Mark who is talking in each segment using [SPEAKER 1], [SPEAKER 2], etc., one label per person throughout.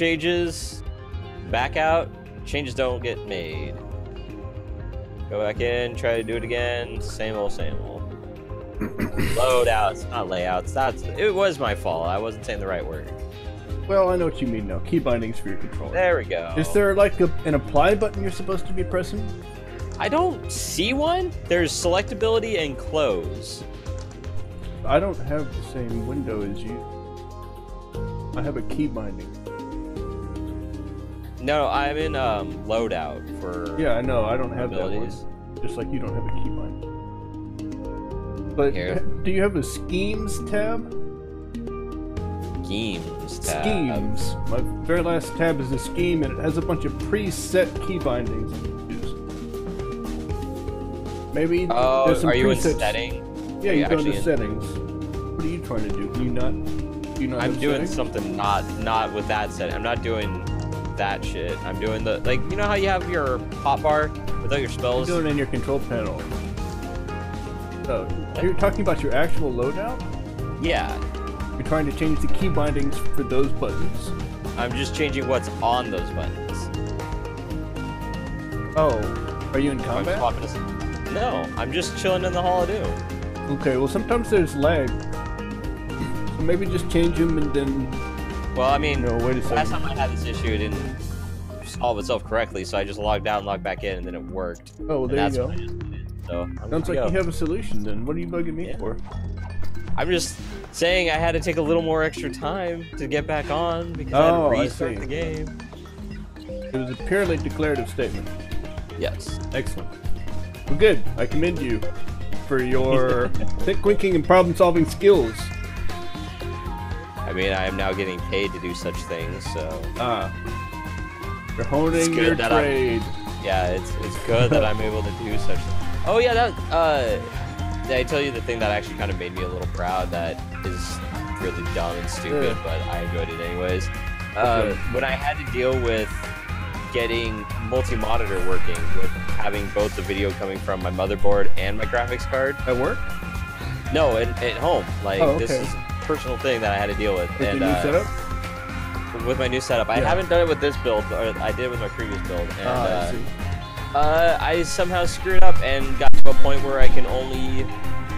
[SPEAKER 1] changes, back out, changes don't get made. Go back in, try to do it again, same old, same old. Loadouts, not layouts. That's it was my fault. I wasn't saying the right word.
[SPEAKER 2] Well, I know what you mean now. Key bindings for your controller.
[SPEAKER 1] There we go.
[SPEAKER 2] Is there like a, an apply button you're supposed to be pressing?
[SPEAKER 1] I don't see one. There's selectability and close.
[SPEAKER 2] I don't have the same window as you. I have a key binding.
[SPEAKER 1] No, I'm in um, loadout for
[SPEAKER 2] Yeah, I know. I don't have
[SPEAKER 1] abilities.
[SPEAKER 2] that one. Just like you don't have a keybind. But
[SPEAKER 1] Here.
[SPEAKER 2] do you have a schemes tab?
[SPEAKER 1] Schemes tab.
[SPEAKER 2] Schemes. My very last tab is a scheme, and it has a bunch of preset key bindings. you can use. Maybe
[SPEAKER 1] Oh,
[SPEAKER 2] there's some
[SPEAKER 1] are you in
[SPEAKER 2] presets.
[SPEAKER 1] setting?
[SPEAKER 2] Yeah, you go into
[SPEAKER 1] actually in-
[SPEAKER 2] settings. What are you trying to do? Can you not? Do you not
[SPEAKER 1] I'm doing
[SPEAKER 2] settings?
[SPEAKER 1] something not not with that setting. I'm not doing that shit. I'm doing the like you know how you have your hotbar with all your spells.
[SPEAKER 2] You're doing it in your control panel. So, you're talking about your actual loadout?
[SPEAKER 1] Yeah,
[SPEAKER 2] You're trying to change the key bindings for those buttons.
[SPEAKER 1] I'm just changing what's on those buttons.
[SPEAKER 2] Oh, are you in
[SPEAKER 1] I'm
[SPEAKER 2] combat?
[SPEAKER 1] this- No, I'm just chilling in the Hall of Doom.
[SPEAKER 2] Okay, well sometimes there's lag. So maybe just change them and then.
[SPEAKER 1] Well, I mean,
[SPEAKER 2] No, wait a
[SPEAKER 1] last time I had this issue, it didn't solve itself correctly, so I just logged out and logged back in, and then it worked.
[SPEAKER 2] Oh, well, there
[SPEAKER 1] that's
[SPEAKER 2] you go.
[SPEAKER 1] what I just did. So
[SPEAKER 2] Sounds like
[SPEAKER 1] go.
[SPEAKER 2] you have a solution then. What are you bugging me
[SPEAKER 1] Yeah.
[SPEAKER 2] for?
[SPEAKER 1] I'm just saying I had to take a little more extra time to get back on because I
[SPEAKER 2] Oh,
[SPEAKER 1] had to oh,
[SPEAKER 2] restart
[SPEAKER 1] the game.
[SPEAKER 2] It was a purely declarative statement.
[SPEAKER 1] Yes.
[SPEAKER 2] Excellent. Well, good. I commend you for your thick thinking and problem solving skills.
[SPEAKER 1] I mean, I am now getting paid to do such things, so
[SPEAKER 2] Ah. You're honing your
[SPEAKER 1] that I'm-
[SPEAKER 2] trade.
[SPEAKER 1] yeah, it's it's good that I'm able to do such. Oh yeah, that uh, did I tell you the thing that actually kind of made me a little proud? That is really dumb and stupid,
[SPEAKER 2] Yeah.
[SPEAKER 1] but I enjoyed it anyways. Um, when I had to deal with getting multi-monitor working with having both the video coming from my motherboard and my graphics card.
[SPEAKER 2] At work?
[SPEAKER 1] No, at, at home. Like
[SPEAKER 2] Oh,
[SPEAKER 1] this
[SPEAKER 2] okay.
[SPEAKER 1] is a personal thing that I had to deal with.
[SPEAKER 2] With
[SPEAKER 1] and
[SPEAKER 2] the new
[SPEAKER 1] uh,
[SPEAKER 2] setup?
[SPEAKER 1] with my new setup. I haven't done it with this build, or I did it with my previous build, and
[SPEAKER 2] Ah, I
[SPEAKER 1] uh, uh, I somehow screwed up and got to a point where I can only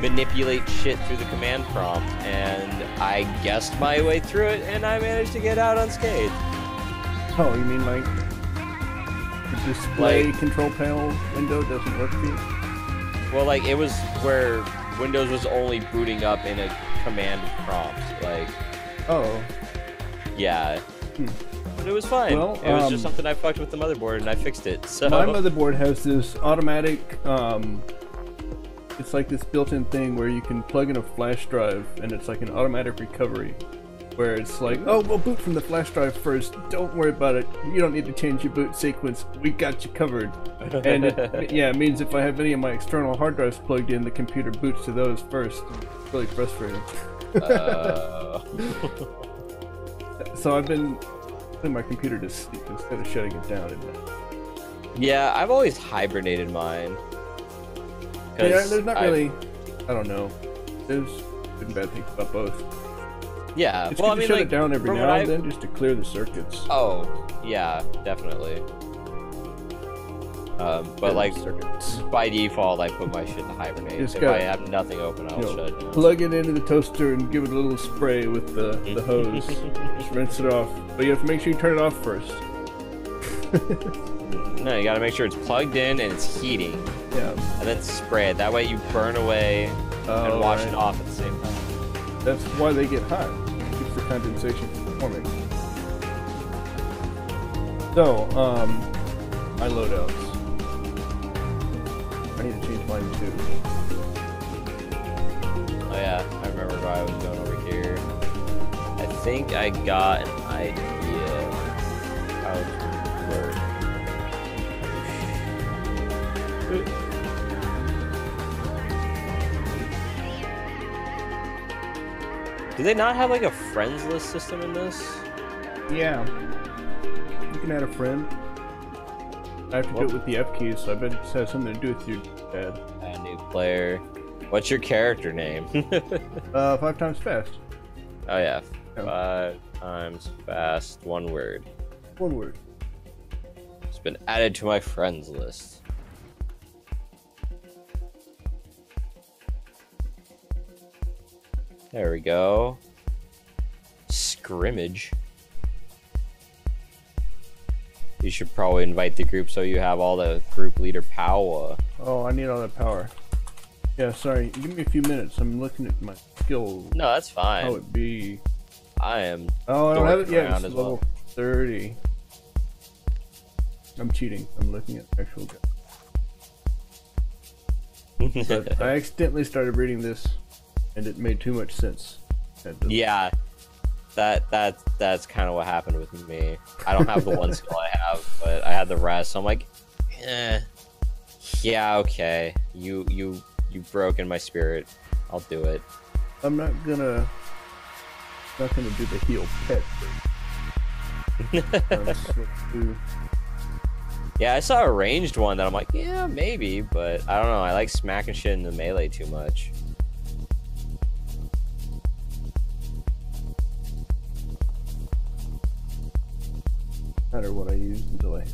[SPEAKER 1] manipulate shit through the command prompt, and I guessed my way through it, and I managed to get out unscathed.
[SPEAKER 2] Oh, you mean like the display
[SPEAKER 1] Like-
[SPEAKER 2] control panel window doesn't work for you?
[SPEAKER 1] Well, like it was where Windows was only booting up in a command prompt, like
[SPEAKER 2] Oh,
[SPEAKER 1] yeah.
[SPEAKER 2] Hmm.
[SPEAKER 1] But it was fine.
[SPEAKER 2] Well,
[SPEAKER 1] it was
[SPEAKER 2] um,
[SPEAKER 1] just something I fucked with the motherboard, and I fixed it. So
[SPEAKER 2] my motherboard has this automatic. Um, it's like this built-in thing where you can plug in a flash drive, and it's like an automatic recovery. Where it's like, oh, we'll boot from the flash drive first. Don't worry about it. You don't need to change your boot sequence. We got you covered. And it, yeah, it means if I have any of my external hard drives plugged in, the computer boots to those first. It's really frustrating.
[SPEAKER 1] uh,
[SPEAKER 2] So I've been putting my computer to sleep instead of shutting it down.
[SPEAKER 1] Yeah, I've always hibernated mine.
[SPEAKER 2] Yeah, there's not
[SPEAKER 1] I-
[SPEAKER 2] really. I don't know. There's good and bad things about both.
[SPEAKER 1] Yeah,
[SPEAKER 2] It's
[SPEAKER 1] well, I
[SPEAKER 2] good
[SPEAKER 1] mean,
[SPEAKER 2] to shut
[SPEAKER 1] like,
[SPEAKER 2] it down every now and
[SPEAKER 1] I-
[SPEAKER 2] then just to clear the circuits.
[SPEAKER 1] Oh, yeah, definitely. Um, but like
[SPEAKER 2] circuits.
[SPEAKER 1] by default, I put my shit to hibernate.
[SPEAKER 2] Just
[SPEAKER 1] if
[SPEAKER 2] gotta,
[SPEAKER 1] I have nothing open, I'll
[SPEAKER 2] You know,
[SPEAKER 1] shut it
[SPEAKER 2] plug it into the toaster and give it a little spray with the, the hose. just rinse it off. But you have to make sure you turn it off first.
[SPEAKER 1] No, you gotta make sure it's plugged in and it's heating,
[SPEAKER 2] Yeah.
[SPEAKER 1] and then spray it. That way you burn away and
[SPEAKER 2] Oh,
[SPEAKER 1] wash
[SPEAKER 2] right.
[SPEAKER 1] it off at the same time.
[SPEAKER 2] That's why they get hot. Keeps the condensation from forming. So, um, my loadouts. I need to change mine too.
[SPEAKER 1] Oh yeah, I remember why I was going over here. I think I got an idea how to work. Do they not have like a friends list system in this?
[SPEAKER 2] Yeah. You can add a friend. I have to do it with the F keys, so I bet it has something to do with your dad.
[SPEAKER 1] A new player. What's your character name?
[SPEAKER 2] Uh, five times fast.
[SPEAKER 1] oh yeah.
[SPEAKER 2] Yeah.
[SPEAKER 1] Five times fast. One word.
[SPEAKER 2] One word.
[SPEAKER 1] It's been added to my friends list. There we go. Scrimmage. You should probably invite the group so you have all the group leader power.
[SPEAKER 2] Oh, I need all that power. Yeah, sorry. Give me a few minutes. I'm looking at my skill.
[SPEAKER 1] No, that's fine.
[SPEAKER 2] How it be?
[SPEAKER 1] I am.
[SPEAKER 2] Oh, I don't have it yet. It's level
[SPEAKER 1] well.
[SPEAKER 2] 30. I'm cheating. I'm looking at actual I accidentally started reading this, and it made too much sense.
[SPEAKER 1] Yeah, that that that's kind of what happened with me. I don't have the one skill I have, but I had the rest. So I'm like, eh, yeah, okay. You you you broken my spirit. I'll do it.
[SPEAKER 2] I'm not gonna. Not gonna do the heal pet thing. I'm just gonna do-
[SPEAKER 1] Yeah, I saw a ranged one that I'm like, yeah, maybe, but I don't know. I like smacking shit in the melee too much.
[SPEAKER 2] Matter what I use until I.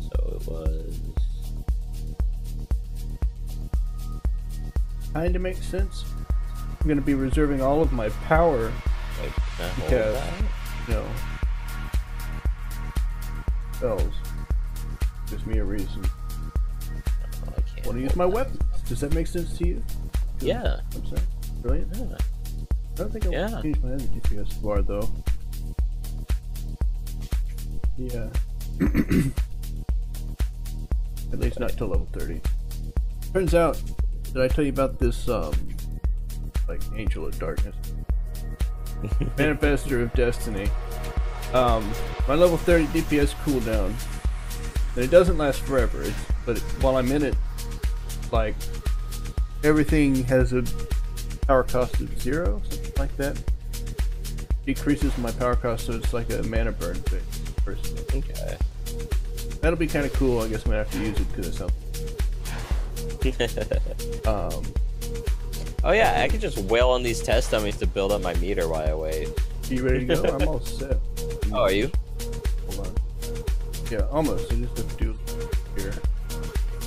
[SPEAKER 1] So it was.
[SPEAKER 2] Kinda makes sense. I'm gonna be reserving all of my power,
[SPEAKER 1] Wait, can I hold
[SPEAKER 2] Because-
[SPEAKER 1] that?
[SPEAKER 2] you know, spells. Gives me a reason.
[SPEAKER 1] Oh, I can't.
[SPEAKER 2] Want to use my weapons? Does that make sense to you?
[SPEAKER 1] Yeah.
[SPEAKER 2] I'm sorry. Brilliant.
[SPEAKER 1] yeah.
[SPEAKER 2] I don't think I'll
[SPEAKER 1] Yeah.
[SPEAKER 2] change my energy GPS bar though. Yeah. At least not till level 30. Turns out, did I tell you about this, um, like, Angel of Darkness? Manifester of Destiny. Um, my level 30 DPS cooldown, and it doesn't last forever, it's, but while I'm in it, like, everything has a power cost of zero, like that. Decreases my power cost, so it's like a mana burn thing. Personally.
[SPEAKER 1] Okay.
[SPEAKER 2] That'll be kind of cool. I guess I'm gonna have to use it because it's something. Um,
[SPEAKER 1] oh yeah, I could just wail on these test dummies to build up my meter while I wait.
[SPEAKER 2] you ready to go? I'm all set.
[SPEAKER 1] Oh, are you?
[SPEAKER 2] Hold on. Yeah, almost. I just have to do it here.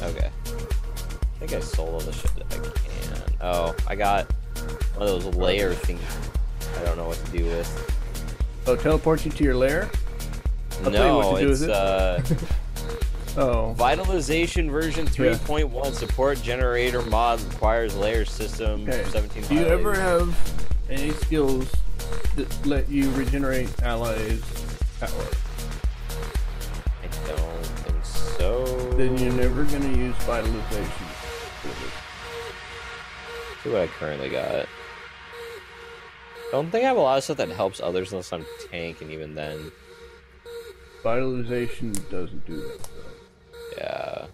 [SPEAKER 1] Okay. I think I sold all the shit that I can. Oh, I got one of those lair things. I don't know what to do with.
[SPEAKER 2] Oh, teleport you to your lair? I'll tell you
[SPEAKER 1] no,
[SPEAKER 2] what to do
[SPEAKER 1] it's
[SPEAKER 2] with it.
[SPEAKER 1] uh,
[SPEAKER 2] Oh,
[SPEAKER 1] Vitalization version
[SPEAKER 2] Yeah.
[SPEAKER 1] 3.1 support generator mod requires lair system
[SPEAKER 2] okay.
[SPEAKER 1] 17.
[SPEAKER 2] Do you ever have any skills that let you regenerate allies' power?
[SPEAKER 1] I don't think so.
[SPEAKER 2] Then you're never gonna use vitalization.
[SPEAKER 1] See what I currently got. Don't think I have a lot of stuff that helps others unless I'm tank, and even then,
[SPEAKER 2] Vitalization doesn't do that. Though.
[SPEAKER 1] yeah.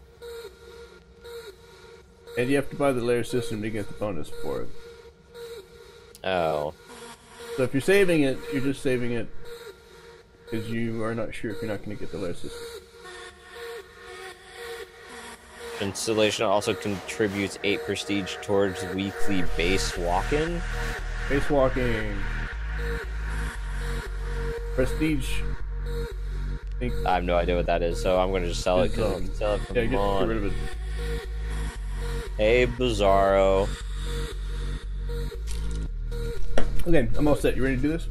[SPEAKER 2] And you have to buy the lair system to get the bonus for it.
[SPEAKER 1] Oh,
[SPEAKER 2] So if you're saving it, you're just saving it because you are not sure if you're not going to get the lair system.
[SPEAKER 1] installation also contributes eight prestige towards weekly base walk-in.
[SPEAKER 2] Base walking. Prestige. I think,
[SPEAKER 1] I have no idea what that is, so I'm gonna just sell it because
[SPEAKER 2] um,
[SPEAKER 1] sell it from
[SPEAKER 2] yeah, get, get rid of it.
[SPEAKER 1] Hey, Bizarro.
[SPEAKER 2] Okay, I'm all set. You ready to do this?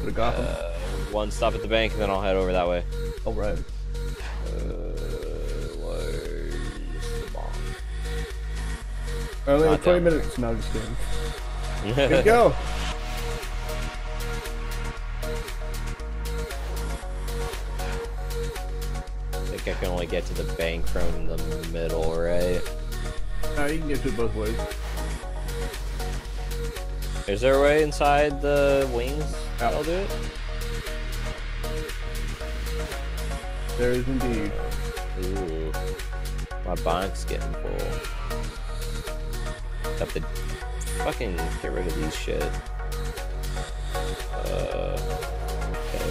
[SPEAKER 2] Go to Gotham.
[SPEAKER 1] Uh, one stop at the bank, and then I'll head over that way.
[SPEAKER 2] all right.
[SPEAKER 1] Uh, bomb?
[SPEAKER 2] Uh, we
[SPEAKER 1] Not
[SPEAKER 2] 20
[SPEAKER 1] down
[SPEAKER 2] minutes. No, just kidding. Good go.
[SPEAKER 1] I think I can only get to the bank from the middle, right?
[SPEAKER 2] Uh, you can get to it both ways.
[SPEAKER 1] Is there a way inside the wings? I'll do it.
[SPEAKER 2] There is indeed.
[SPEAKER 1] Ooh, my bank's getting full. Have to Fucking get rid of these shit. Uh, okay,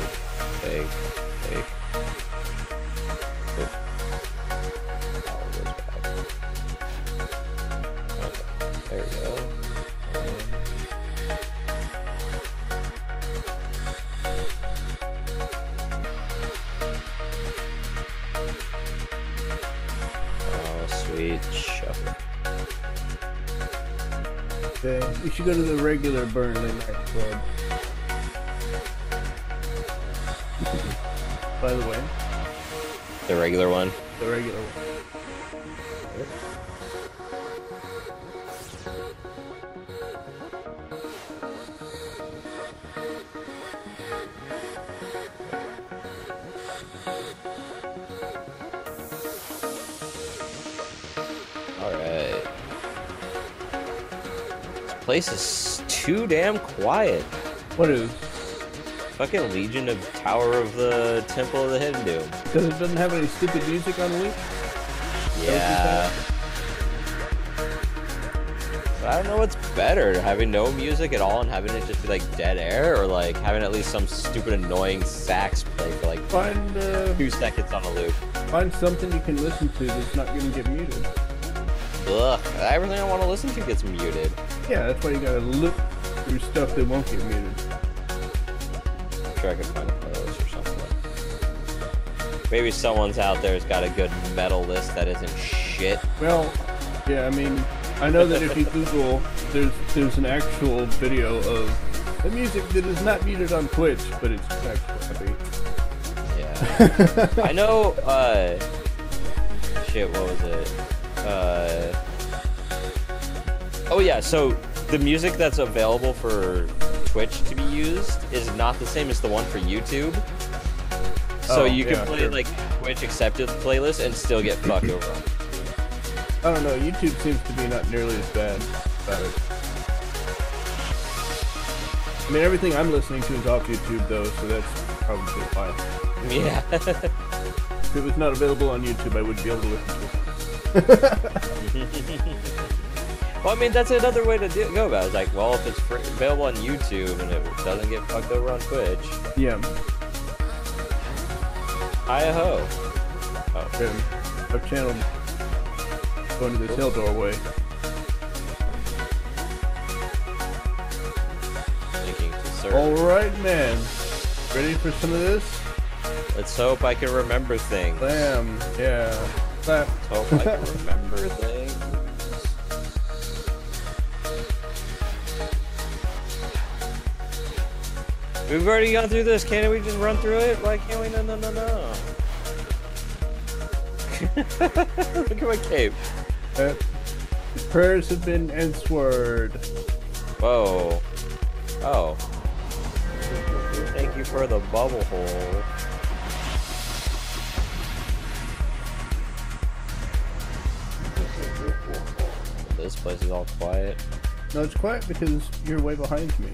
[SPEAKER 1] take. Okay, there we go. Oh, sweet. Uh,
[SPEAKER 2] okay, we should go to the regular Burnley nightclub. Uh, By the way,
[SPEAKER 1] The regular one.
[SPEAKER 2] the regular one.
[SPEAKER 1] Place is too damn quiet.
[SPEAKER 2] What is?
[SPEAKER 1] Fucking Legion of Tower of the Temple of the Hidden Doom.
[SPEAKER 2] Because it doesn't have any stupid music on Wii?
[SPEAKER 1] Yeah. I don't know what's better, having no music at all and having it just be like dead air, or like having at least some stupid annoying sax play for like
[SPEAKER 2] Find uh,
[SPEAKER 1] two seconds on a loop.
[SPEAKER 2] find something you can listen to that's not going to get muted.
[SPEAKER 1] Ugh, everything I want to listen to gets muted.
[SPEAKER 2] Yeah, that's why you gotta look through stuff that won't get muted.
[SPEAKER 1] I'm sure I could find a playlist or something. Maybe someone's out there's got a good metal list that isn't shit.
[SPEAKER 2] Well, yeah, I mean, I know that if you Google, there's there's an actual video of the music that is not muted on Twitch, but it's actually
[SPEAKER 1] Yeah. I know, uh. Shit, what was it? Uh. Oh, yeah, so the music that's available for Twitch to be used is not the same as the one for YouTube. So
[SPEAKER 2] Oh,
[SPEAKER 1] you can
[SPEAKER 2] yeah,
[SPEAKER 1] play,
[SPEAKER 2] sure.
[SPEAKER 1] like, Twitch accepted playlist and still get fucked over.
[SPEAKER 2] I don't know. YouTube seems to be not nearly as bad about it. I mean, everything I'm listening to is off YouTube though, so that's probably why.
[SPEAKER 1] Yeah.
[SPEAKER 2] If it was not available on YouTube, I wouldn't be able to listen to it.
[SPEAKER 1] Well, I mean, that's another way to do, go about it. It's like, well, if it's free, available on YouTube and it doesn't get fucked over on Twitch,
[SPEAKER 2] Yeah.
[SPEAKER 1] hi ho. Oh,
[SPEAKER 2] Okay. I've channeled going to this hill doorway. Alright, man. Ready for some of this?
[SPEAKER 1] Let's hope I can remember things.
[SPEAKER 2] Bam. Yeah.
[SPEAKER 1] Let's hope I can remember things. We've already gone through this. Can't we just run through it? Why can't we? No, no, no, no. Look at my cape.
[SPEAKER 2] Uh, prayers have been answered.
[SPEAKER 1] Whoa. Oh. Thank you for the bubble hole. This place is all quiet.
[SPEAKER 2] No, it's quiet because you're way behind me.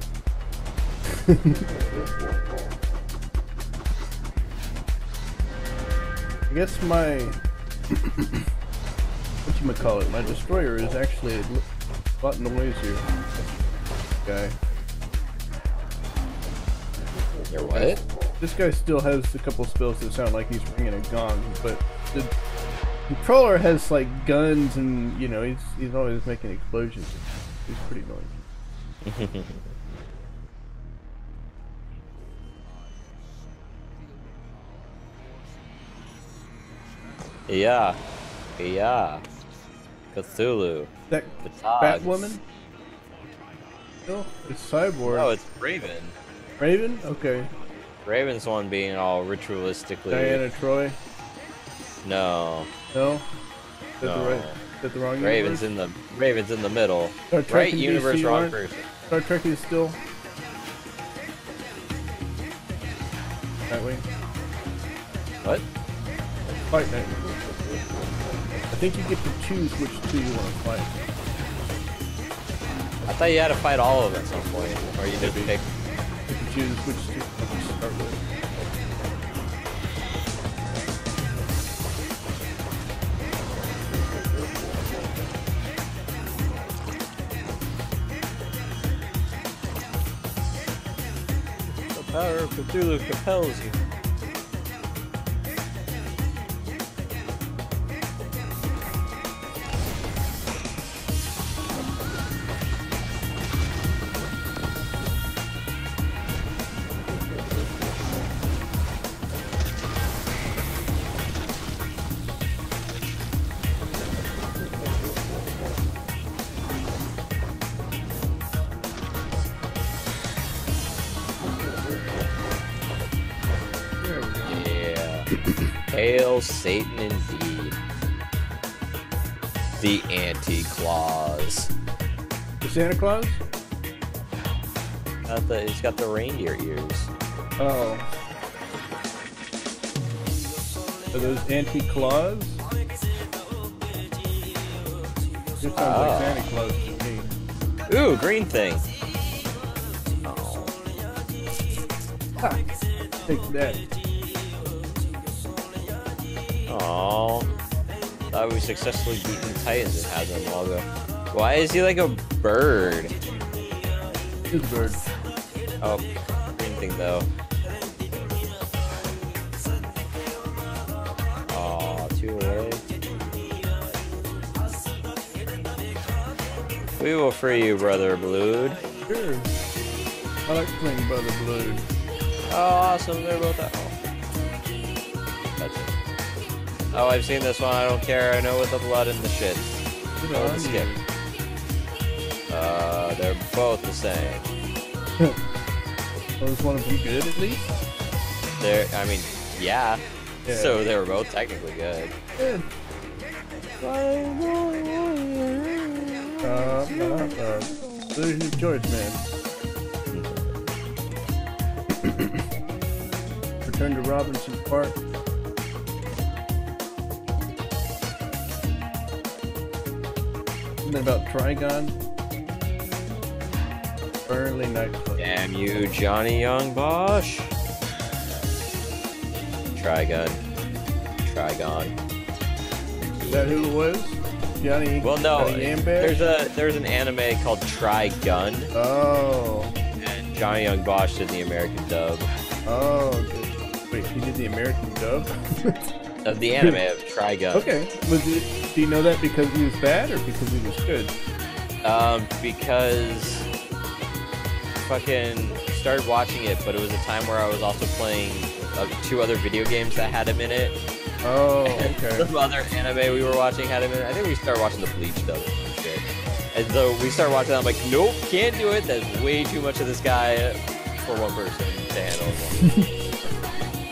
[SPEAKER 2] I guess my what you call it, my destroyer is actually a lot noisier. Guy,
[SPEAKER 1] Your what?
[SPEAKER 2] this guy still has a couple spells that sound like he's ringing a gong, but the controller has like guns and you know he's he's always making explosions. He's pretty noisy.
[SPEAKER 1] Yeah. Yeah. Cthulhu.
[SPEAKER 2] That Batwoman? No, it's Cyborg.
[SPEAKER 1] Oh, it's Raven.
[SPEAKER 2] Raven? Okay.
[SPEAKER 1] Raven's one being all ritualistically.
[SPEAKER 2] Donna Troy?
[SPEAKER 1] No.
[SPEAKER 2] No? Is that,
[SPEAKER 1] No.
[SPEAKER 2] the, right, is that the wrong
[SPEAKER 1] Raven's
[SPEAKER 2] universe?
[SPEAKER 1] in the Raven's in the middle. Right universe,
[SPEAKER 2] DC
[SPEAKER 1] wrong
[SPEAKER 2] aren't?
[SPEAKER 1] person.
[SPEAKER 2] Star Trek is still Nightwing.
[SPEAKER 1] What?
[SPEAKER 2] Fight Nightwing. I think you get to choose which two you want to fight.
[SPEAKER 1] I thought you had to fight all of them at some point, or you just pick.
[SPEAKER 2] You can choose which two you want to start with.
[SPEAKER 1] The power of Cthulhu compels you. Satan indeed. The Anti-Claus.
[SPEAKER 2] The Santa Claus?
[SPEAKER 1] Got the, he's got the reindeer ears.
[SPEAKER 2] Oh. Are those anti-claws? This sounds
[SPEAKER 1] Ah.
[SPEAKER 2] like Santa Claus to me.
[SPEAKER 1] Ooh, green thing. Oh.
[SPEAKER 2] Ha! Take that.
[SPEAKER 1] Aw. Thought we successfully beaten Titans and had them logo. Why is he like a bird?
[SPEAKER 2] Here's a bird.
[SPEAKER 1] Oh, green thing though. Aw, two away. We will free you, brother Blood.
[SPEAKER 2] Sure. I like playing Brother Blood.
[SPEAKER 1] Oh, awesome. They're both out. Oh, I've seen this one. I don't care. I know with the blood and the shit.
[SPEAKER 2] Good on
[SPEAKER 1] skip. Uh, they're both the same.
[SPEAKER 2] Was one of you good at least?
[SPEAKER 1] They're, I mean, yeah.
[SPEAKER 2] Yeah.
[SPEAKER 1] So they were both technically good.
[SPEAKER 2] Good. Uh, uh, uh. There's choice, man. Return to Robinson Park. About Trigon. Burnley nightclub.
[SPEAKER 1] Damn you, Johnny Young Bosch. Trigun. Trigon.
[SPEAKER 2] Is that who it was? Johnny.
[SPEAKER 1] Well, no.
[SPEAKER 2] Johnny
[SPEAKER 1] There's a there's an anime called Trigun,
[SPEAKER 2] Oh.
[SPEAKER 1] and Johnny Young Bosch did the American dub
[SPEAKER 2] Oh. okay. Wait, he did the American dub?
[SPEAKER 1] of the anime of Trigun.
[SPEAKER 2] okay. Was it? Do you know that because he was bad or because he was good?
[SPEAKER 1] Um, because fucking started watching it, but it was a time where I was also playing uh, two other video games that had him in it.
[SPEAKER 2] Oh,
[SPEAKER 1] And
[SPEAKER 2] okay.
[SPEAKER 1] Some other anime we were watching had him in it. I think we started watching the Bleach dub and. And so we started watching that. I'm like, nope, can't do it. That's way too much of this guy for one person to handle.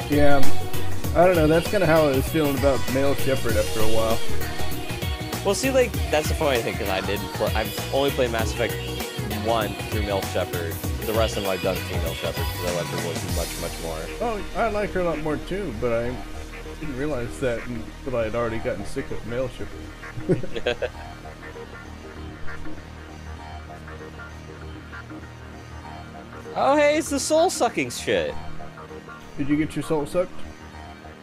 [SPEAKER 2] Yeah. I don't know. That's kind of how I was feeling about Male Shepard after a while.
[SPEAKER 1] Well, see, like that's the funny thing because I didn't. Play, I've only played Mass Effect one through Male Shepard. The rest of them I've done through female Shepard because I like her voice much, much more.
[SPEAKER 2] Oh, I like her a lot more too, but I didn't realize that until I had already gotten sick of Male Shepard.
[SPEAKER 1] Oh, hey, it's the soul sucking shit.
[SPEAKER 2] Did you get your soul sucked?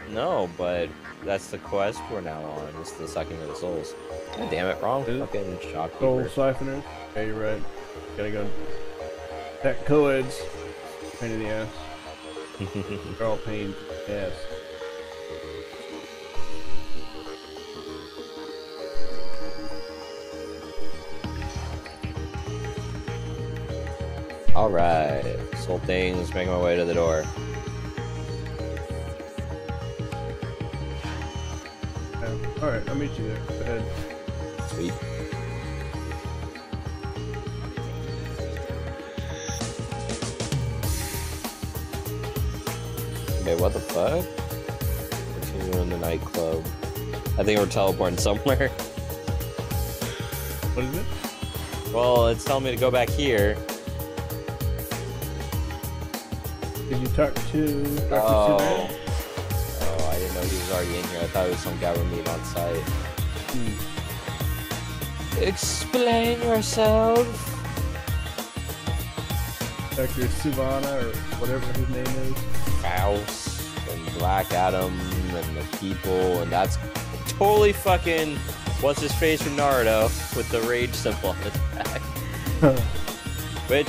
[SPEAKER 1] No, but that's the quest we're now on. It's the sucking of the souls. God damn it, wrong
[SPEAKER 2] it?
[SPEAKER 1] fucking
[SPEAKER 2] Soul
[SPEAKER 1] shopkeeper.
[SPEAKER 2] siphoner? Yeah, you're right. Gotta go. That co-eds. Pain in the ass. They're all pain in the ass.
[SPEAKER 1] Alright, soul things, making my way to the door.
[SPEAKER 2] Alright, I'll meet you there. Go ahead.
[SPEAKER 1] Sweet. Okay, what the fuck? Continue in the nightclub. I think we're teleporting somewhere.
[SPEAKER 2] What is it?
[SPEAKER 1] Well, it's telling me to go back here.
[SPEAKER 2] Did you talk to Dr.
[SPEAKER 1] Oh.
[SPEAKER 2] Sudan?
[SPEAKER 1] I didn't know he was already in here. I thought it was some guy we meet on site.
[SPEAKER 2] Hmm.
[SPEAKER 1] Explain yourself.
[SPEAKER 2] Dr. Sivana or whatever his name is.
[SPEAKER 1] Faust and Black Adam and the people, and that's totally fucking what's his face from Naruto with the rage symbol on his back. Which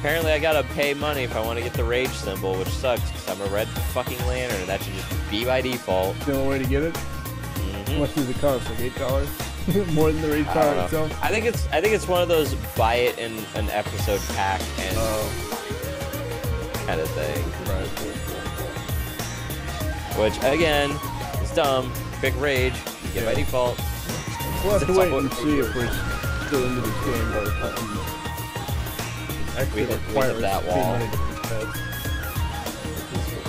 [SPEAKER 1] apparently I gotta pay money if I want to get the rage symbol, which sucks because I'm a red fucking lantern, and that should just be by default.
[SPEAKER 2] the only way to get it?
[SPEAKER 1] Mhm.
[SPEAKER 2] How much does it cost? Like eight dollars? More than the
[SPEAKER 1] I know.
[SPEAKER 2] itself?
[SPEAKER 1] I think it's I think it's one of those buy it in an episode pack and
[SPEAKER 2] Oh,
[SPEAKER 1] kind of thing.
[SPEAKER 2] right.
[SPEAKER 1] Which again, is dumb. Big rage. You get by default.
[SPEAKER 2] We'll have to wait and see if we're still into this game by the time.
[SPEAKER 1] We hit- we hit that wall.
[SPEAKER 2] money to push past.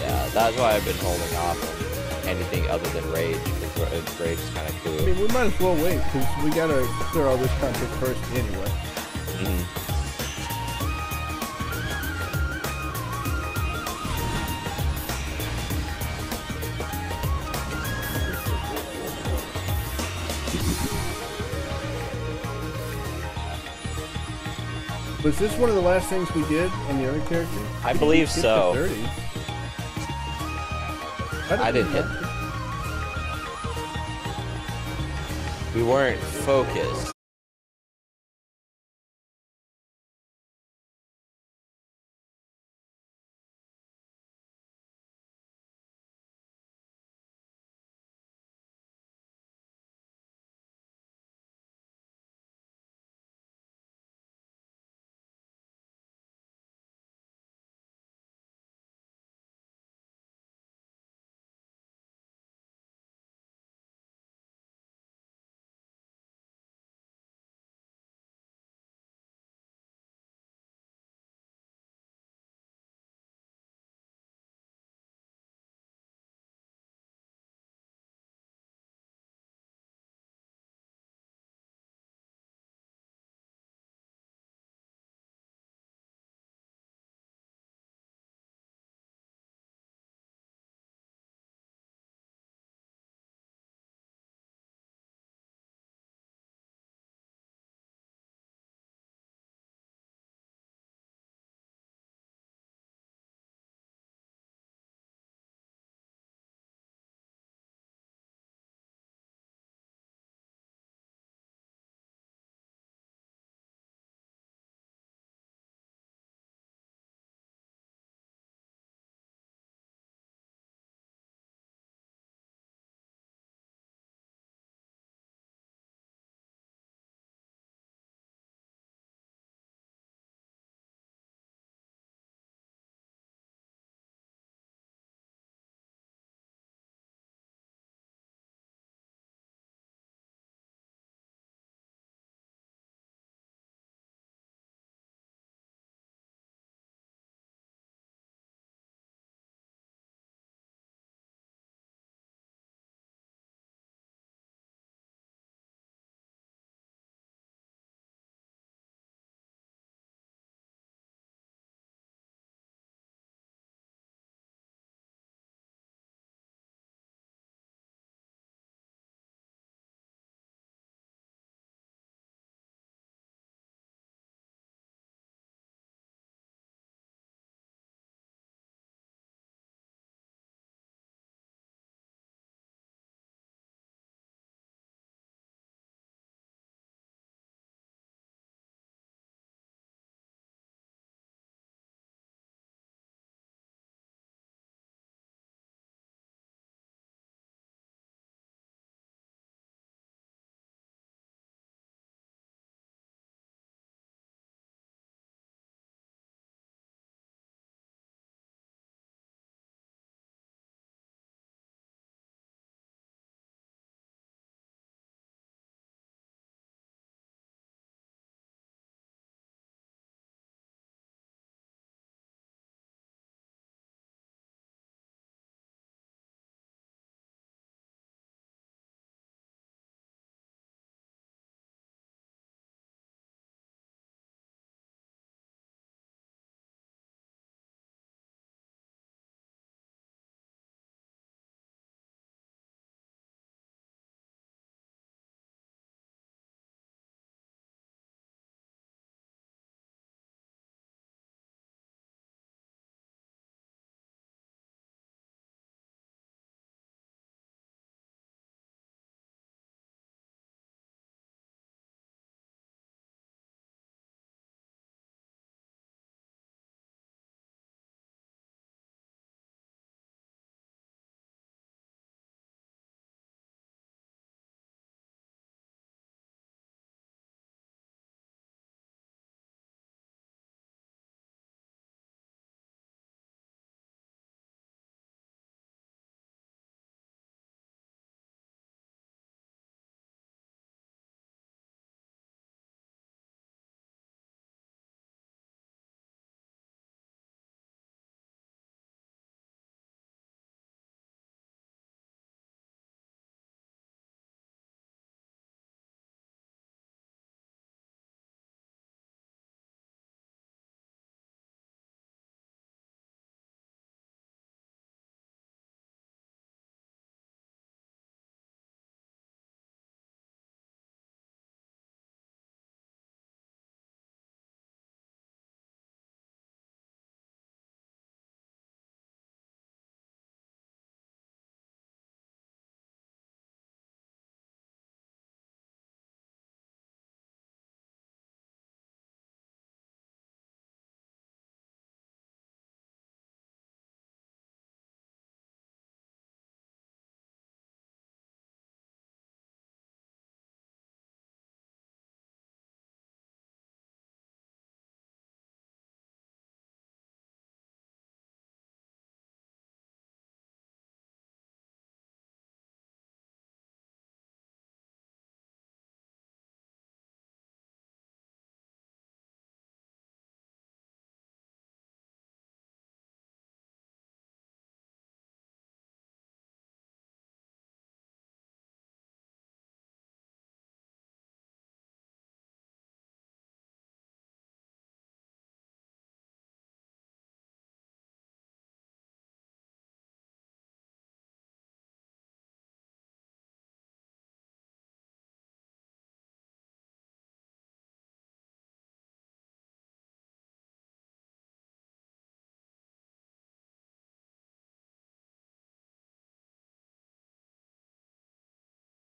[SPEAKER 1] Yeah, that's why I've been holding off on anything other than rage. 'cause ra- Rage is kind of cool.
[SPEAKER 2] I mean, we might as well wait because we gotta clear all this content first anyway.
[SPEAKER 1] Mhm.
[SPEAKER 2] Was this one of the last things we did on the other character?
[SPEAKER 1] I believe so.
[SPEAKER 2] 30s.
[SPEAKER 1] I didn't hit. We weren't focused.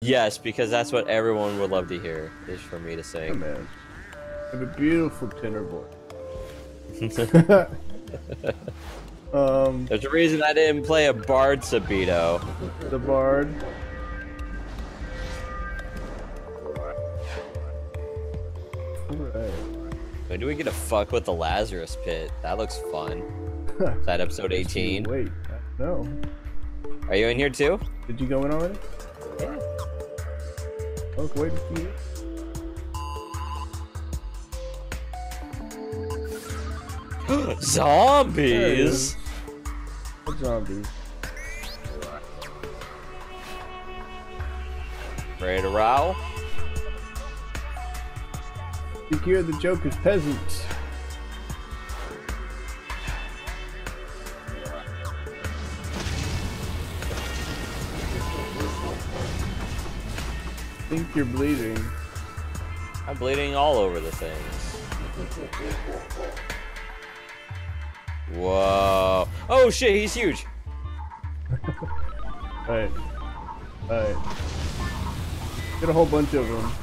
[SPEAKER 1] Yes, because that's what everyone would love to hear, is for me to
[SPEAKER 2] Oh,
[SPEAKER 1] sing.
[SPEAKER 2] man. I have a beautiful tenor voice. um,
[SPEAKER 1] There's a reason I didn't play a Bard Sabito.
[SPEAKER 2] the bard. Alright.
[SPEAKER 1] When do we get to fuck with the Lazarus Pit? That looks fun. Is that episode 18?
[SPEAKER 2] Wait, no.
[SPEAKER 1] Are you in here too?
[SPEAKER 2] Did you go in already?
[SPEAKER 1] Yeah.
[SPEAKER 2] Wait a few. There it
[SPEAKER 1] Zombies!
[SPEAKER 2] A.
[SPEAKER 1] Ready to row?
[SPEAKER 2] Secure the Joker's peasants. Think you're bleeding.
[SPEAKER 1] I'm bleeding all over the things. Whoa. Oh shit, he's huge.
[SPEAKER 2] Alright. Alright. Get a whole bunch of them.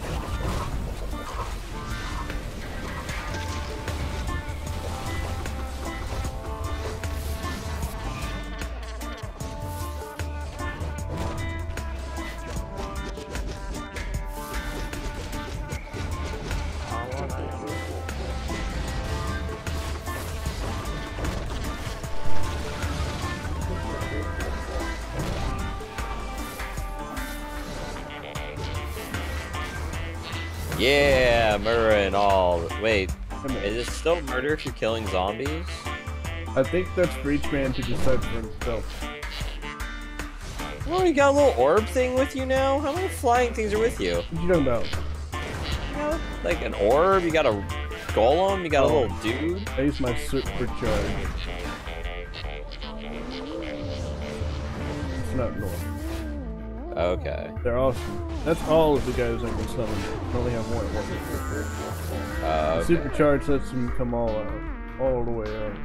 [SPEAKER 1] Wait, is it still murder if you're killing zombies?
[SPEAKER 2] I think that's for each man to decide for himself.
[SPEAKER 1] Oh, you got a little orb thing with you now? How many flying things are with you?
[SPEAKER 2] You?
[SPEAKER 1] You got, like an orb, you got a golem, you got a
[SPEAKER 2] Oh.
[SPEAKER 1] little dude.
[SPEAKER 2] I use my supercharge. It's not normal.
[SPEAKER 1] Okay.
[SPEAKER 2] They're awesome. That's all of the guys I can summon. I only have one. one.
[SPEAKER 1] Uh, okay.
[SPEAKER 2] Supercharge lets them come all out. All the way out.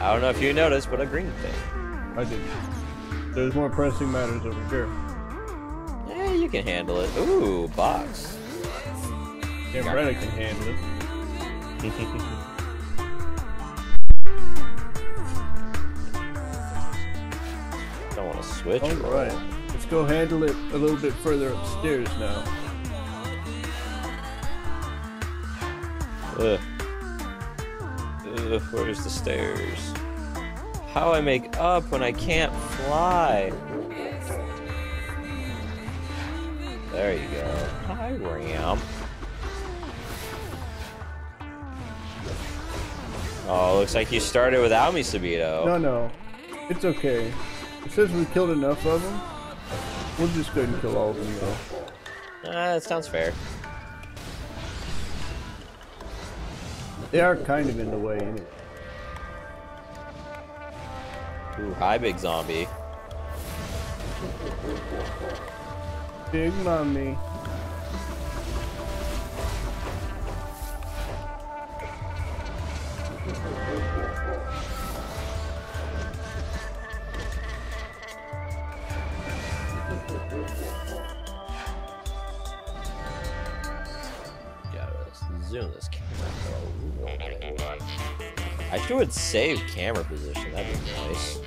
[SPEAKER 1] I don't know if you noticed, but a green thing.
[SPEAKER 2] I did. There's more pressing matters over here.
[SPEAKER 1] Yeah, you can handle it. Ooh, box.
[SPEAKER 2] Damn right I can handle it.
[SPEAKER 1] Don't want to switch.
[SPEAKER 2] All
[SPEAKER 1] roll.
[SPEAKER 2] Let's go handle it a little bit further upstairs now.
[SPEAKER 1] Ugh. Ugh, where's the stairs? How I make up when I can't fly? There you go. Hi, ramp. Oh, looks like you started without me, Sabito.
[SPEAKER 2] No, no. It's okay. It says we killed enough of them. We'll just go ahead and kill all of them though.
[SPEAKER 1] Ah, that sounds fair.
[SPEAKER 2] They are kind of in the way, anyway.
[SPEAKER 1] Ooh, hi, big zombie.
[SPEAKER 2] Big mommy.
[SPEAKER 1] Zoom this camera. I sure would save camera position. That'd be nice.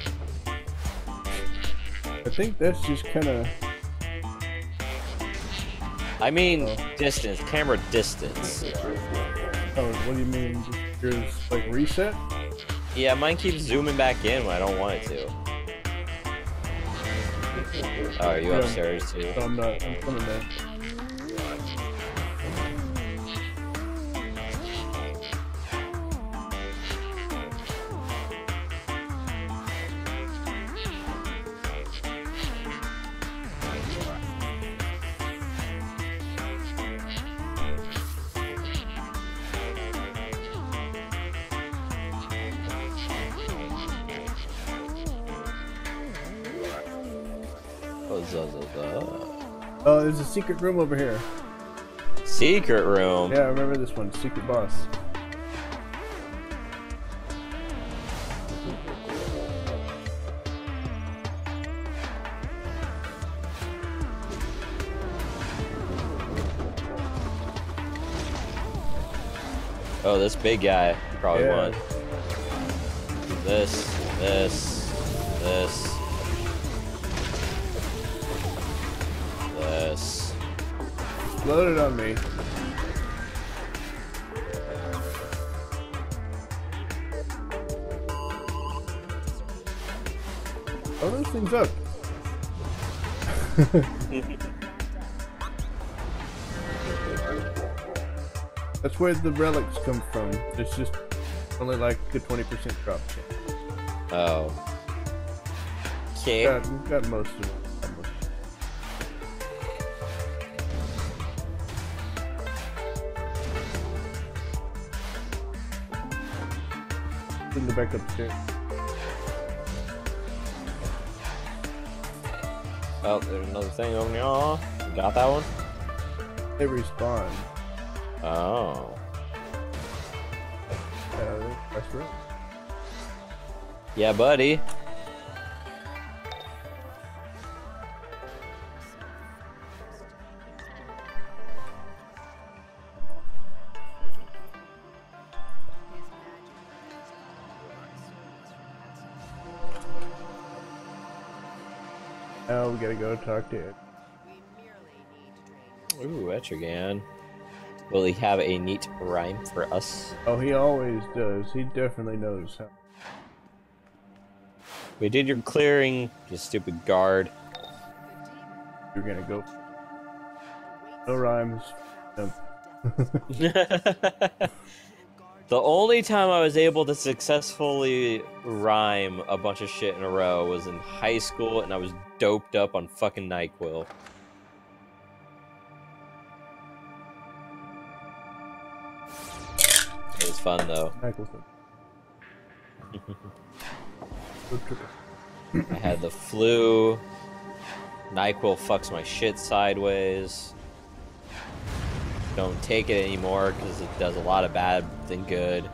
[SPEAKER 2] I think that's just kind of.
[SPEAKER 1] I mean,
[SPEAKER 2] Oh.
[SPEAKER 1] distance, camera distance.
[SPEAKER 2] Oh, what do you mean? Yours like reset?
[SPEAKER 1] Yeah, mine keeps zooming back in when I don't want it to. Oh, are you
[SPEAKER 2] Yeah.
[SPEAKER 1] upstairs too?
[SPEAKER 2] No, I'm not. I'm coming. secret room over here.
[SPEAKER 1] Secret room?
[SPEAKER 2] Yeah, I remember this one. Secret boss.
[SPEAKER 1] Oh, this big guy probably
[SPEAKER 2] yeah.
[SPEAKER 1] won. This, this, this.
[SPEAKER 2] Load it on me. Oh, those things up. That's where the relics come from. It's just only like a 20% drop chance.
[SPEAKER 1] Oh. Okay.
[SPEAKER 2] Got, got most of it. Back upstairs.
[SPEAKER 1] Oh, there's another thing over here. You got that one?
[SPEAKER 2] They respawn.
[SPEAKER 1] Oh.
[SPEAKER 2] Uh, that's right.
[SPEAKER 1] Yeah, buddy.
[SPEAKER 2] Gotta go talk to it.
[SPEAKER 1] Ooh, Etrigan. Will he have a neat rhyme for us?
[SPEAKER 2] Oh, he always does. He definitely knows how.
[SPEAKER 1] We did your clearing, you stupid guard.
[SPEAKER 2] You're gonna go. No rhymes. No.
[SPEAKER 1] the only time I was able to successfully rhyme a bunch of shit in a row was in high school, and I was doped up on fucking NyQuil. It was fun though.
[SPEAKER 2] Nicholson. Go triple.
[SPEAKER 1] I had the flu. NyQuil fucks my shit sideways. Don't take it anymore because it does a lot of bad than good.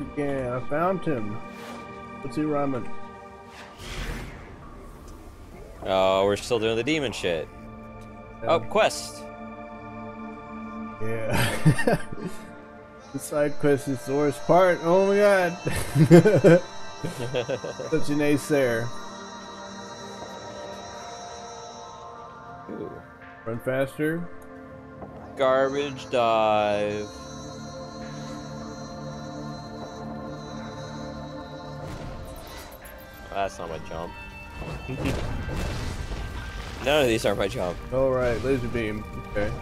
[SPEAKER 2] Again, I found him. What's he rhyming?
[SPEAKER 1] Oh, we're still doing the demon shit. Oh, quest.
[SPEAKER 2] Yeah. the side quest is the worst part. Oh my god. Such an ace there.
[SPEAKER 1] Ooh.
[SPEAKER 2] Run faster.
[SPEAKER 1] Garbage dive. That's not my jump. None of these are my jump.
[SPEAKER 2] Alright, laser beam. Okay.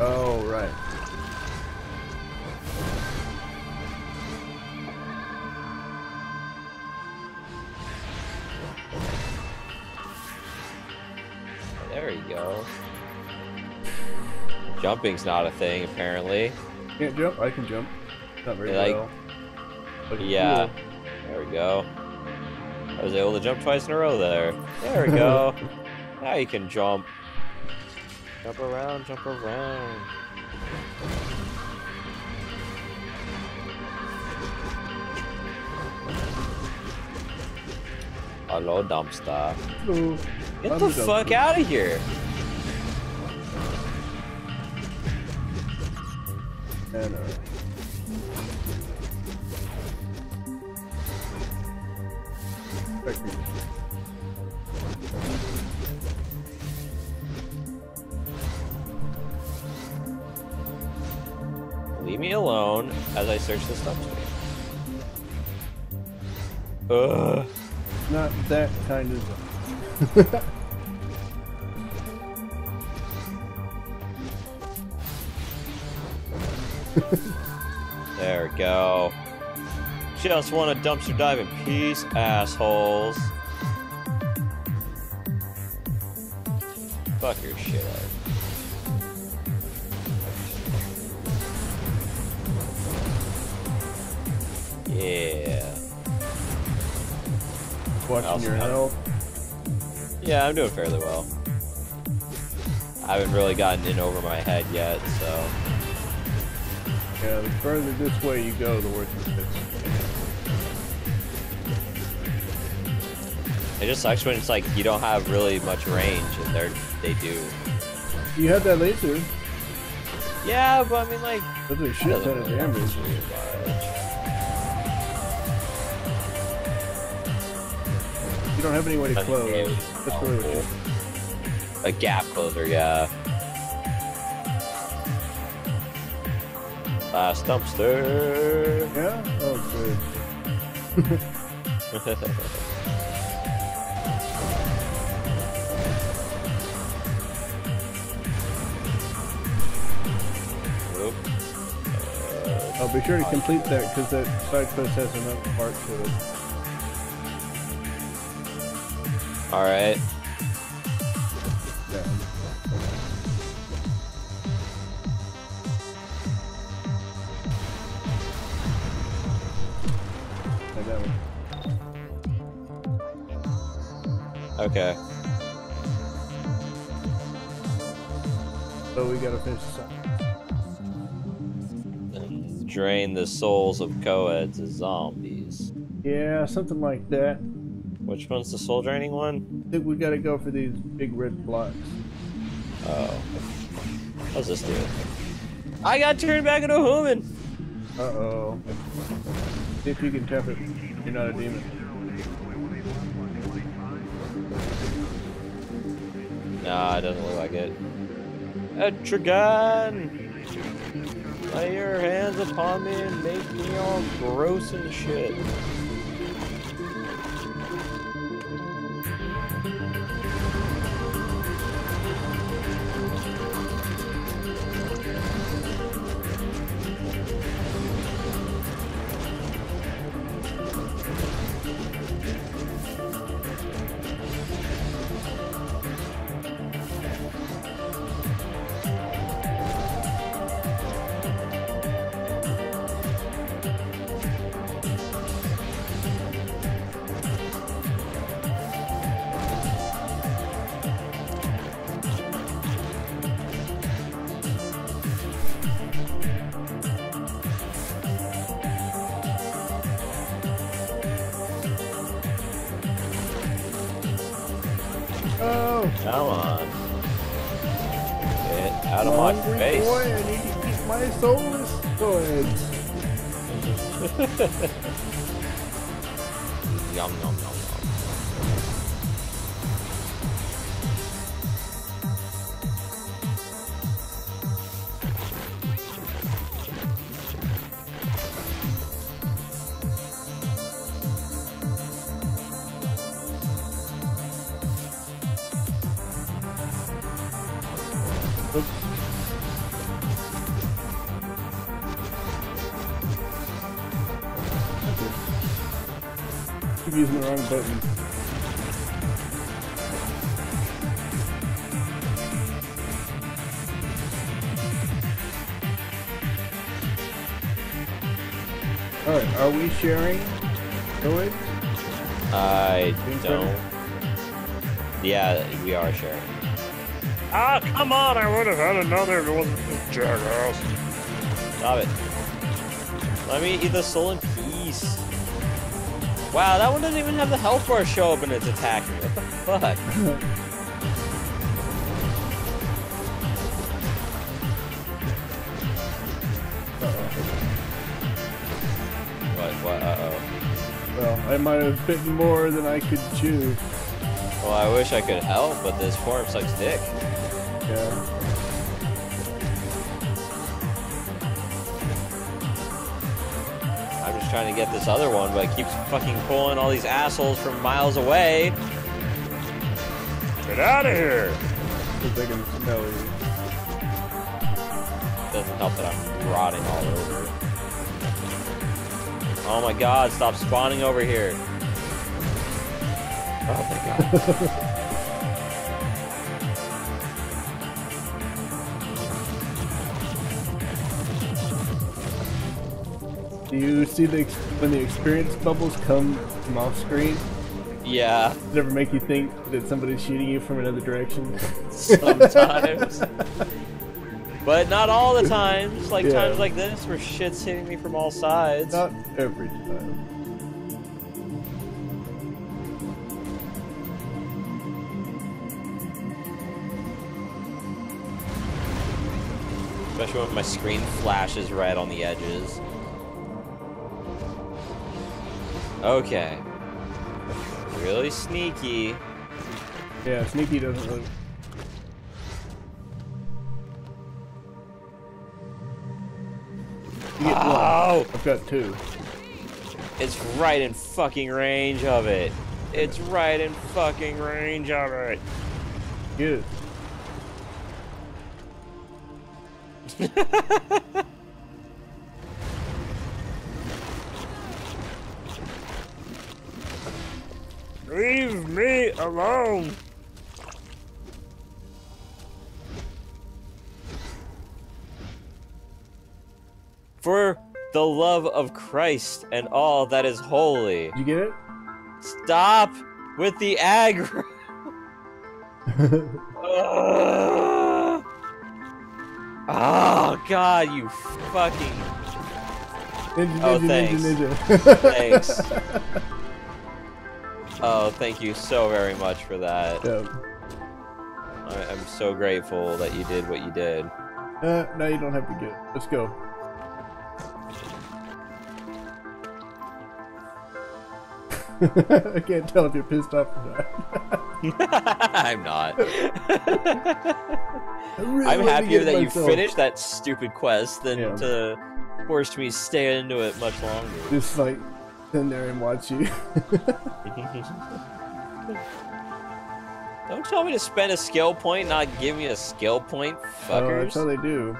[SPEAKER 2] Oh, right.
[SPEAKER 1] There you go. Jumping's not a thing, apparently.
[SPEAKER 2] Can't jump? I can jump. Not very
[SPEAKER 1] Yeah, like-
[SPEAKER 2] well. But
[SPEAKER 1] Yeah.
[SPEAKER 2] cool.
[SPEAKER 1] There we go. I was able to jump twice in a row there. There we go. now you can jump. Jump around, jump around. Hello, dumpster.
[SPEAKER 2] Ooh,
[SPEAKER 1] Get
[SPEAKER 2] I'm
[SPEAKER 1] the
[SPEAKER 2] the
[SPEAKER 1] fuck out of here.
[SPEAKER 2] And, uh, Spectre.
[SPEAKER 1] Leave me alone as I search this dumpster. Ugh.
[SPEAKER 2] Not that kind of.
[SPEAKER 1] There we go. Just want to dumpster dive in peace, assholes. Fuck your shit up. Yeah.
[SPEAKER 2] Watching your health.
[SPEAKER 1] Yeah, I'm doing fairly well. I haven't really gotten in over my head yet, so.
[SPEAKER 2] Yeah, the further this way you go, the worse it gets.
[SPEAKER 1] It just sucks when it's like you don't have really much range and they're they do.
[SPEAKER 2] You have that laser.
[SPEAKER 1] Yeah, but I mean like
[SPEAKER 2] a shit ton of damage. You don't have any way to close.
[SPEAKER 1] damage.
[SPEAKER 2] That's really you
[SPEAKER 1] a gap closer, yeah. Last dumpster.
[SPEAKER 2] Yeah? Oh, good. be sure to complete that because that side quest has another part to it.
[SPEAKER 1] All the souls of co-eds as zombies.
[SPEAKER 2] Yeah, something like that.
[SPEAKER 1] Which one's the soul draining one?
[SPEAKER 2] I think we gotta go for these big red blocks.
[SPEAKER 1] Oh. How's this do? I got turned back into a human.
[SPEAKER 2] Uh oh. See if you can tap it. You're not a demon.
[SPEAKER 1] Nah, it doesn't look like it. A Etrigan! Lay your hands upon me and make me all gross and shit.
[SPEAKER 2] Sharing? Go ahead.
[SPEAKER 1] I don't. Yeah, we are sharing.
[SPEAKER 3] Ah, come on! I would have had another if it wasn't for this jackass.
[SPEAKER 1] Stop it. Let me eat the soul in peace. Wow, that one doesn't even have the health bar show up when it's attacking. What the fuck?
[SPEAKER 2] might have bitten more than I could chew.
[SPEAKER 1] Well, I wish I could help, but this form sucks dick.
[SPEAKER 2] Yeah.
[SPEAKER 1] I'm just trying to get this other one, but it keeps fucking pulling all these assholes from miles away.
[SPEAKER 3] Get out of here!
[SPEAKER 2] Because they can smell you.
[SPEAKER 1] Doesn't help that I'm rotting all over. Oh my god, stop spawning over here. Oh my god.
[SPEAKER 2] Do you see the when the experience bubbles come from off screen?
[SPEAKER 1] yeah,
[SPEAKER 2] Does it ever make you think that somebody's shooting you from another direction?
[SPEAKER 1] sometimes. But not all the times. Like
[SPEAKER 2] Yeah.
[SPEAKER 1] times like this where shit's hitting me from all sides.
[SPEAKER 2] Not every time.
[SPEAKER 1] Especially when my screen flashes red on the edges. Okay. Really sneaky.
[SPEAKER 2] Yeah, sneaky doesn't really.
[SPEAKER 1] Oh!
[SPEAKER 2] I've got two.
[SPEAKER 1] It's right in fucking range of it. It's right in fucking range of it.
[SPEAKER 2] It.
[SPEAKER 3] Leave me alone.
[SPEAKER 1] For the love of Christ and all that is holy.
[SPEAKER 2] You get it?
[SPEAKER 1] Stop with the aggro. Ugh. oh god, you fucking
[SPEAKER 2] Ninja,
[SPEAKER 1] Oh, thanks.
[SPEAKER 2] ninja, ninja.
[SPEAKER 1] thanks. oh, thank you so very much for that.
[SPEAKER 2] yeah.
[SPEAKER 1] I- I'm so grateful that you did what you did.
[SPEAKER 2] Uh, now you don't have to get it. Let's go. I can't tell if you're pissed off or not.
[SPEAKER 1] I'm not.
[SPEAKER 2] Really
[SPEAKER 1] I'm happier that you finished that stupid quest than
[SPEAKER 2] Yeah.
[SPEAKER 1] to force me to stay into it much longer.
[SPEAKER 2] Just like stand there and watch you.
[SPEAKER 1] Don't tell me to spend a skill point, not give me a skill point,
[SPEAKER 2] Oh,
[SPEAKER 1] fuckers.
[SPEAKER 2] that's how they do.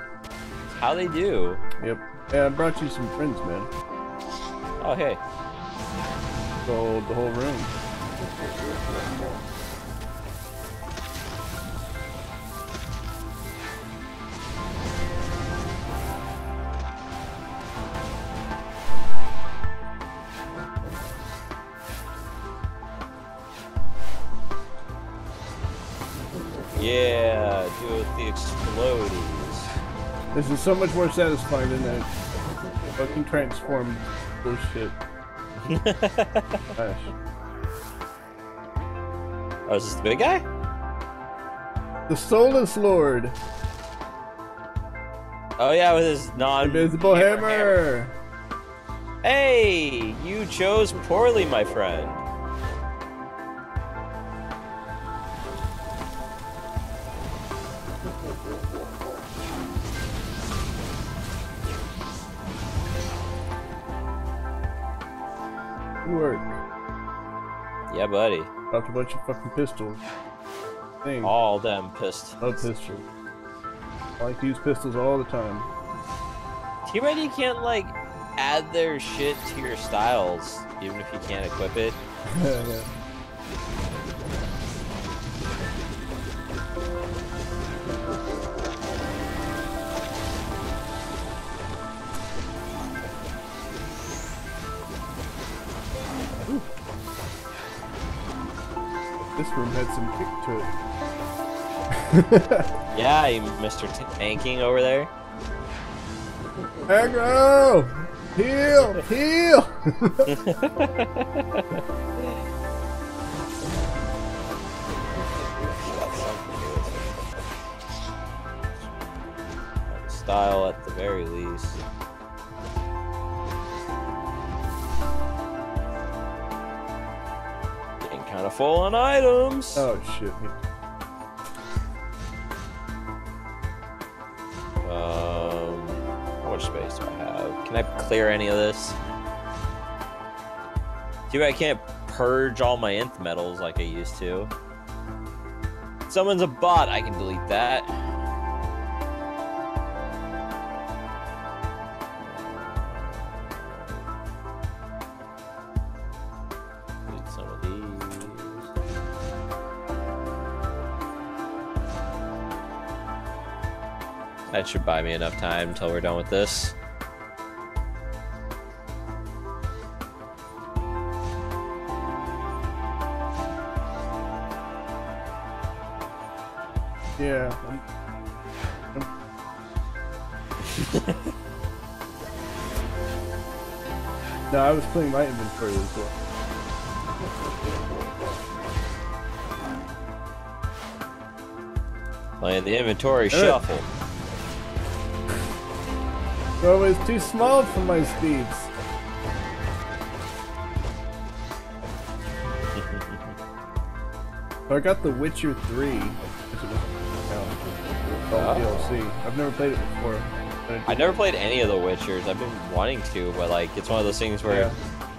[SPEAKER 1] how they do.
[SPEAKER 2] Yep. Yeah, I brought you some friends, man.
[SPEAKER 1] Oh, hey.
[SPEAKER 2] So the whole room.
[SPEAKER 1] Yeah, do it the explodies.
[SPEAKER 2] This is so much more satisfying than that fucking transform bullshit. Gosh.
[SPEAKER 1] Oh, is this the big guy?
[SPEAKER 2] The Soulless Lord,
[SPEAKER 1] Oh, yeah, with his non.
[SPEAKER 2] Invisible Hammer.
[SPEAKER 1] Hey, you chose poorly, my friend.
[SPEAKER 2] Work.
[SPEAKER 1] Yeah, buddy.
[SPEAKER 2] Dropped a bunch of fucking pistols.
[SPEAKER 1] All them pissed.
[SPEAKER 2] Love pistols. I like to use pistols all the time.
[SPEAKER 1] Too bad you can't, like, add their shit to your styles, even if you can't equip it.
[SPEAKER 2] yeah. This room had some kick to it.
[SPEAKER 1] Yeah, you Mr. Tanking over there.
[SPEAKER 2] Aggro! Heal! Heal!
[SPEAKER 1] Style at the very least. Kind of full on items.
[SPEAKER 2] oh shit.
[SPEAKER 1] Um, how much space do I have? Can I clear any of this? Too bad I can't purge all my nth metals like I used to. Someone's a bot. I can delete that. That should buy me enough time until we're done with this.
[SPEAKER 2] Yeah. No, I was playing my inventory as well.
[SPEAKER 1] Playing the inventory shuffle.
[SPEAKER 2] It's always too small for my speeds. So I got The Witcher 3. Because it was count. It's all
[SPEAKER 1] Oh.
[SPEAKER 2] DLC. I've never played it before. but
[SPEAKER 1] I never played any of the Witchers. I've been wanting to, but like it's one of those things where
[SPEAKER 2] Yeah.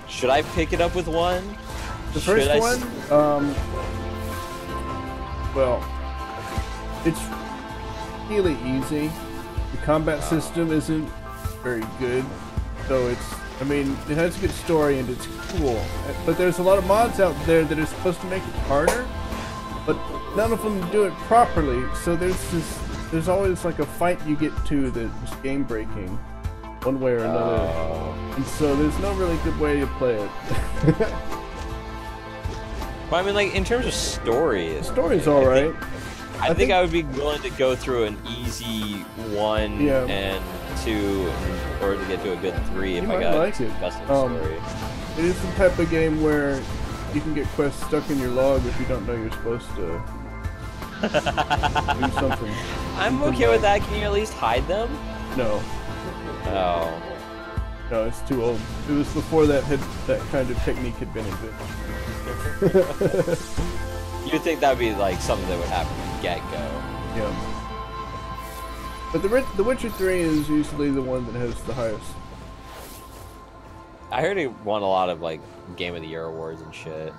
[SPEAKER 1] should I pick it up with one?
[SPEAKER 2] The first
[SPEAKER 1] I s-
[SPEAKER 2] one, um, well, it's really easy. The combat
[SPEAKER 1] Ah.
[SPEAKER 2] system isn't very good, so it's. I mean, it has a good story and it's cool, but there's a lot of mods out there that are supposed to make it harder, but none of them do it properly. So there's this. There's always like a fight you get to that's game breaking, one way or another,
[SPEAKER 1] Oh.
[SPEAKER 2] and so there's no really good way to play it.
[SPEAKER 1] But I mean, like in terms of story,
[SPEAKER 2] the story's all right.
[SPEAKER 1] I,
[SPEAKER 2] I
[SPEAKER 1] think,
[SPEAKER 2] think-
[SPEAKER 1] I would be willing to go through an easy one
[SPEAKER 2] Yeah.
[SPEAKER 1] and two, order to get to a good three if
[SPEAKER 2] You
[SPEAKER 1] I got
[SPEAKER 2] like it.
[SPEAKER 1] custom
[SPEAKER 2] Um,
[SPEAKER 1] story.
[SPEAKER 2] It is the type of game where you can get quests stuck in your log if you don't know you're supposed to do something.
[SPEAKER 1] I'm okay with that. Can you at least hide them?
[SPEAKER 2] No,
[SPEAKER 1] Oh.
[SPEAKER 2] no, it's too old. It was before that had that kind of technique had been invented.
[SPEAKER 1] You'd think that would be like something that would happen from get go.
[SPEAKER 2] Yeah. But the The Witcher 3 is usually the one that has the highest.
[SPEAKER 1] I heard he won a lot of like Game of the Year awards and shit.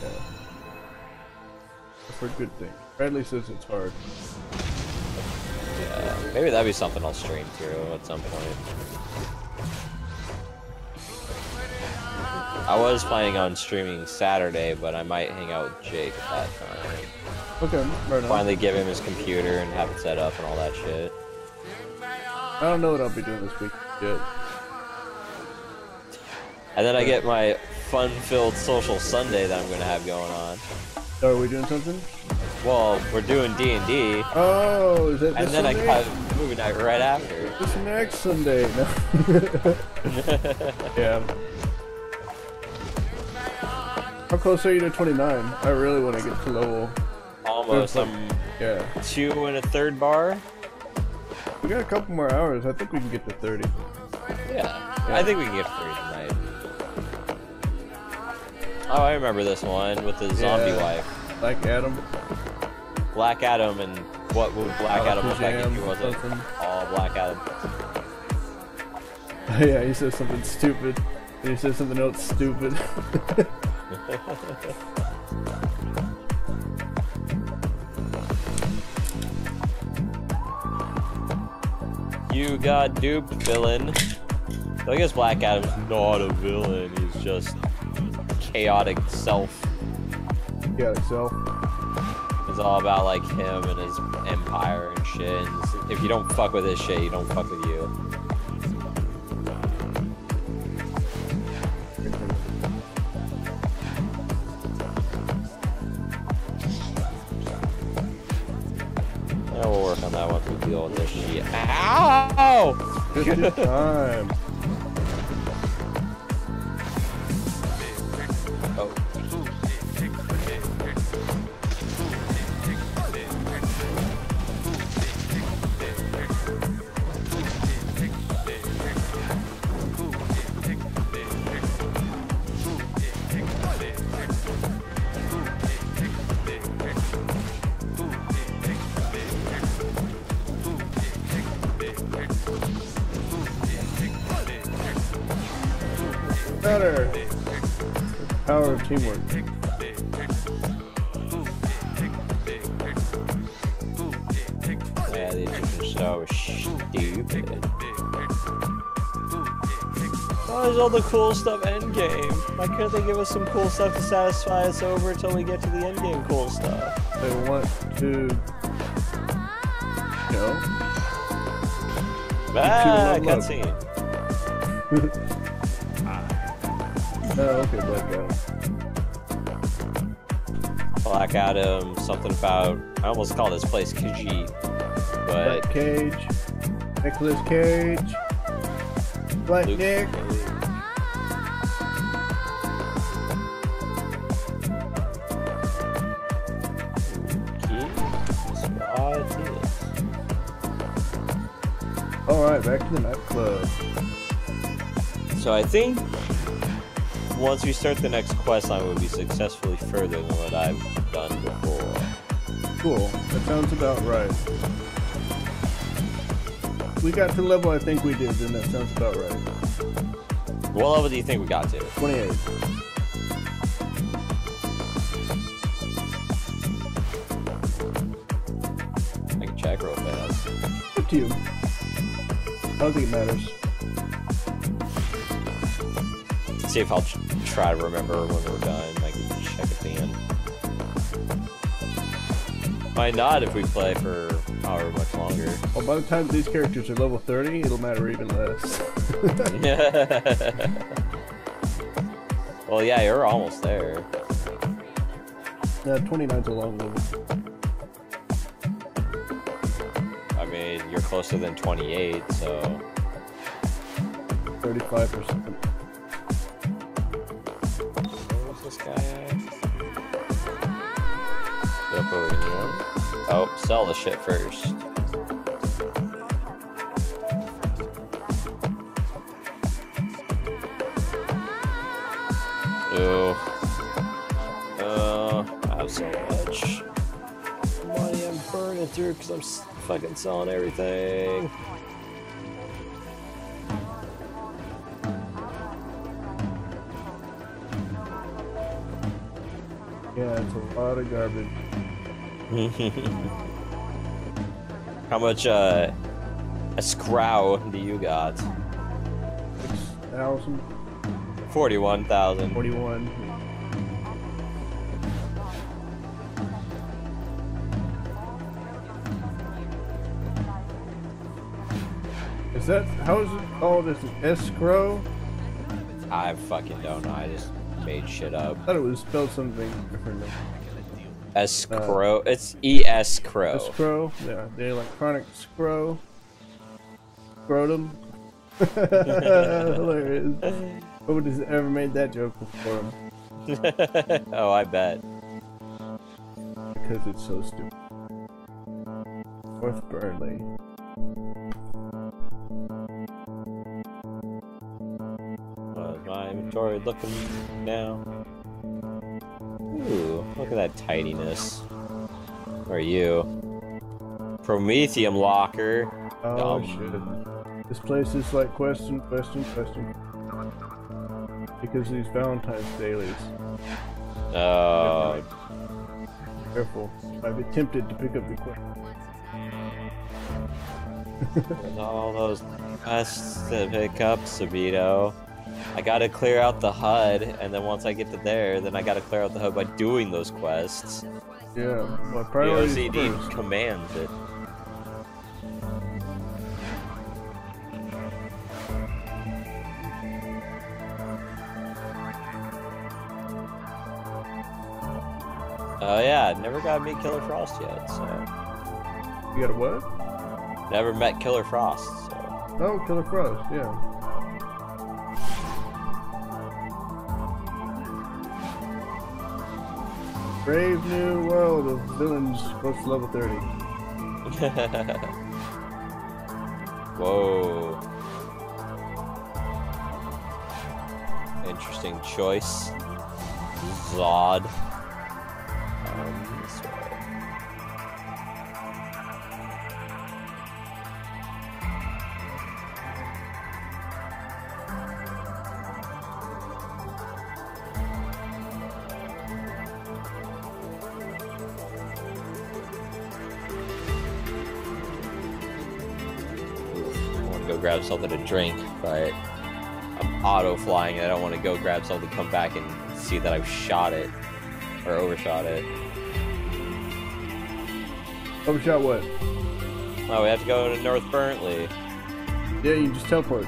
[SPEAKER 2] Yeah. For a good thing. Bradley says it's hard.
[SPEAKER 1] Yeah, maybe that'd be something I'll stream through at some point. I was planning on streaming Saturday, but I might hang out with Jake at that time.
[SPEAKER 2] Okay, right on.
[SPEAKER 1] Finally give him his computer and have it set up and all that shit.
[SPEAKER 2] I don't know what I'll be doing this week yet.
[SPEAKER 1] And then I get my fun-filled social Sunday that I'm gonna have going on.
[SPEAKER 2] Are we doing something?
[SPEAKER 1] Well, we're doing D and D,
[SPEAKER 2] Oh, is that
[SPEAKER 1] and
[SPEAKER 2] this
[SPEAKER 1] then I
[SPEAKER 2] Sunday?
[SPEAKER 1] got movie night right after.
[SPEAKER 2] This next Sunday. No. yeah. How close are you to 29? I really want to get to level.
[SPEAKER 1] Almost. I'm
[SPEAKER 2] Yeah.
[SPEAKER 1] two and a third bar.
[SPEAKER 2] We got a couple more hours. I think we can get to 30.
[SPEAKER 1] Yeah, I think we can get three tonight. Oh, I remember this one with the zombie
[SPEAKER 2] Yeah.
[SPEAKER 1] wife.
[SPEAKER 2] Black Adam.
[SPEAKER 1] Black Adam and what would Black Adam look like if he wasn't
[SPEAKER 2] something.
[SPEAKER 1] all Black Adam?
[SPEAKER 2] yeah, he says something stupid. And he says something else stupid.
[SPEAKER 1] You got duped, villain. So I guess Black Adam's not a villain. He's just chaotic self.
[SPEAKER 2] yeah, self.
[SPEAKER 1] It's all about like him and his empire and shit. And if you don't fuck with his shit, you don't fuck with you. Yeah, we'll work on that once we deal with this shit. Ow!
[SPEAKER 2] Good time. Better. Power of teamwork.
[SPEAKER 1] Yeah, the Egyptian star was stupid. Why is all the cool stuff endgame? Why couldn't they give us some cool stuff to satisfy us over until we get to the endgame cool stuff?
[SPEAKER 2] They want to. No.
[SPEAKER 1] Ah,
[SPEAKER 2] level up.
[SPEAKER 1] cutscene.
[SPEAKER 2] Oh, okay, Black Adam.
[SPEAKER 1] Black Adam, something about. I almost call this place Khajiit, but
[SPEAKER 2] Black Cage. Nicholas Cage. Black
[SPEAKER 1] Luke
[SPEAKER 2] Nick.
[SPEAKER 1] Cage. Is.
[SPEAKER 2] Alright, back to the nightclub.
[SPEAKER 1] So I think once we start the next quest line, we'll be successfully further than what I've done before.
[SPEAKER 2] Cool. That sounds about right. We got to the level I think we did, then that sounds about right.
[SPEAKER 1] What level do you think we got to?
[SPEAKER 2] 28.
[SPEAKER 1] I can check real fast.
[SPEAKER 2] Up to you. I don't think it matters.
[SPEAKER 1] See if I'll try to remember when we're done. I can check at the end. Might not if we play for however much longer.
[SPEAKER 2] Well, by the time these characters are level 30, it'll matter even less.
[SPEAKER 1] well, yeah, you're almost there.
[SPEAKER 2] uh, 29's a long level.
[SPEAKER 1] I mean, you're closer than 28, so
[SPEAKER 2] 35%.
[SPEAKER 1] where's Sell the shit first. Ooh. Uh, I have so much money I'm burning through because I'm fucking selling everything.
[SPEAKER 2] Yeah, it's a lot of garbage.
[SPEAKER 1] How much, uh, a scrow do you got?
[SPEAKER 2] 6,000,
[SPEAKER 1] 41,000.
[SPEAKER 2] 41. Is that, how is it called? Is it escrow?
[SPEAKER 1] I fucking don't know. I just made shit up.
[SPEAKER 2] I thought it was spelled something differently.
[SPEAKER 1] Escrow. Uh, it's E S Crow.
[SPEAKER 2] Escrow? Yeah, the electronic scrow. Scrotum. Hilarious. Nobody's ever made that joke before
[SPEAKER 1] oh, I bet.
[SPEAKER 2] because it's so stupid. North Burnley.
[SPEAKER 1] Was uh, my inventory looking now? Ooh, look at that tidiness. Where are you? Promethium locker.
[SPEAKER 2] Oh
[SPEAKER 1] Dumb.
[SPEAKER 2] shit. This place is like question, question, question. Because of these Valentine's dailies.
[SPEAKER 1] Oh,
[SPEAKER 2] Careful. I've attempted to pick up the question.
[SPEAKER 1] all those quests to pick up, Sabito. I gotta clear out the HUD, and then once I get to there, then I gotta clear out the HUD by doing those quests.
[SPEAKER 2] Yeah, my
[SPEAKER 1] The OCD
[SPEAKER 2] first.
[SPEAKER 1] commands it. Oh yeah, never got to meet Killer Frost yet, so
[SPEAKER 2] You got a what?
[SPEAKER 1] never met Killer Frost. So
[SPEAKER 2] Oh, Killer Frost, yeah. Brave new world of villains close to level 30.
[SPEAKER 1] Whoa. Interesting choice. Zod. Something to drink, but I'm auto flying and I don't want to go grab something, come back and see that I've shot it or overshot it.
[SPEAKER 2] Overshot what?
[SPEAKER 1] Oh, we have to go to North Burnley.
[SPEAKER 2] Yeah, you just teleport.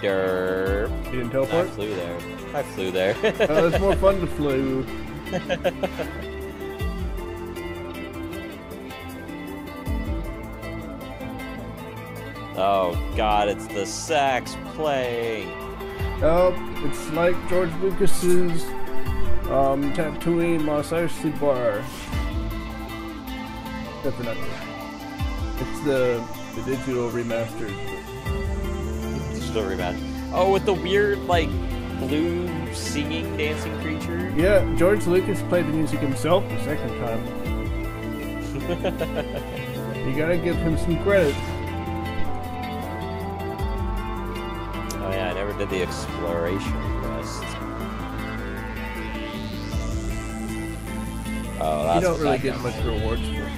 [SPEAKER 1] Derp.
[SPEAKER 2] You didn't teleport?
[SPEAKER 1] I flew there. I flew there.
[SPEAKER 2] Oh, it's more fun to flew.
[SPEAKER 1] Oh god, it's the sax playing.
[SPEAKER 2] Oh, it's like George Lucas's um, Tatooine Mos Eisley bar. Except for not It's the the digital remastered.
[SPEAKER 1] Digital rematch. Oh, with the weird like blue singing dancing creature.
[SPEAKER 2] Yeah, George Lucas played the music himself the second time. you gotta give him some credit.
[SPEAKER 1] Yeah, I never did the exploration quest. Oh, that's
[SPEAKER 2] you don't really get much rewards for.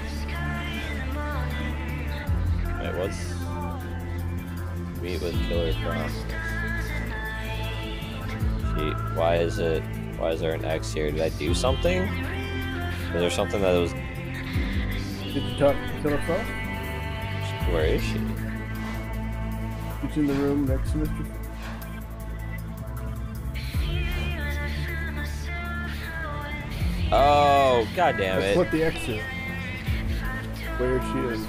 [SPEAKER 1] It It was meet with Killer Frost. Gee, why is it? Why is there an X here? Did I do something? Was there something that was?
[SPEAKER 2] Did you talk to Killer Frost?
[SPEAKER 1] Where is she?
[SPEAKER 2] She's in the room next to Mr.
[SPEAKER 1] god damn
[SPEAKER 2] That's
[SPEAKER 1] it!
[SPEAKER 2] what the X is. Where she is.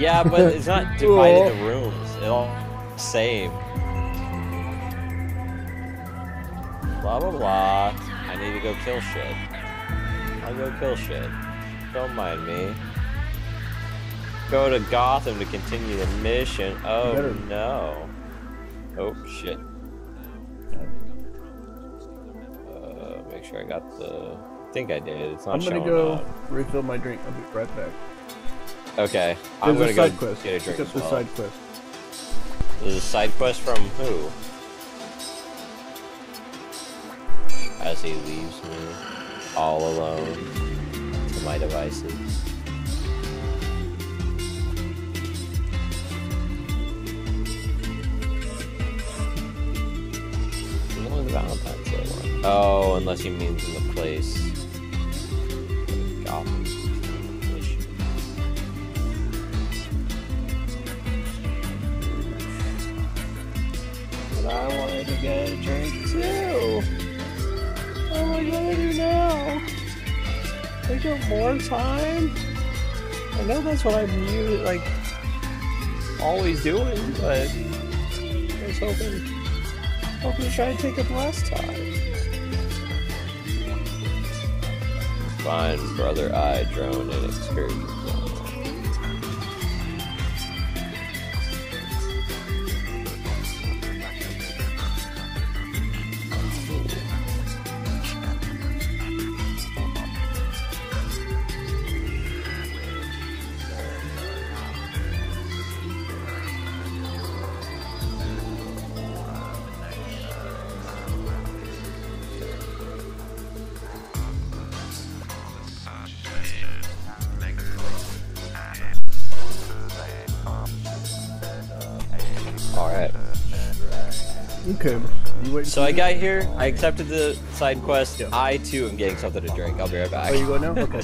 [SPEAKER 1] Yeah, but it's not divided the rooms. It's all same. Blah blah blah. I need to go kill shit. I'll go kill shit. Don't mind me. Go to Gotham to continue the mission. Oh
[SPEAKER 2] better-
[SPEAKER 1] no. Oh shit. Uh, make sure I got the. I think I did. It's not
[SPEAKER 2] I'm gonna go
[SPEAKER 1] up.
[SPEAKER 2] refill my drink. I'll be right back.
[SPEAKER 1] Okay, I'm
[SPEAKER 2] There's
[SPEAKER 1] gonna
[SPEAKER 2] a side
[SPEAKER 1] go
[SPEAKER 2] quest.
[SPEAKER 1] get a drink
[SPEAKER 2] Pick up the side quest.
[SPEAKER 1] There's a side quest from who? As he leaves me all alone to my devices. There's only the Valentine's Day one. Oh, unless he means in the place. But I wanted to get a drink too. Oh Am I gonna do now? Take up more time? I know that's what I'm usually like always doing, but I was hoping hoping to try to take up less time. Find brother eye drone in excursion So I got here, I accepted the side quest. I too am getting something to drink. I'll be right back.
[SPEAKER 2] Oh, you going now? Okay.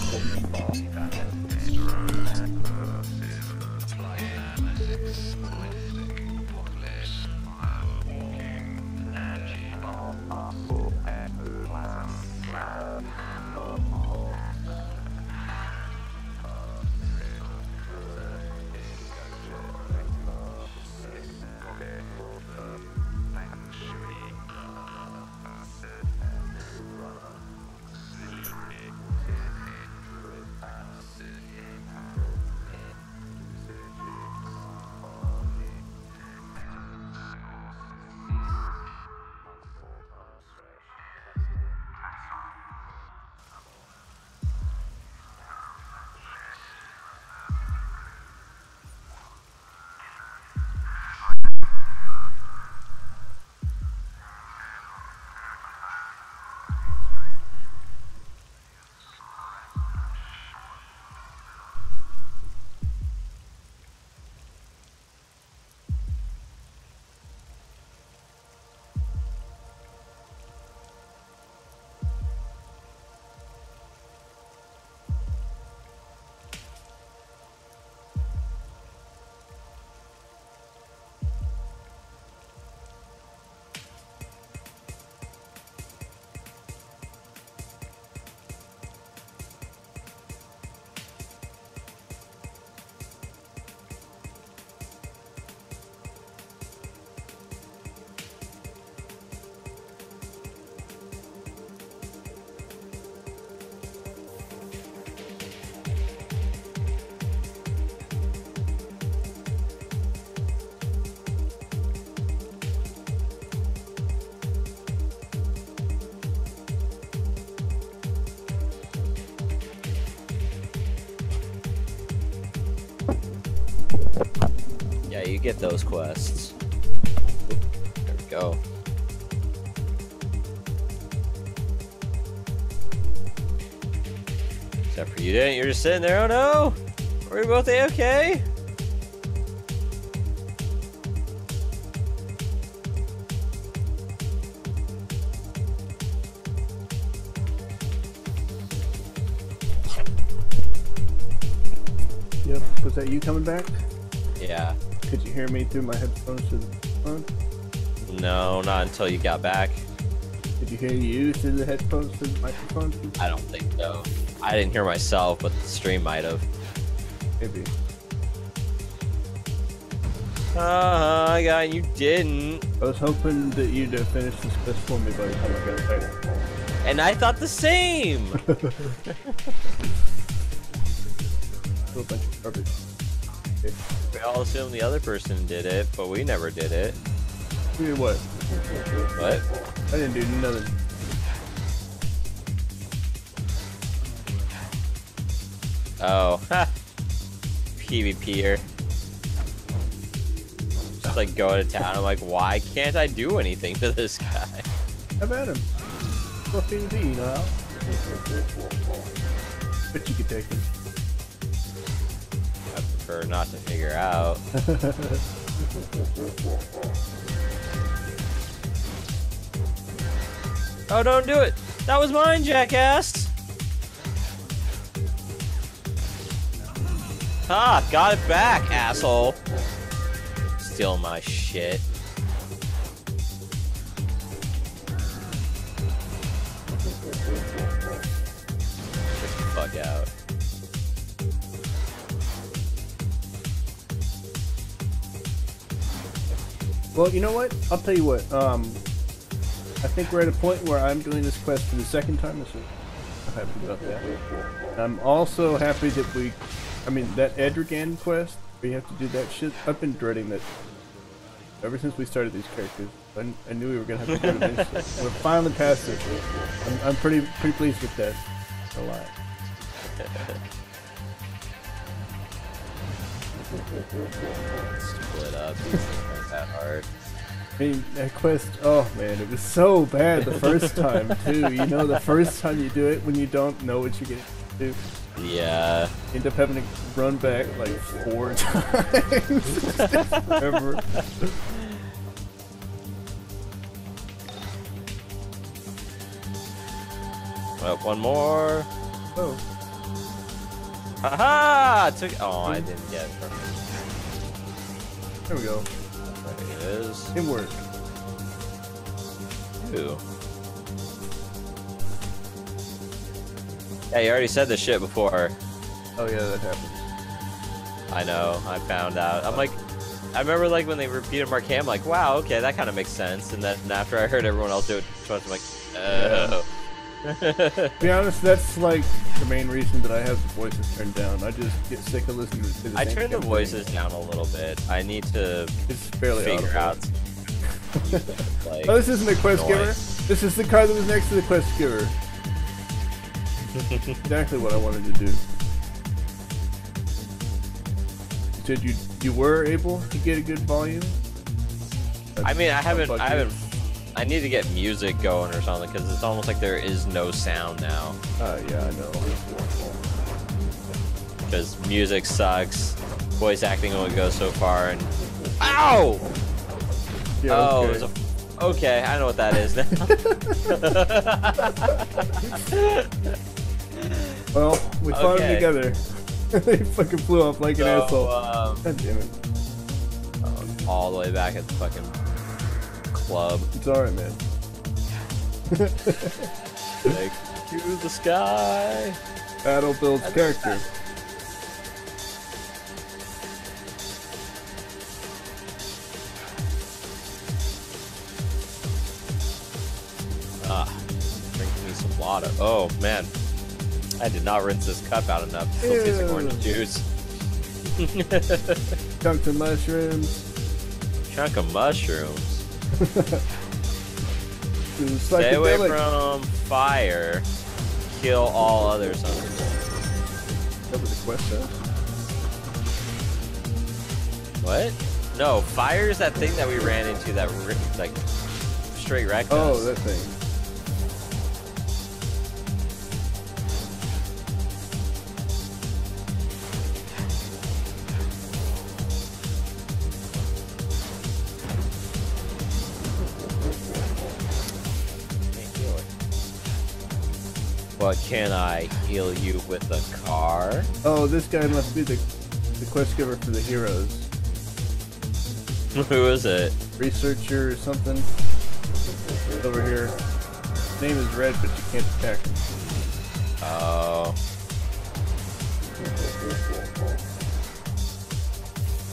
[SPEAKER 1] Get those quests. There we go. Except for you didn't. You're just sitting there. Oh no! Are we both okay?
[SPEAKER 2] Through my headphones to the phone?
[SPEAKER 1] No, not until you got back.
[SPEAKER 2] Did you hear you through the headphones to the microphone?
[SPEAKER 1] I don't think so. I didn't hear myself, but the stream might have.
[SPEAKER 2] Maybe.
[SPEAKER 1] Uh, got you didn't.
[SPEAKER 2] I was hoping that you'd uh, finish this quest for me by the time I got back.
[SPEAKER 1] And I thought the same.
[SPEAKER 2] A bunch of garbage.
[SPEAKER 1] All assumed the other person did it, but we never did it.
[SPEAKER 2] You did what?
[SPEAKER 1] What?
[SPEAKER 2] I didn't do nothing.
[SPEAKER 1] Oh, ha. PvPer. Just like going to town. I'm like, why can't I do anything to this guy?
[SPEAKER 2] Have at him. Thing do you know how? Bet you could take him.
[SPEAKER 1] Prefer not to figure out. Oh, don't do it! That was mine, jackass! Ah, got it back, asshole! Steal my shit.
[SPEAKER 2] Well, you know what? I'll tell you what. Um, I think we're at a point where I'm doing this quest for the second time this week. I'm happy about that. I'm also happy that we, I mean, that Etrigan quest, we have to do that shit. I've been dreading that ever since we started these characters. I, I knew we were gonna have to do this. We're finally past it. I'm, I'm pretty pretty pleased with that. A lot.
[SPEAKER 1] Split up. These things aren't that hard.
[SPEAKER 2] I mean, that quest, oh man, it was so bad the first time, too. You know, the first time you do it when you don't know what you're getting to.
[SPEAKER 1] Yeah.
[SPEAKER 2] You end up having to run back like four times. Forever.
[SPEAKER 1] Oh, one more.
[SPEAKER 2] Oh,
[SPEAKER 1] Haha! Took. Oh, I didn't get it. Perfect.
[SPEAKER 2] there we go.
[SPEAKER 1] Is.
[SPEAKER 2] Worked.
[SPEAKER 1] Ooh. Yeah, you already said this shit before.
[SPEAKER 2] Oh yeah, that happened.
[SPEAKER 1] I know. I found out. I'm like, I remember like when they repeated Marquet, I'm like, wow, okay, that kind of makes sense. And then after I heard everyone else do it twice, I'm like, oh.
[SPEAKER 2] To be honest, that's like the main reason that I have the voices turned down. I just get sick of listening to the
[SPEAKER 1] I turned the voices down a little bit. I need to
[SPEAKER 2] It's barely
[SPEAKER 1] figure
[SPEAKER 2] audible.
[SPEAKER 1] out. like,
[SPEAKER 2] Oh, this isn't a quest giver. This is the car that was next to the quest giver. exactly what I wanted to do. You said you you were able to get a good volume.
[SPEAKER 1] I mean, I haven't, I haven't. I need to get music going or something because it's almost like there is no sound now.
[SPEAKER 2] Uh, yeah, I know.
[SPEAKER 1] Because music sucks, voice acting only goes so far, and ow!
[SPEAKER 2] Yeah,
[SPEAKER 1] oh,
[SPEAKER 2] okay.
[SPEAKER 1] a. Okay, I know what that is now.
[SPEAKER 2] Well, we fought them together. they fucking flew off like an asshole.
[SPEAKER 1] um,
[SPEAKER 2] God damn it.
[SPEAKER 1] all the way back at the fucking club,
[SPEAKER 2] It's alright, man.
[SPEAKER 1] like to the sky.
[SPEAKER 2] Battle builds character.
[SPEAKER 1] Ah, drinking me some water. Oh man, I did not rinse this cup out enough. Still tastes like orange juice.
[SPEAKER 2] Chunks of mushrooms.
[SPEAKER 1] Chunk of mushrooms. Stay away from fire. Kill all others. on the.
[SPEAKER 2] That was a quest, huh?
[SPEAKER 1] What? No, fire is that thing that we ran into that like straight wrecked
[SPEAKER 2] Oh,
[SPEAKER 1] us.
[SPEAKER 2] that thing.
[SPEAKER 1] But can I heal you with a car?
[SPEAKER 2] Oh, this guy must be the the quest giver for the heroes.
[SPEAKER 1] Who is it?
[SPEAKER 2] Researcher or something. Over here. His name is Red, but you can't attack him.
[SPEAKER 1] Oh,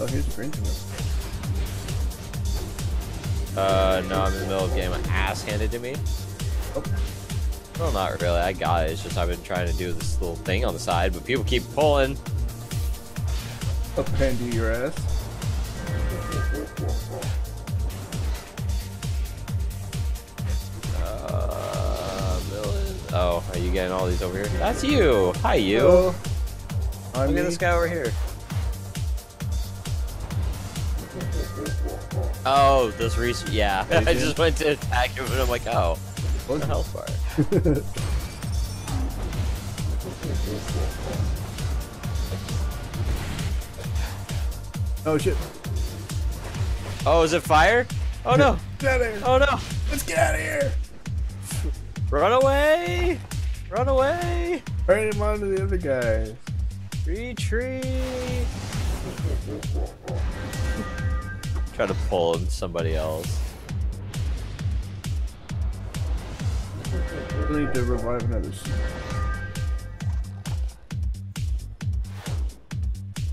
[SPEAKER 2] Oh, here's a green tumor.
[SPEAKER 1] uh, no, I'm in the middle of getting my ass handed to me.
[SPEAKER 2] Oh,
[SPEAKER 1] Well, not really. I got it. It's just I've been trying to do this little thing on the side, but people keep pulling.
[SPEAKER 2] up handy your ass.
[SPEAKER 1] Uh. Oh, are you getting all these over here? That's you. Hi, you.
[SPEAKER 2] Hello. I'm
[SPEAKER 1] Look at this guy over here. Oh, this research. Yeah, I just went to attack him, and I'm like, oh, what the health bar?
[SPEAKER 2] oh shit.
[SPEAKER 1] Oh, is it fire? Oh no!
[SPEAKER 2] Get out of here.
[SPEAKER 1] Oh no!
[SPEAKER 2] Let's get out of here.
[SPEAKER 1] Run away! Run away!
[SPEAKER 2] Turn him on to the other guys.
[SPEAKER 1] Retreat! Try to pull in somebody else.
[SPEAKER 2] We need to revive another.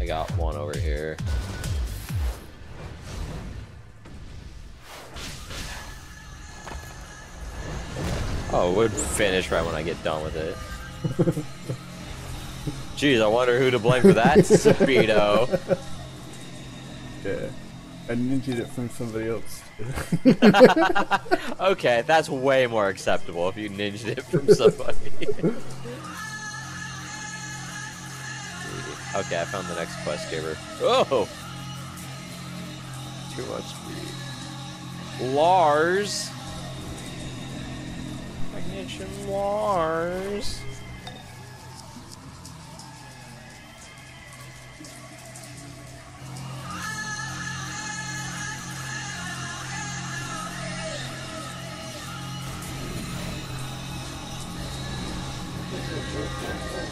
[SPEAKER 1] I got one over here. Oh, it would finish right when I get done with it. Jeez, I wonder who to blame for that speedo.
[SPEAKER 2] Yeah. I ninja'd it from somebody else.
[SPEAKER 1] Okay, that's way more acceptable if you ninja'd it from somebody. okay, I found the next quest giver. Oh! Too much speed. Lars! Technician Lars!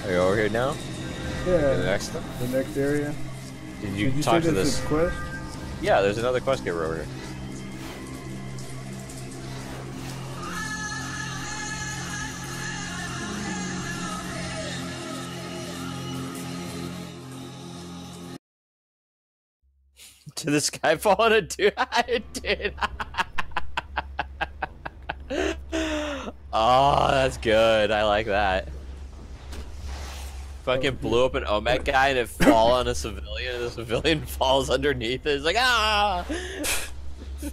[SPEAKER 1] Are you over here now? Yeah. The
[SPEAKER 2] Yeah.
[SPEAKER 1] next one?
[SPEAKER 2] The next area.
[SPEAKER 1] Did you,
[SPEAKER 2] Did you
[SPEAKER 1] talk to
[SPEAKER 2] this quest?
[SPEAKER 1] Yeah, there's another quest giver over here. Did the guy fall on a dude? I did. oh, that's good. I like that. Fucking blew up an OMAC guy and it fall on a civilian and the civilian falls underneath it. It's like, ah!
[SPEAKER 4] Please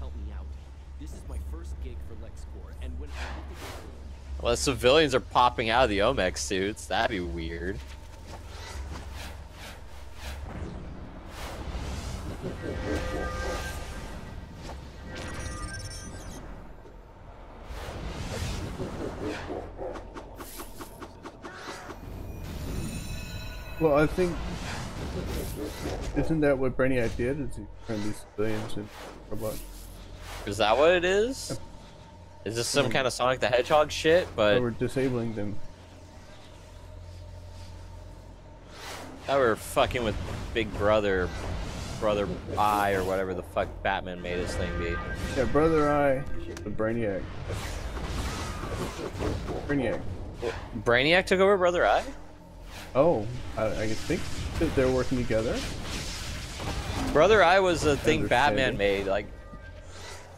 [SPEAKER 4] help me out. This is my first gig for LexCorp, and when I look at
[SPEAKER 1] Well, the civilians are popping out of the OMACs suits. That'd be weird.
[SPEAKER 2] Well, I think isn't that what Brainiac did? Is he turned these civilians into robots?
[SPEAKER 1] Is that what it is? Is this some hmm. kind of Sonic the Hedgehog shit? But
[SPEAKER 2] we're disabling them.
[SPEAKER 1] that we're fucking with Big Brother, Brother Eye, or whatever the fuck Batman made his thing be.
[SPEAKER 2] Yeah, Brother Eye, the Brainiac. Brainiac.
[SPEAKER 1] Brainiac took over Brother Eye?
[SPEAKER 2] Oh, I, I think that they're working together.
[SPEAKER 1] Brother Eye was a thing Batman made. Like,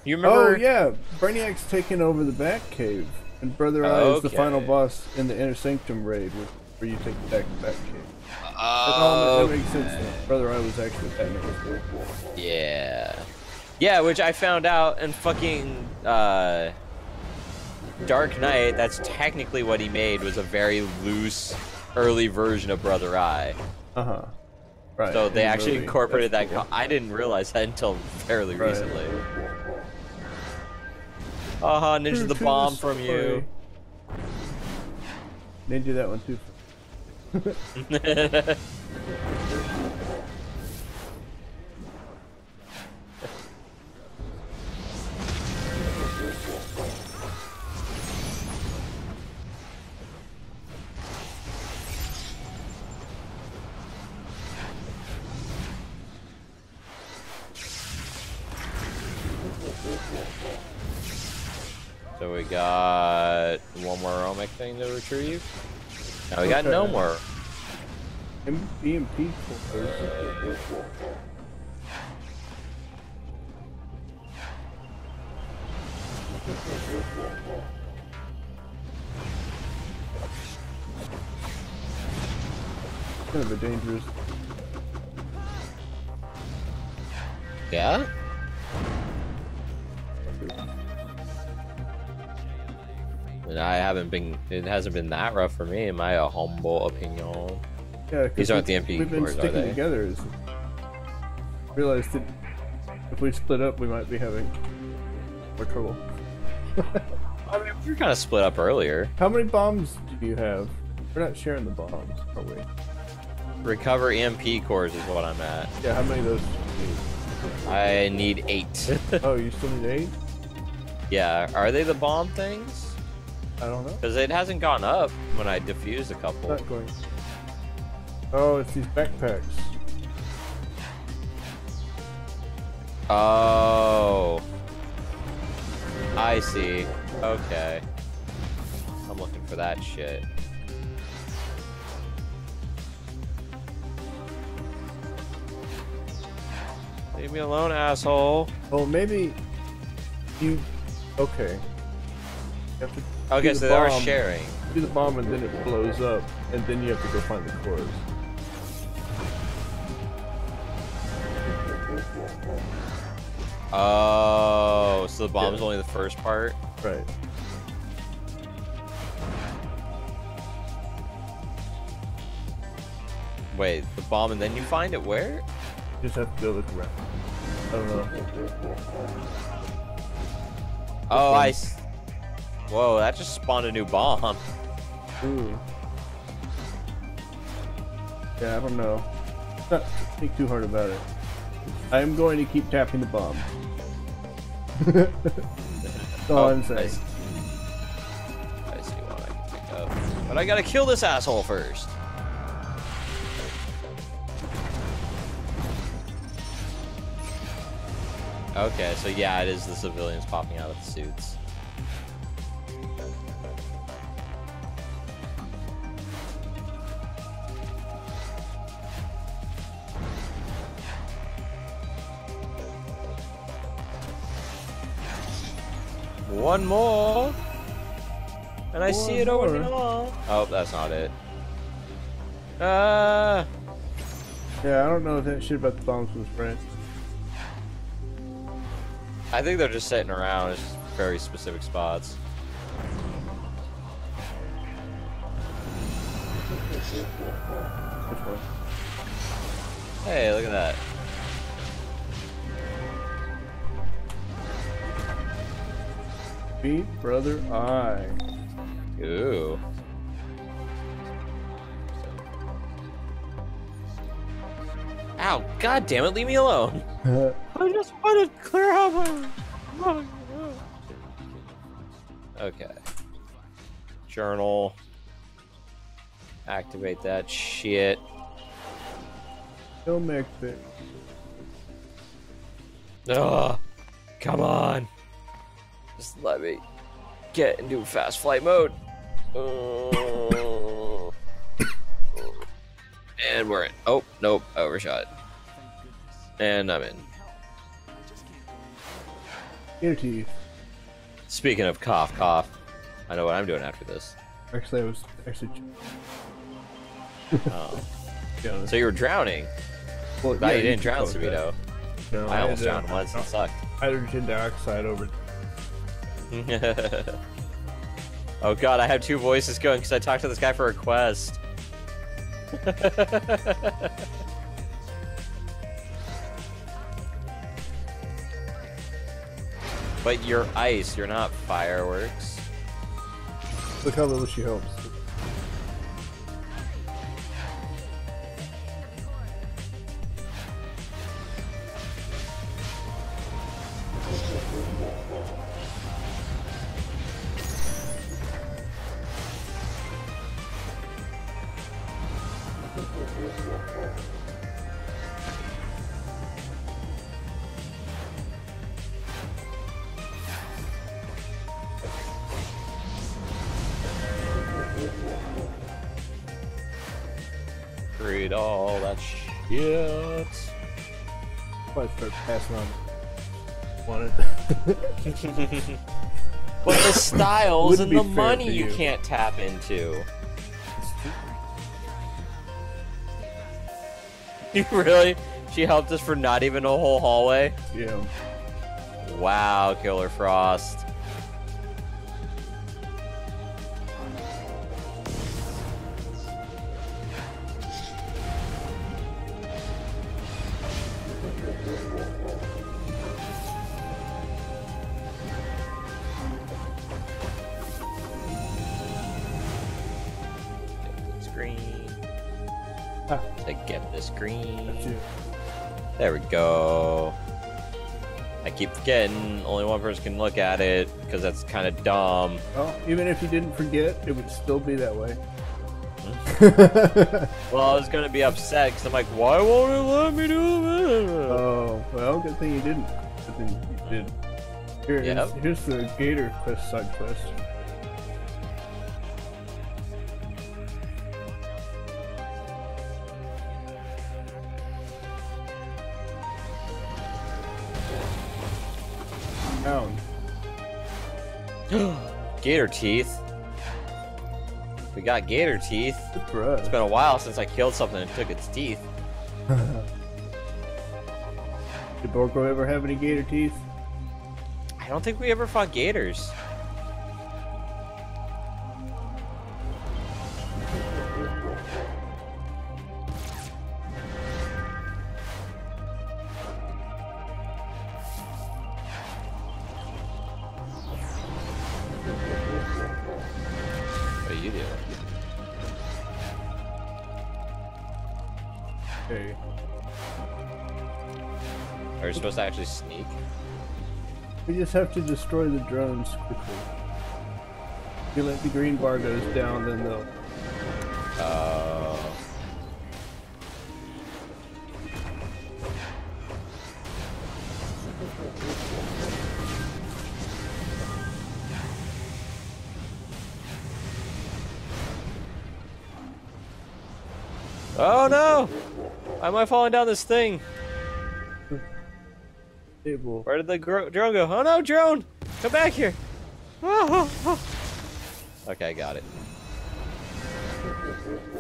[SPEAKER 1] you remember?
[SPEAKER 2] Oh yeah, Brainiac's taking over the Batcave, and Brother Eye is the final boss in the Inner Sanctum raid, where, you take back the Batcave.
[SPEAKER 1] Oh,
[SPEAKER 2] that makes sense. Now. Brother Eye was actually Batman.
[SPEAKER 1] Yeah. Yeah, which I found out in fucking uh, Dark Knight, that's technically what he made was a very loose early version of Brother Eye.
[SPEAKER 2] Uh huh. Right.
[SPEAKER 1] So they
[SPEAKER 2] the
[SPEAKER 1] actually
[SPEAKER 2] movie.
[SPEAKER 1] incorporated that.
[SPEAKER 2] cool.
[SPEAKER 1] I didn't realize that until fairly
[SPEAKER 2] Right.
[SPEAKER 1] recently. Haha, ninja the bomb
[SPEAKER 2] story.
[SPEAKER 1] from you.
[SPEAKER 2] Ninja that one too.
[SPEAKER 1] got one more OMAC thing to retrieve. Now we got no more.
[SPEAKER 2] M- EMP cores. Kind of a dangerous.
[SPEAKER 1] Yeah? And I haven't been. It hasn't been that rough for me, in my humble opinion.
[SPEAKER 2] Yeah,
[SPEAKER 1] These aren't the MP
[SPEAKER 2] We've been sticking together. Is realized that if we split up, we might be having more trouble.
[SPEAKER 1] I mean, we were kind of split up earlier.
[SPEAKER 2] How many bombs do you have? We're not sharing the bombs, are we?
[SPEAKER 1] Recover EMP cores is what I'm at.
[SPEAKER 2] Yeah, how many of those do you
[SPEAKER 1] I need eight.
[SPEAKER 2] Oh, you still need eight?
[SPEAKER 1] yeah, are they the bomb things?
[SPEAKER 2] I don't know.
[SPEAKER 1] Because it hasn't gone up when I diffused a couple.
[SPEAKER 2] Not going. Oh, it's these backpacks.
[SPEAKER 1] Oh. I see. Okay. I'm looking for that shit. Leave me alone, asshole.
[SPEAKER 2] Oh, maybe you. Okay. You have to
[SPEAKER 1] Okay,
[SPEAKER 2] do the
[SPEAKER 1] so they are sharing.
[SPEAKER 2] Do the bomb and then it blows up, and then you have to go find the cores.
[SPEAKER 1] Oh, so the bomb's
[SPEAKER 2] Yeah.
[SPEAKER 1] only the first part?
[SPEAKER 2] Right.
[SPEAKER 1] Wait, the bomb and then you find it where?
[SPEAKER 2] You just have to go look around. I don't know.
[SPEAKER 1] Oh, I. Whoa, that just spawned a new bomb.
[SPEAKER 2] Ooh. Yeah, I don't know. Not think too hard about it. I am going to keep tapping the bomb. That's all
[SPEAKER 1] Oh,
[SPEAKER 2] I'm
[SPEAKER 1] I see. I see what I can pick up. But I gotta kill this asshole first. Okay, so yeah, it is the civilians popping out of the suits. One more. And I see it over
[SPEAKER 2] more.
[SPEAKER 1] Oh, that's not it. Uh,
[SPEAKER 2] Yeah, I don't know that shit about the bombs was right.
[SPEAKER 1] I think they're just sitting around. It's just very specific spots. Hey, look at that.
[SPEAKER 2] Beat Brother Eye.
[SPEAKER 1] Ooh. Ow, god damn it, leave me alone. I just want to clear out my... Okay. Journal. Activate that shit.
[SPEAKER 2] Kill McVick.
[SPEAKER 1] Ugh. Come on. Just let me get into fast flight mode. Uh, and we're in. Oh, nope. Overshot. And I'm in.
[SPEAKER 2] Ear teeth.
[SPEAKER 1] Speaking of cough, cough. I know what I'm doing after this.
[SPEAKER 2] Actually, I was actually.
[SPEAKER 1] Oh. So you were drowning.
[SPEAKER 2] well,
[SPEAKER 1] Glad
[SPEAKER 2] yeah,
[SPEAKER 1] you didn't drown,
[SPEAKER 2] call it
[SPEAKER 1] Subito.
[SPEAKER 2] that. No,
[SPEAKER 1] I almost
[SPEAKER 2] uh,
[SPEAKER 1] drowned once. It sucked.
[SPEAKER 2] Hydrogen dioxide over.
[SPEAKER 1] oh god, I have two voices going because I talked to this guy for a quest. but you're ice, you're not fireworks.
[SPEAKER 2] Look how little she helps.
[SPEAKER 1] But the styles and the money you
[SPEAKER 2] you.
[SPEAKER 1] can't tap into. You really? She helped us for not even a whole hallway?
[SPEAKER 2] yeah.
[SPEAKER 1] Wow, Killer Frost. Only one person can look at it because that's kind of dumb.
[SPEAKER 2] Well, even if you didn't forget, it would still be that way.
[SPEAKER 1] Well, I was gonna be upset because I'm like, why won't it let me do it?
[SPEAKER 2] oh, well, good thing you didn't. Good thing you did. Here, here's, here's the Gator quest side quest.
[SPEAKER 1] Gator teeth. We got gator teeth.
[SPEAKER 2] Us.
[SPEAKER 1] It's been a while since I killed something and took its teeth.
[SPEAKER 2] Did Borgo ever have any gator teeth?
[SPEAKER 1] I don't think we ever fought gators. We
[SPEAKER 2] just have to destroy the drones quickly. If you let the green bar goes down, then they'll.
[SPEAKER 1] Uh, Oh no! Am I falling down this thing?
[SPEAKER 2] Table.
[SPEAKER 1] Where did the gro- drone go? Oh no, drone! Come back here! Okay, got it.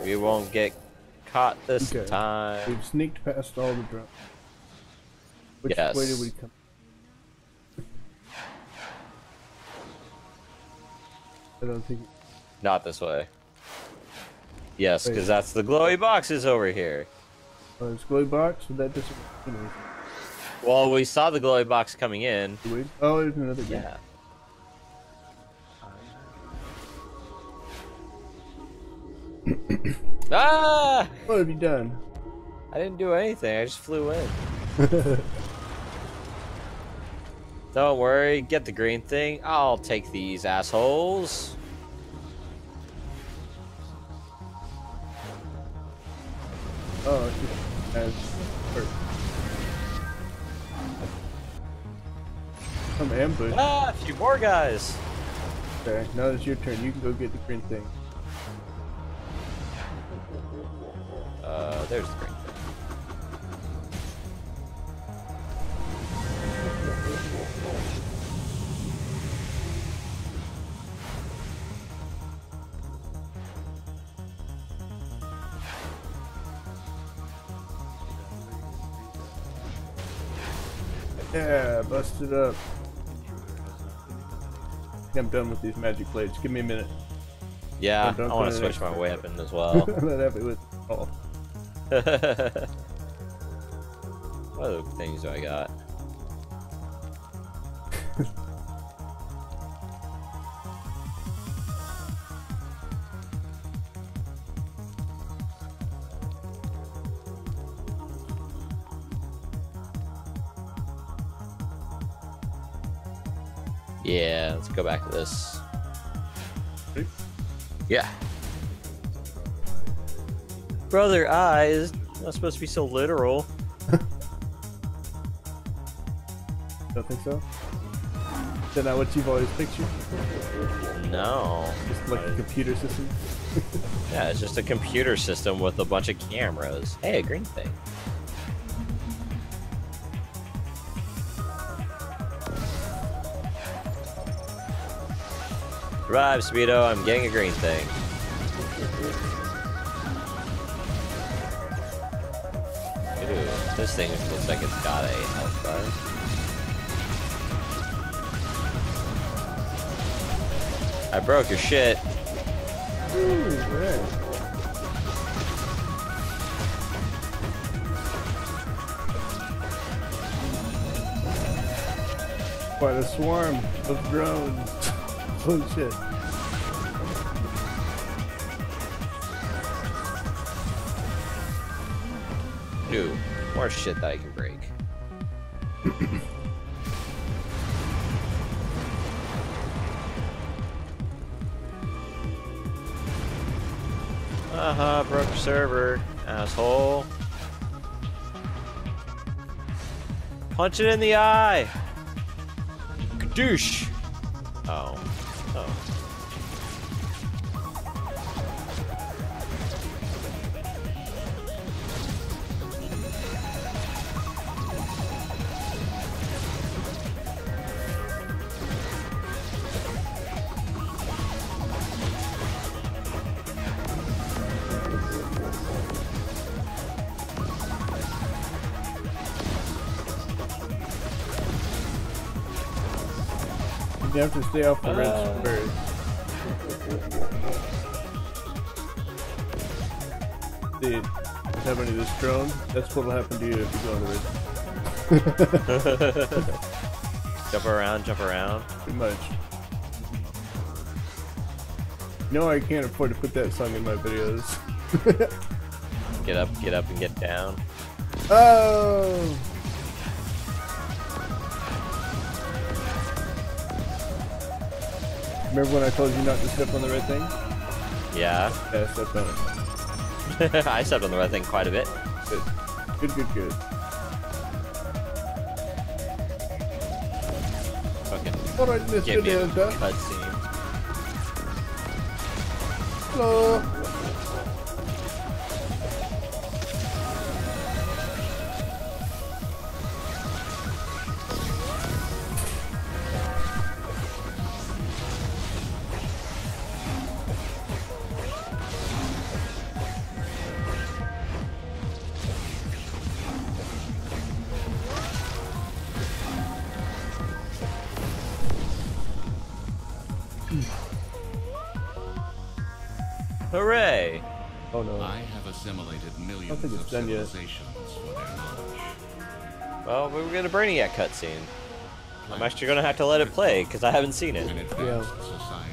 [SPEAKER 1] We won't get caught this
[SPEAKER 2] Okay.
[SPEAKER 1] time.
[SPEAKER 2] We've sneaked past all the drones. Which
[SPEAKER 1] Yes.
[SPEAKER 2] way did we come? I don't think.
[SPEAKER 1] Not this way. Yes, because that's the glowy boxes over here.
[SPEAKER 2] Oh, it's glowy box. Would that disappear?
[SPEAKER 1] Well, we saw the glowy box coming in.
[SPEAKER 2] Oh, there's another. green.
[SPEAKER 1] Yeah. ah!
[SPEAKER 2] What have you done?
[SPEAKER 1] I didn't do anything. I just flew in. Don't worry. Get the green thing. I'll take these assholes.
[SPEAKER 2] Oh, it's just as hurt. Some ambush.
[SPEAKER 1] Ah, a few more guys.
[SPEAKER 2] Okay, now it's your turn. You can go get the green thing.
[SPEAKER 1] Uh, there's the green thing.
[SPEAKER 2] Yeah, bust it up. I'm done with these magic blades. Give me a minute.
[SPEAKER 1] Yeah, I want to
[SPEAKER 2] it
[SPEAKER 1] switch my weapon as well.
[SPEAKER 2] I'm not happy with all.
[SPEAKER 1] what other things do I got? Yeah, let's go back to this. Yeah. Brother eyes. Not supposed to be so literal.
[SPEAKER 2] Don't think so? Is that not what you've always pictured?
[SPEAKER 1] No.
[SPEAKER 2] Just like a computer system?
[SPEAKER 1] Yeah, it's just a computer system with a bunch of cameras. Hey, a green thing. Revive, Speedo. I'm getting a green thing. Ooh, this thing looks like it's got a health bar. I broke your shit.
[SPEAKER 2] Ooh. Quite a swarm of drones. Holy shit.
[SPEAKER 1] Ooh, more shit that I can break. uh huh, broke server, asshole. Punch it in the eye! Kadoosh!
[SPEAKER 2] To stay off the
[SPEAKER 1] Uh.
[SPEAKER 2] ridge first. Dude, what's happening to this drone? That's what'll happen to you if you go on the ridge.
[SPEAKER 1] Jump around, jump around.
[SPEAKER 2] Pretty much. No, I can't afford to put that song in my videos.
[SPEAKER 1] Get up, get up, and get down.
[SPEAKER 2] oh! Remember when I told you not to step on the red thing?
[SPEAKER 1] Yeah.
[SPEAKER 2] Yeah, I stepped on it.
[SPEAKER 1] I stepped on the red thing quite a bit.
[SPEAKER 2] Good. Good, good, good.
[SPEAKER 1] Fucking
[SPEAKER 2] Alright, Mr.
[SPEAKER 1] give me a
[SPEAKER 2] Delta.
[SPEAKER 1] cutscene.
[SPEAKER 2] Hello.
[SPEAKER 1] Brainiac cutscene. I'm actually gonna have to let it play because I haven't seen it.
[SPEAKER 5] advanced society.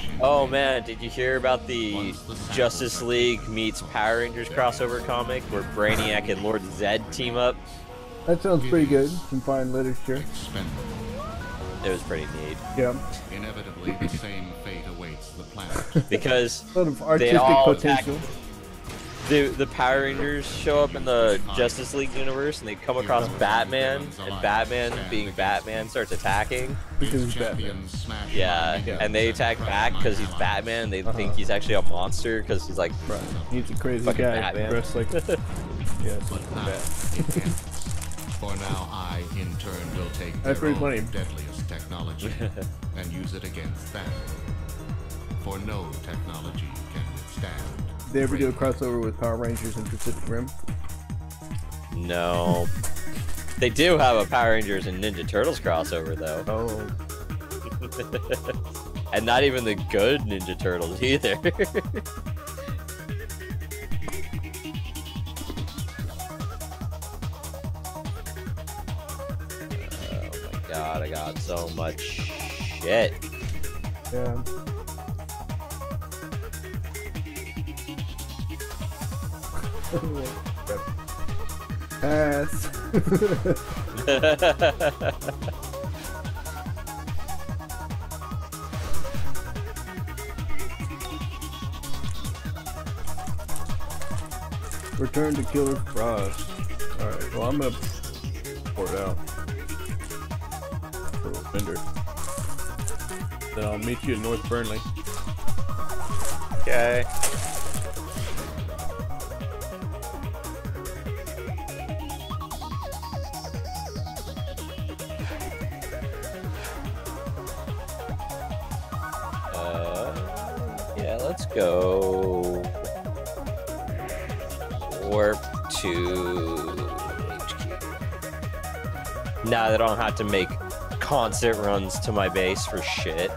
[SPEAKER 5] rich in
[SPEAKER 1] Oh man, did you hear about the
[SPEAKER 5] Once the samples
[SPEAKER 1] Justice League meets Power Rangers crossover comic where Brainiac and Lord Zedd team up?
[SPEAKER 2] That sounds pretty good. Some fine literature.
[SPEAKER 1] It was pretty neat
[SPEAKER 2] Yeah.
[SPEAKER 5] Inevitably, the same fate awaits the planet.
[SPEAKER 1] because
[SPEAKER 2] A lot of artistic
[SPEAKER 1] all attack-
[SPEAKER 2] potential.
[SPEAKER 1] The the Power Rangers show up in the Justice League universe and they come across Batman and Batman being Batman starts attacking.
[SPEAKER 2] Because he's Batman.
[SPEAKER 5] champions smash
[SPEAKER 1] Yeah, and they attack
[SPEAKER 5] crush
[SPEAKER 1] back because he's Batman. and They
[SPEAKER 2] Uh-huh.
[SPEAKER 1] think he's actually a monster because he's like,
[SPEAKER 2] Right. He's a crazy
[SPEAKER 1] Fucking
[SPEAKER 2] guy
[SPEAKER 1] Batman.
[SPEAKER 2] dressed like. yeah,
[SPEAKER 5] But now
[SPEAKER 2] bad.
[SPEAKER 5] For now, I, in turn, will take
[SPEAKER 2] That's
[SPEAKER 5] their
[SPEAKER 2] pretty
[SPEAKER 5] own deadliest technology and use it against them. For no technology can withstand.
[SPEAKER 2] They ever do a crossover with Power Rangers and Pacific Rim?
[SPEAKER 1] no. they do have a Power Rangers and Ninja Turtles crossover though,
[SPEAKER 2] Oh.
[SPEAKER 1] and not even the good Ninja Turtles either. oh my god, I got so much shit.
[SPEAKER 2] Yeah. Pass. Return to Killer Frost. Alright, well I'm gonna pour it out. For vendor. Then I'll meet you in North Burnley.
[SPEAKER 1] Okay. Don't have to make constant runs to my base for shit.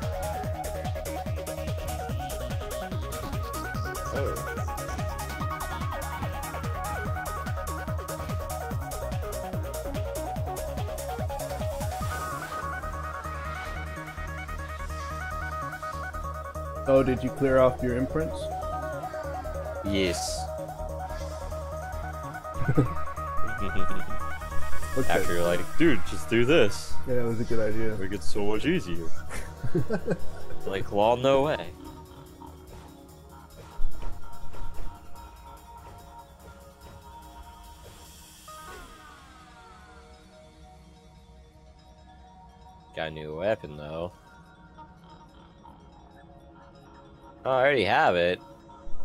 [SPEAKER 1] Oh.
[SPEAKER 2] Oh, did you clear off your imprints?
[SPEAKER 1] Yes.
[SPEAKER 2] Okay.
[SPEAKER 1] After you're like, dude, just do this.
[SPEAKER 2] Yeah, that was a good idea.
[SPEAKER 1] It gets so much easier. like, well, no way. Got a new weapon though. Oh, I already have it.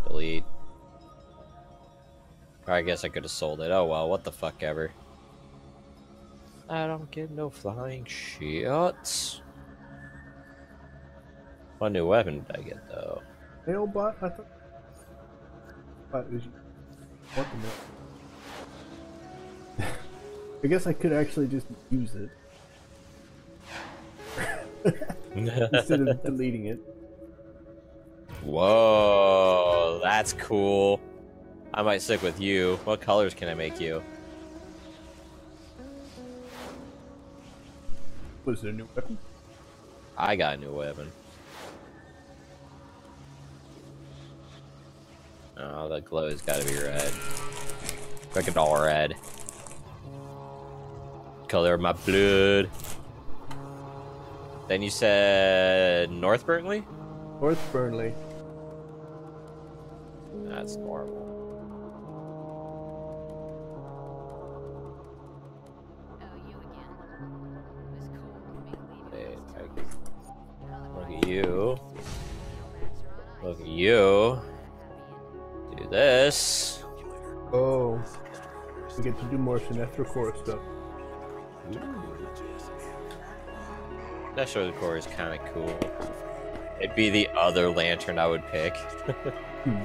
[SPEAKER 1] Delete. Or I guess I could have sold it. Oh well, what the fuck ever. I don't get no flying shots. What new weapon did I get though?
[SPEAKER 2] Nailbot? I thought. What the nail? I guess I could actually just use it instead of deleting it.
[SPEAKER 1] Whoa, that's cool. I might stick with you. What colors can I make you?
[SPEAKER 2] Was there a new weapon?
[SPEAKER 1] I got a new weapon. Oh, the glow's gotta be red. Like it all red. Color of my blood. Then you said North Burnley?
[SPEAKER 2] North Burnley.
[SPEAKER 1] That's normal.
[SPEAKER 6] You.
[SPEAKER 1] Look at you. Do this.
[SPEAKER 2] Oh. We get to do more Sinestro Corps stuff.
[SPEAKER 1] The core is kind of cool. It'd be the other lantern I would pick. Hmm.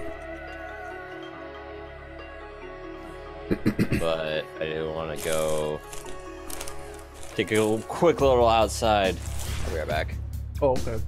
[SPEAKER 1] but I didn't want to go take a quick little outside. I'll be right back.
[SPEAKER 2] Oh, okay.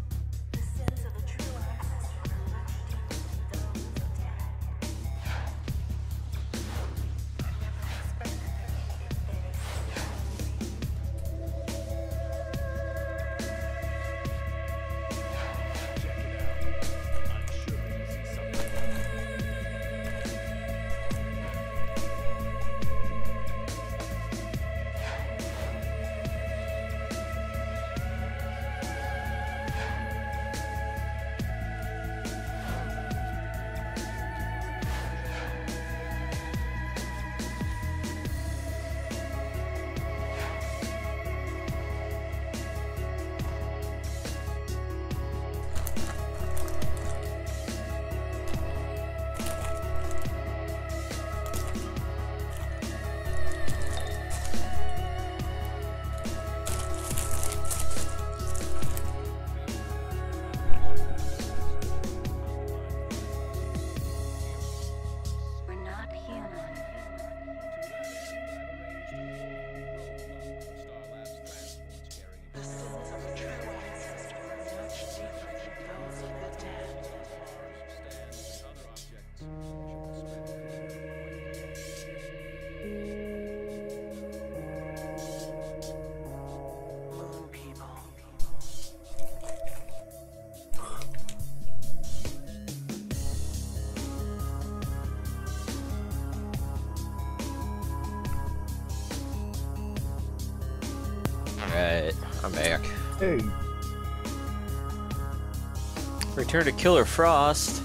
[SPEAKER 1] to Killer Frost.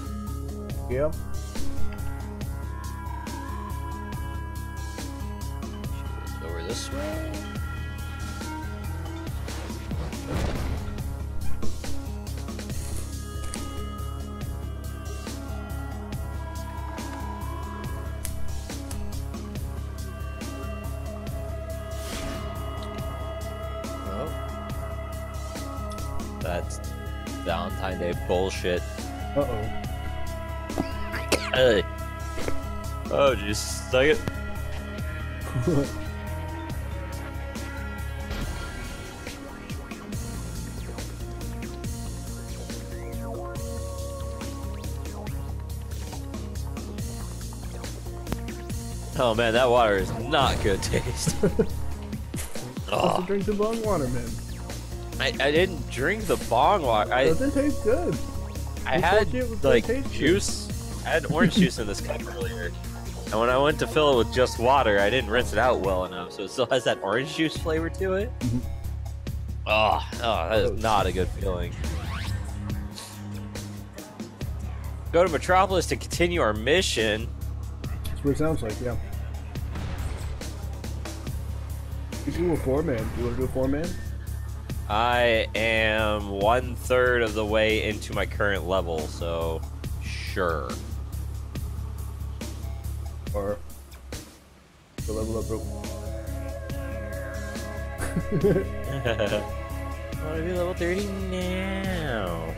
[SPEAKER 2] Yep.
[SPEAKER 1] Over this way. Bullshit.
[SPEAKER 2] Uh oh.
[SPEAKER 1] Hey. Oh, you suck it? Oh man, that water is not good taste. Oh,
[SPEAKER 2] drink the long water, man.
[SPEAKER 1] I, I didn't drink the bong water. I,
[SPEAKER 2] Doesn't taste good.
[SPEAKER 1] I
[SPEAKER 2] You
[SPEAKER 1] had
[SPEAKER 2] told you it was gonna
[SPEAKER 1] like
[SPEAKER 2] good.
[SPEAKER 1] juice. I had orange juice in this cup earlier, and when I went to fill it with just water, I didn't rinse it out well enough, so it still has that orange juice flavor to it. Oh, oh, that is not a good feeling. Go to Metropolis to continue our mission.
[SPEAKER 2] That's what it sounds like, yeah. You do a four man. You want to do a four man?
[SPEAKER 1] I am one third of the way into my current level, so sure.
[SPEAKER 2] Or the level up, bro?
[SPEAKER 1] I want to be level 30 now.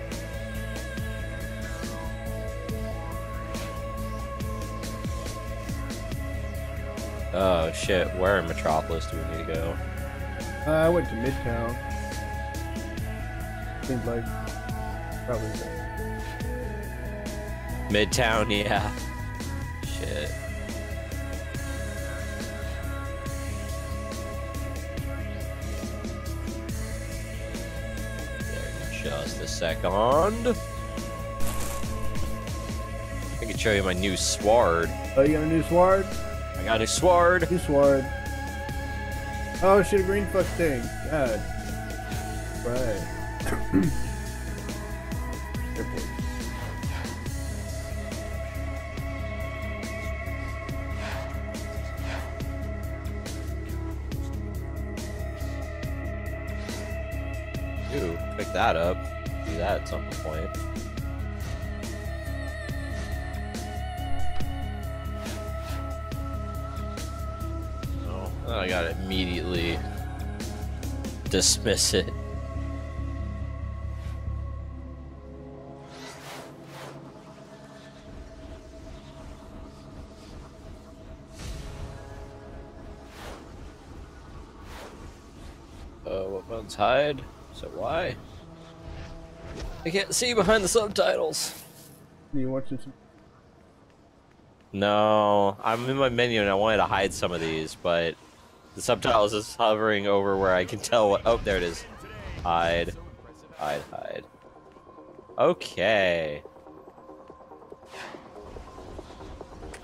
[SPEAKER 1] Oh shit, where in Metropolis do we need to go?
[SPEAKER 2] Uh, I went to Midtown. Seems like probably.
[SPEAKER 1] Midtown, yeah. Shit. There, Just a second. I can show you my new sword.
[SPEAKER 2] Oh, you got a new sword?
[SPEAKER 1] I got a new sword.
[SPEAKER 2] New sword. Oh shit, a green fuck thing. God. Right.
[SPEAKER 1] Pick that up. Do that at some point. Oh, I gotta immediately dismiss it. Hide? So why? I can't see behind the subtitles.
[SPEAKER 2] You watching some?
[SPEAKER 1] No, I'm in my menu and I wanted to hide some of these, but the subtitles is hovering over where I can tell what. Oh, there it is. Hide, hide, hide. Okay.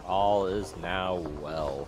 [SPEAKER 1] All is now well.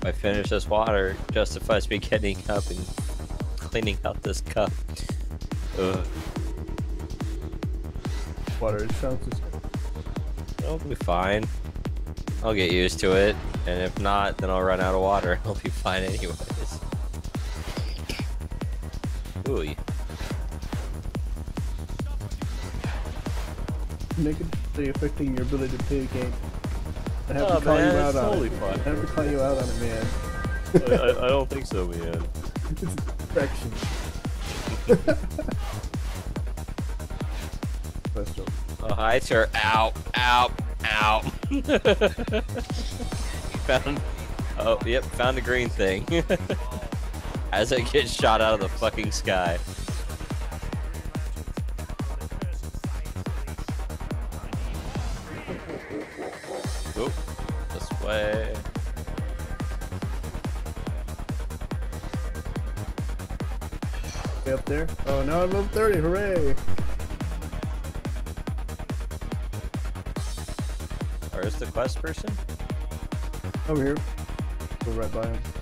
[SPEAKER 7] take these animals and systems and stick them in an incredibly small container, and it still works.
[SPEAKER 2] Alright.
[SPEAKER 1] Ugh. If I finish this water, justifies me getting up and cleaning out this cup. Ugh.
[SPEAKER 2] Water. It sounds.
[SPEAKER 1] It'll be fine. I'll get used to it, and if not, then I'll run out of water. I'll be fine anyways. Ooh,
[SPEAKER 2] negatively affecting your ability to play a game. I have
[SPEAKER 1] Oh,
[SPEAKER 2] to call
[SPEAKER 1] man,
[SPEAKER 2] you out on
[SPEAKER 1] totally
[SPEAKER 2] it.
[SPEAKER 1] fine.
[SPEAKER 2] I have to call you out on it, man.
[SPEAKER 1] I, I, I don't think so, man.
[SPEAKER 2] It's a distraction. That's joke.
[SPEAKER 1] Oh, hi, sir. Ow, ow, ow. found. Oh, yep, found a green thing. As I get shot out of the fucking sky.
[SPEAKER 2] way. Up there. Oh, now I'm level 30, hooray!
[SPEAKER 1] Where's the quest person?
[SPEAKER 2] Over here. Go right by him.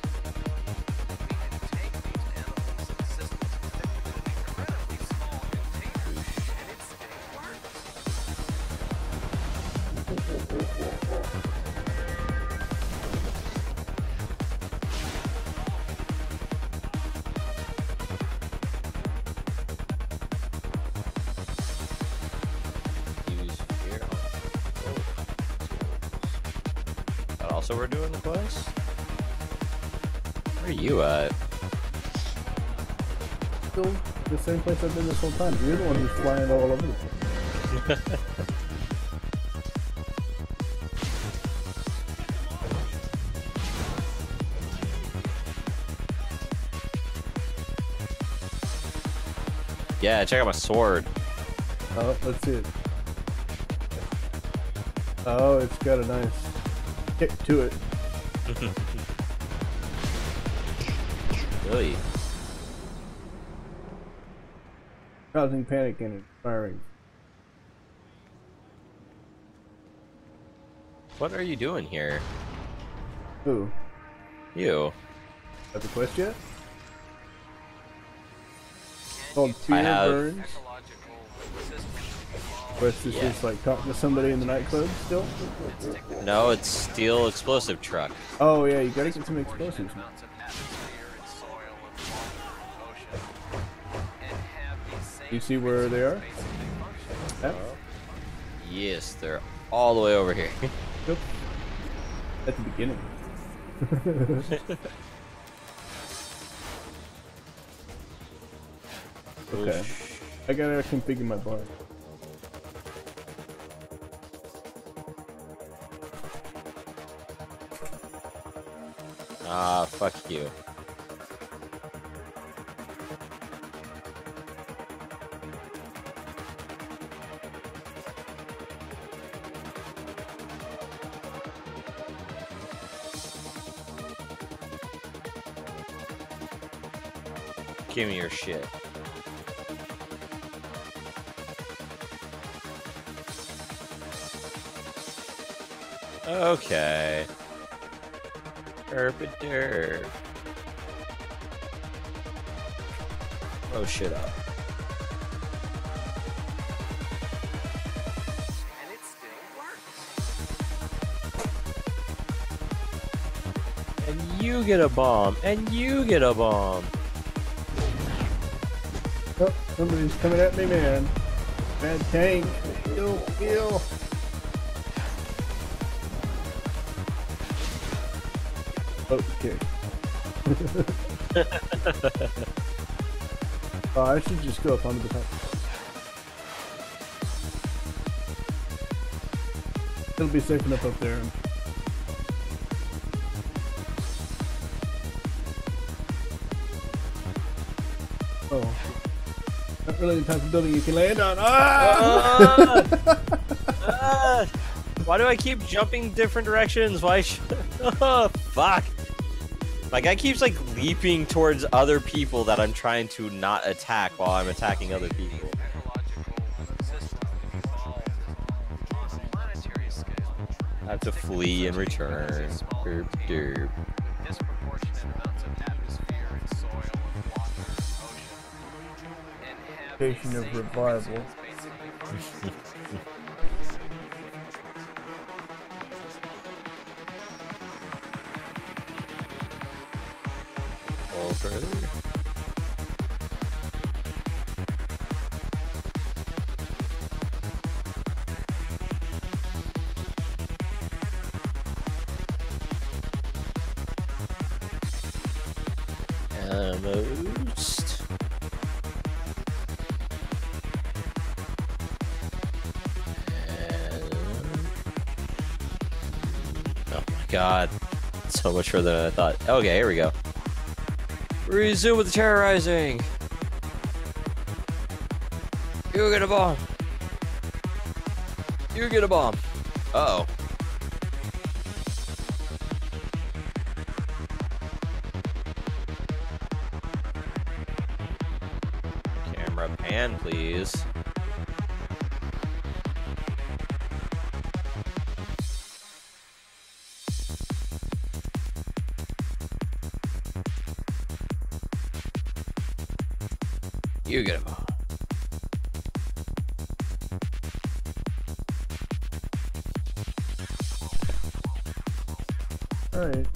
[SPEAKER 2] Same place I've been this whole time. You're the one who's flying all over the place.
[SPEAKER 1] Yeah, check out my sword.
[SPEAKER 2] Oh, let's see it. Oh, it's got a nice kick to it.
[SPEAKER 1] Really?
[SPEAKER 2] Causing panic and inspiring.
[SPEAKER 1] What are you doing here?
[SPEAKER 2] Ooh,
[SPEAKER 1] You.
[SPEAKER 2] got the quest yet? Called Fear
[SPEAKER 1] have-
[SPEAKER 2] Burns.
[SPEAKER 7] Ecological systems evolve
[SPEAKER 2] Quest is
[SPEAKER 1] Yeah.
[SPEAKER 2] just like talking to somebody in the nightclub still?
[SPEAKER 1] No, it's steel explosive truck.
[SPEAKER 2] Oh yeah, you gotta get some explosives. You see where they are? Yeah.
[SPEAKER 1] Yes, they're all the way over here.
[SPEAKER 2] Yep. At the beginning. okay. I gotta configure my bar.
[SPEAKER 1] Ah, fuck you. Give me your shit. Okay. Herpader. Oh shit up.
[SPEAKER 7] And it still works.
[SPEAKER 1] And you get a bomb. And you get a bomb.
[SPEAKER 2] Somebody's coming at me, man. Bad tank. Kill, kill. Okay. oh, I should just go up onto the top. It'll be safe enough up there. Of building you can land on. Ah!
[SPEAKER 1] Ah! Why do I keep jumping different directions? Why? Oh, fuck. My guy keeps like leaping towards other people that I'm trying to not attack while I'm attacking other people. I have to flee and return. Derp, derp.
[SPEAKER 7] Of
[SPEAKER 2] revival.
[SPEAKER 1] God. So much further than I thought. Okay, here we go. Resume with the terrorizing. You get a bomb. You get a bomb. Uh oh. You get him.
[SPEAKER 2] Alright.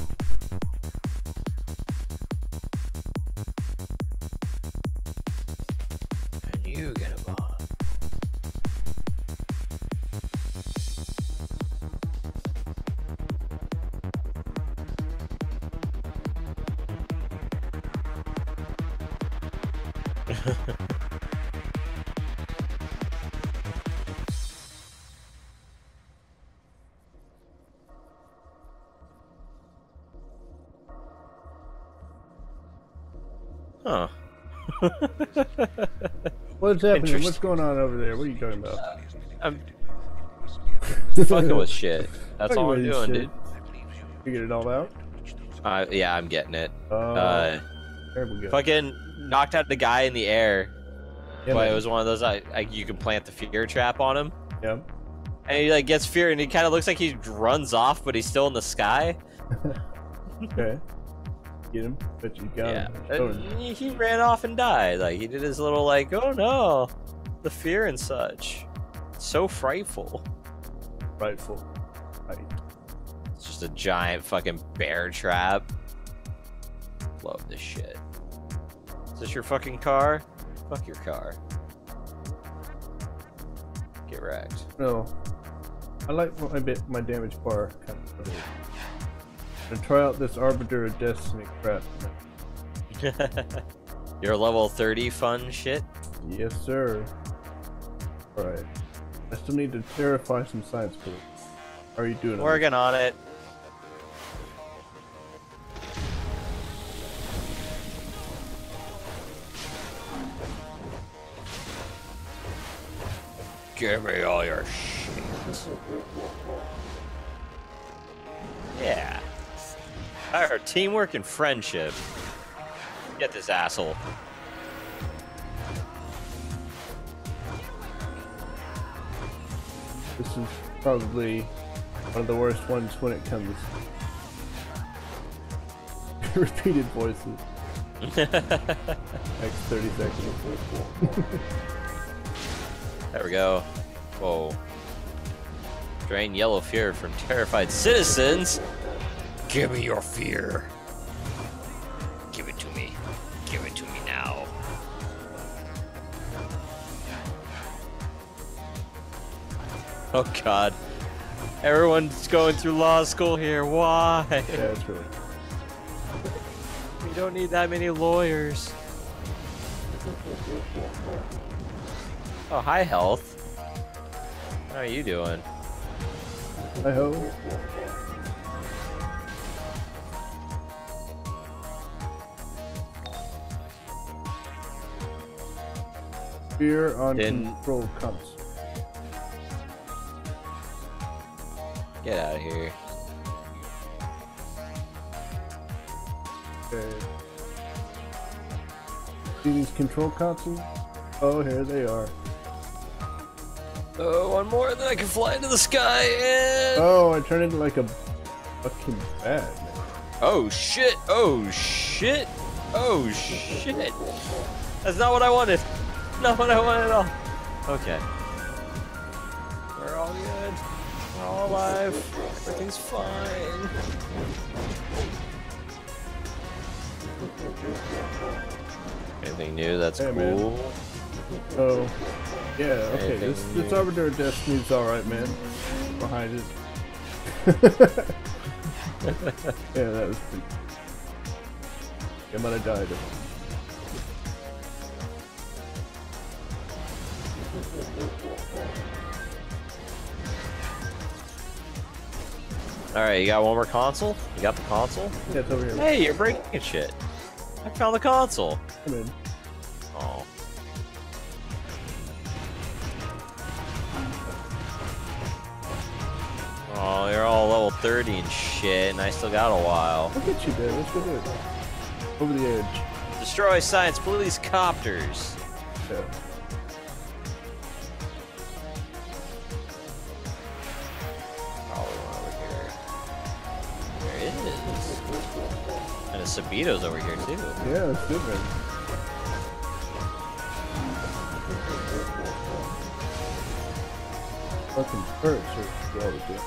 [SPEAKER 2] What's happening? What's going on over there? What are you talking about?
[SPEAKER 1] I'm fucking with shit. That's all I'm doing,
[SPEAKER 2] shit.
[SPEAKER 1] dude.
[SPEAKER 2] Figured it all out?
[SPEAKER 1] Uh, yeah, I'm getting it.
[SPEAKER 2] Oh,
[SPEAKER 1] Uh,
[SPEAKER 2] there we go.
[SPEAKER 1] fucking knocked out the guy in the air.
[SPEAKER 2] Yeah,
[SPEAKER 1] but it was one of those like, like you can plant the fear trap on him,
[SPEAKER 2] Yeah.
[SPEAKER 1] and he like gets fear, and he kind of looks like he runs off, but he's still in the sky.
[SPEAKER 2] Okay. Get him. But you got
[SPEAKER 1] yeah,
[SPEAKER 2] him. Show him.
[SPEAKER 1] and he, he ran off and died. Like he did his little like, oh no, the fear and such. So frightful.
[SPEAKER 2] Rightful. Right.
[SPEAKER 1] It's just a giant fucking bear trap. Love this shit. Is this your fucking car? Fuck your car. Get wrecked.
[SPEAKER 2] No. I like my bit my damage bar kind of try out this Arbiter of Destiny crap.
[SPEAKER 1] your level 30 fun shit?
[SPEAKER 2] Yes, sir. Alright. I still need to terrify some science police. How are you doing?
[SPEAKER 1] Working on it. Give me all your shit. Yeah. Heard teamwork and friendship. Get this asshole.
[SPEAKER 2] This is probably one of the worst ones when it comes. Repeated voices. Next 30 seconds.
[SPEAKER 1] There we go. Whoa. Drain yellow fear from terrified citizens. Give me your fear. Give it to me. Give it to me now. Oh god. Everyone's going through law school here. Why?
[SPEAKER 2] Yeah, it's really.
[SPEAKER 1] We don't need that many lawyers. Oh, hi, health. How are you doing?
[SPEAKER 2] Hi ho. Fear on
[SPEAKER 1] Didn't-
[SPEAKER 2] control comes.
[SPEAKER 1] Get out of here.
[SPEAKER 2] Okay. See these control consoles? Oh, here they are.
[SPEAKER 1] Oh, one more, and then I can fly into the sky and.
[SPEAKER 2] Oh, I turned into like a fucking bat.
[SPEAKER 1] Oh shit! Oh shit! Oh shit! That's not what I wanted. Not what I want at all. Okay. We're all good. We're all alive. Everything's fine. Anything new? That's
[SPEAKER 2] Hey, man.
[SPEAKER 1] cool.
[SPEAKER 2] Oh, yeah. Okay, this
[SPEAKER 1] Anything
[SPEAKER 2] this
[SPEAKER 1] new?
[SPEAKER 2] Arbiter of Destiny's all right, man. Behind it. yeah, that was. Pretty... I might have died.
[SPEAKER 1] All right, you got one more console? You got the console?
[SPEAKER 2] Yeah, it's over here.
[SPEAKER 1] Hey, you're breaking shit. I found the console.
[SPEAKER 2] Come in.
[SPEAKER 1] Oh. Oh, you're all level 30 and shit, and I still got a while.
[SPEAKER 2] Look at you, man. Let's go do it. Over the edge.
[SPEAKER 1] Destroy science police copters.
[SPEAKER 2] Yeah.
[SPEAKER 1] And a Sabito's over here too.
[SPEAKER 2] Yeah, that's good, man. Fucking perks are really good.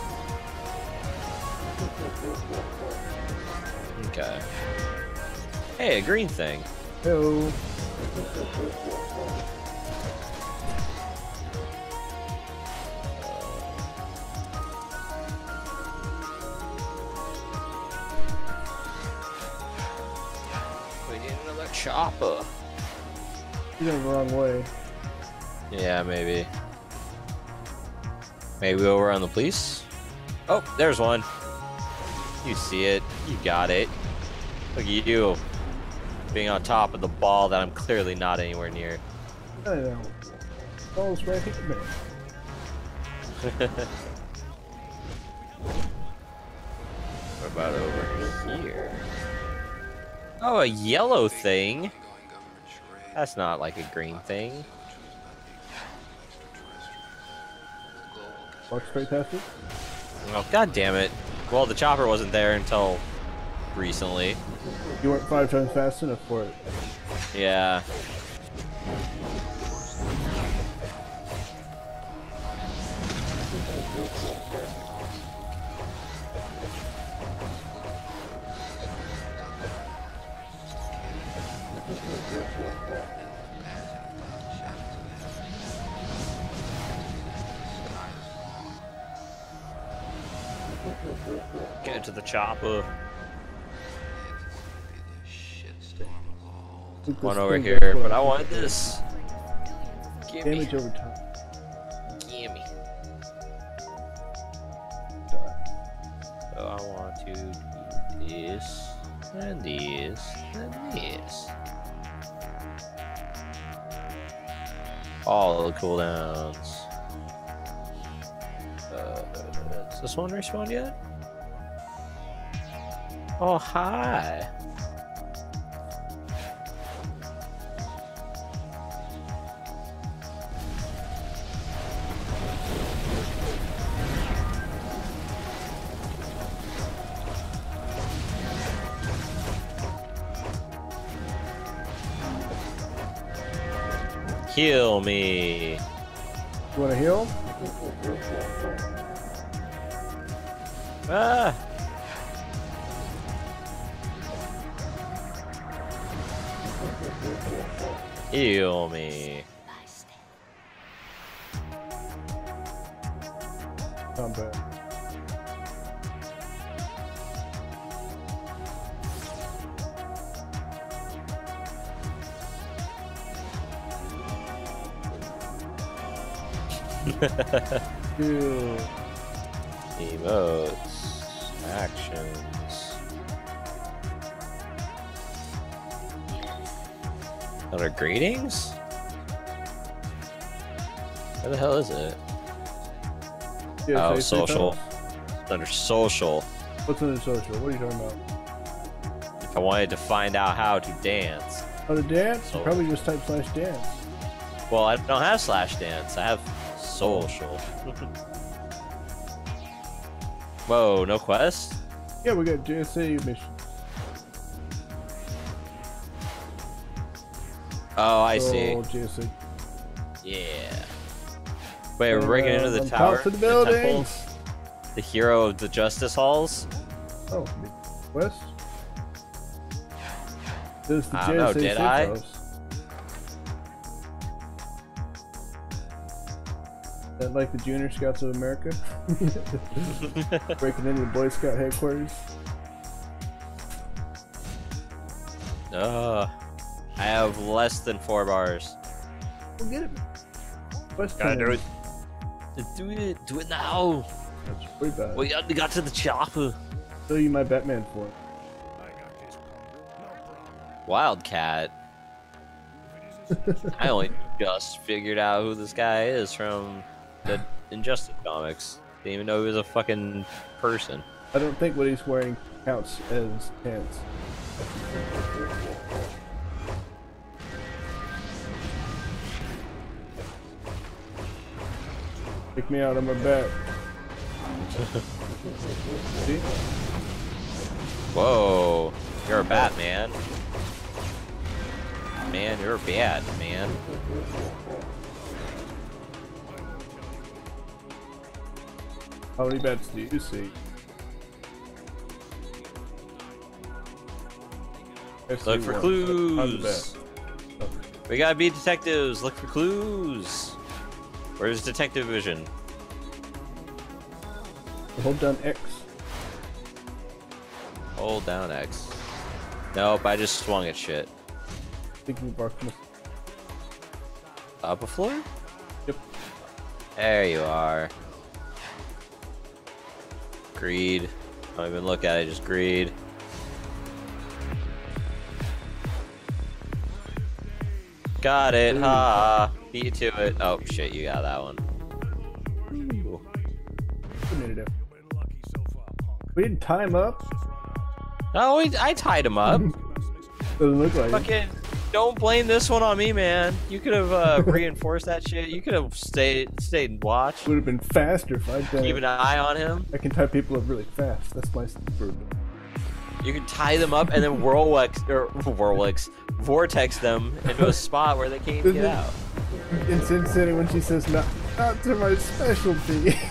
[SPEAKER 1] Okay. Hey, a green thing.
[SPEAKER 2] Hello.
[SPEAKER 1] Chopper.
[SPEAKER 2] You're went the wrong way.
[SPEAKER 1] Yeah, maybe. Maybe over on the police? Oh, there's one. You see it. You got it. Look at you. Being on top of the ball that I'm clearly not anywhere near.
[SPEAKER 2] I know. Ball's right here, man.
[SPEAKER 1] Oh, a yellow thing. That's not like a green thing.
[SPEAKER 2] Walk straight past it.
[SPEAKER 1] Oh, god damn it. Well, the chopper wasn't there until recently.
[SPEAKER 2] You weren't five times fast enough for it.
[SPEAKER 1] Yeah. The One over here, but I want this. Gimme.
[SPEAKER 2] Damage over time.
[SPEAKER 1] Gimme. So I want to do this, and this, and this. All the cooldowns. Uh, is this one respawned yet? Oh, hi. Heal me.
[SPEAKER 2] You want to heal?
[SPEAKER 1] Ah. Heal me.
[SPEAKER 2] Combat. Heal.
[SPEAKER 1] Emotes. Greetings? Where the hell is it?
[SPEAKER 2] Yeah,
[SPEAKER 1] Oh, social. It's under social.
[SPEAKER 2] What's under social? What are you talking about?
[SPEAKER 1] If I wanted to find out how to dance.
[SPEAKER 2] Oh, the dance?
[SPEAKER 1] So-
[SPEAKER 2] Probably just type slash dance.
[SPEAKER 1] Well, I don't have slash dance. I have social. Whoa, no quest?
[SPEAKER 2] Yeah, we got JSA mission.
[SPEAKER 1] Oh, I see.
[SPEAKER 2] Oh, JSA.
[SPEAKER 1] Yeah. Wait, we're breaking into the tower?
[SPEAKER 2] of the
[SPEAKER 1] temples?
[SPEAKER 2] buildings.
[SPEAKER 1] The hero of the justice halls?
[SPEAKER 2] Oh, west. This the
[SPEAKER 1] I don't know, did I?
[SPEAKER 2] house. That like the Junior Scouts of America? Breaking into the Boy Scout headquarters.
[SPEAKER 1] Uh, I have less than four bars.
[SPEAKER 2] We'll get it. West
[SPEAKER 3] Gotta do
[SPEAKER 2] Town.
[SPEAKER 3] it.
[SPEAKER 1] Do it, do it now.
[SPEAKER 2] That's pretty bad.
[SPEAKER 1] We only got to the chopper.
[SPEAKER 2] Show you my Batman form.
[SPEAKER 1] Wildcat. I only just figured out who this guy is from the Injustice comics. Didn't even know he was a fucking person.
[SPEAKER 2] I don't think what he's wearing counts as pants. Pick me out, of my a bat. See?
[SPEAKER 1] Whoa. You're a Batman. Man, you're bad, man.
[SPEAKER 2] How many bats do you see?
[SPEAKER 1] Look for
[SPEAKER 2] one.
[SPEAKER 1] clues. We gotta be detectives. Look for clues. Where's detective vision?
[SPEAKER 2] Hold down X.
[SPEAKER 1] Hold down X. Nope, I just swung at shit.
[SPEAKER 2] Thinking Arkham.
[SPEAKER 1] Up a floor?
[SPEAKER 2] Yep.
[SPEAKER 1] There you are. Greed. Don't even look at it, just greed. Got it, ha! Beat you to it. Oh shit, you got that one. Ooh.
[SPEAKER 2] Good minute there. We didn't tie him up.
[SPEAKER 1] No, we, I tied him up.
[SPEAKER 2] Doesn't look like it.
[SPEAKER 1] Fucking don't blame this one on me, man. You could have uh, reinforced that shit. You could have stayed stayed and watched.
[SPEAKER 2] Would have been faster if I'd done
[SPEAKER 1] Keep an eye on him.
[SPEAKER 2] I can tie people up really fast. That's my super.
[SPEAKER 1] You can tie them up and then whirlwex or whirlwex vortex them into a spot where they can't get out.
[SPEAKER 2] In Sin City, when she says, not, not to my specialty.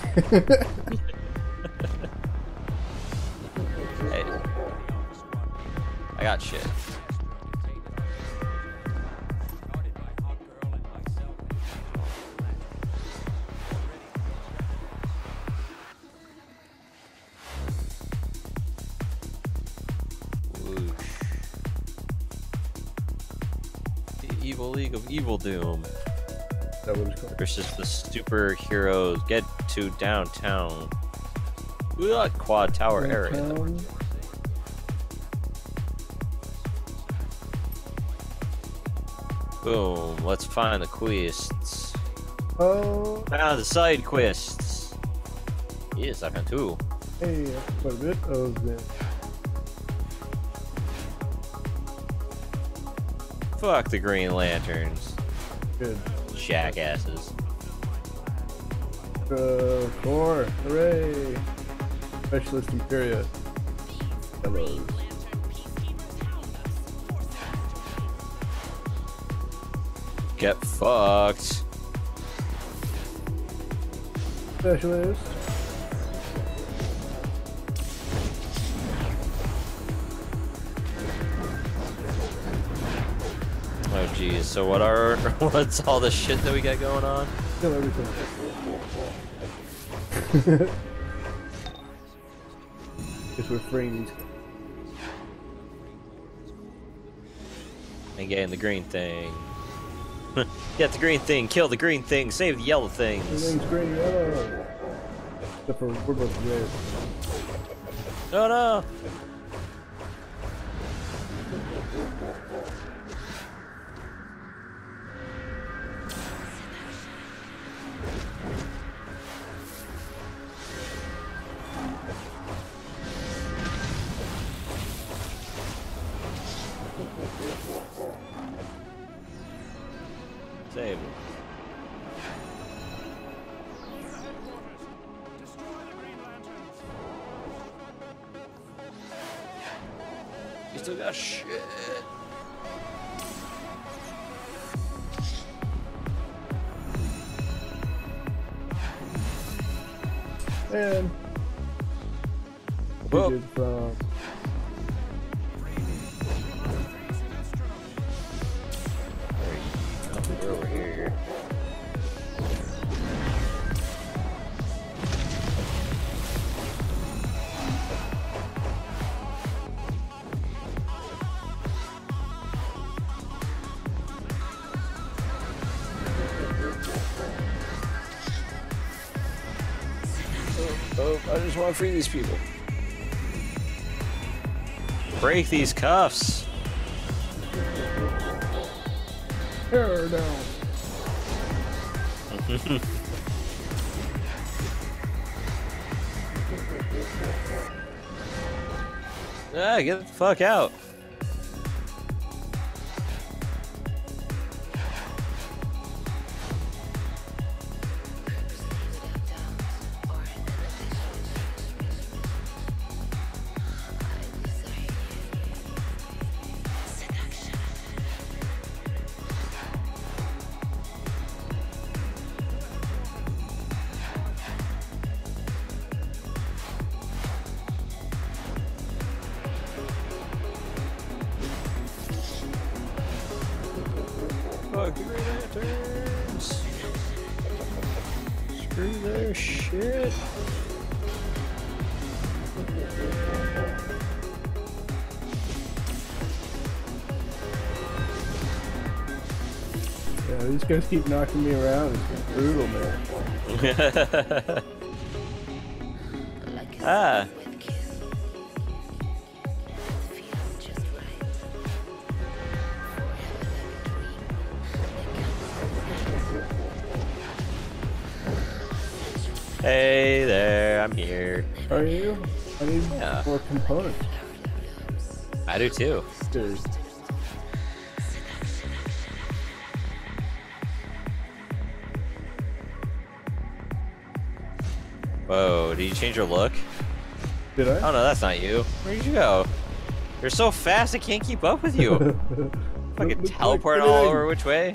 [SPEAKER 1] Hey, I got shit. The Evil League of Evil Doom
[SPEAKER 2] that what it's called.
[SPEAKER 1] versus the superheroes. Get to downtown. Ugh, Quad Tower area.
[SPEAKER 2] Downtown.
[SPEAKER 1] Boom. Let's find the quests.
[SPEAKER 2] Oh,
[SPEAKER 1] Found the side quests. Yes, I found two.
[SPEAKER 2] hey, that's quite a bit of them.
[SPEAKER 1] Fuck the Green Lanterns.
[SPEAKER 2] Good.
[SPEAKER 1] Jackasses.
[SPEAKER 2] Uh, core, hooray! Specialist Imperia. Hello.
[SPEAKER 1] Get fucked.
[SPEAKER 2] Specialist.
[SPEAKER 1] Oh geez. So what are what's all the shit that we got going on?
[SPEAKER 2] Kill everything. Guess we're these.
[SPEAKER 1] And getting the green thing. Get the green thing. Kill the green thing. Save the yellow things.
[SPEAKER 2] Everything's green yellow. Except for we're both red.
[SPEAKER 1] No, no. Just want to free these people. Break these cuffs.
[SPEAKER 2] Tear down.
[SPEAKER 1] Ah, get the fuck out.
[SPEAKER 2] Yeah, these guys keep knocking me around. It's brutal, man.
[SPEAKER 1] ah. Hey there, I'm here.
[SPEAKER 2] Are you? I need
[SPEAKER 1] Yeah.
[SPEAKER 2] more components.
[SPEAKER 1] I do too.
[SPEAKER 2] Dude.
[SPEAKER 1] Whoa, did you change your look?
[SPEAKER 2] Did I?
[SPEAKER 1] Oh no, that's not you. Where'd you go? You're so fast, I can't keep up with you. Fucking
[SPEAKER 2] Looks like
[SPEAKER 1] teleport all over which way?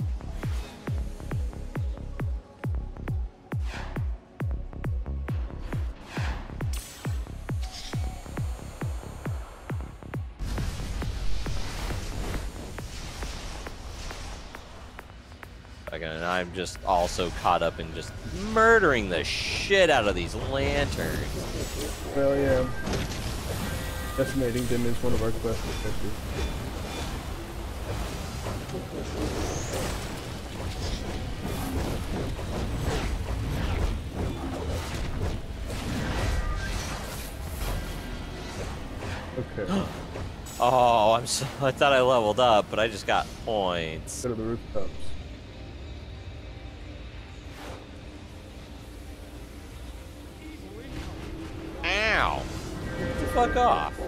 [SPEAKER 1] I'm just also caught up in just murdering the shit out of these lanterns.
[SPEAKER 2] Well, yeah. Decimating them is one of our quest objectives. Okay,
[SPEAKER 1] Oh, I'm so, I thought I leveled up, but I just got points.
[SPEAKER 2] go to the rooftops.
[SPEAKER 1] Ow! Get the fuck off.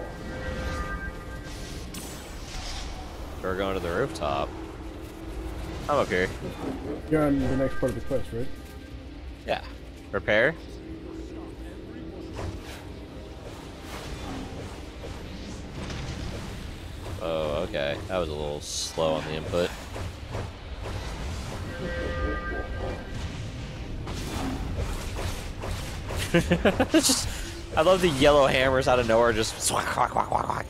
[SPEAKER 1] We're going to the rooftop. I'm up here.
[SPEAKER 2] You're on the next part of the quest, right?
[SPEAKER 1] Yeah. Repair? Oh, okay. That was a little slow on the input. Just, I love the yellow hammers out of nowhere, just swack, whack, whack, whack.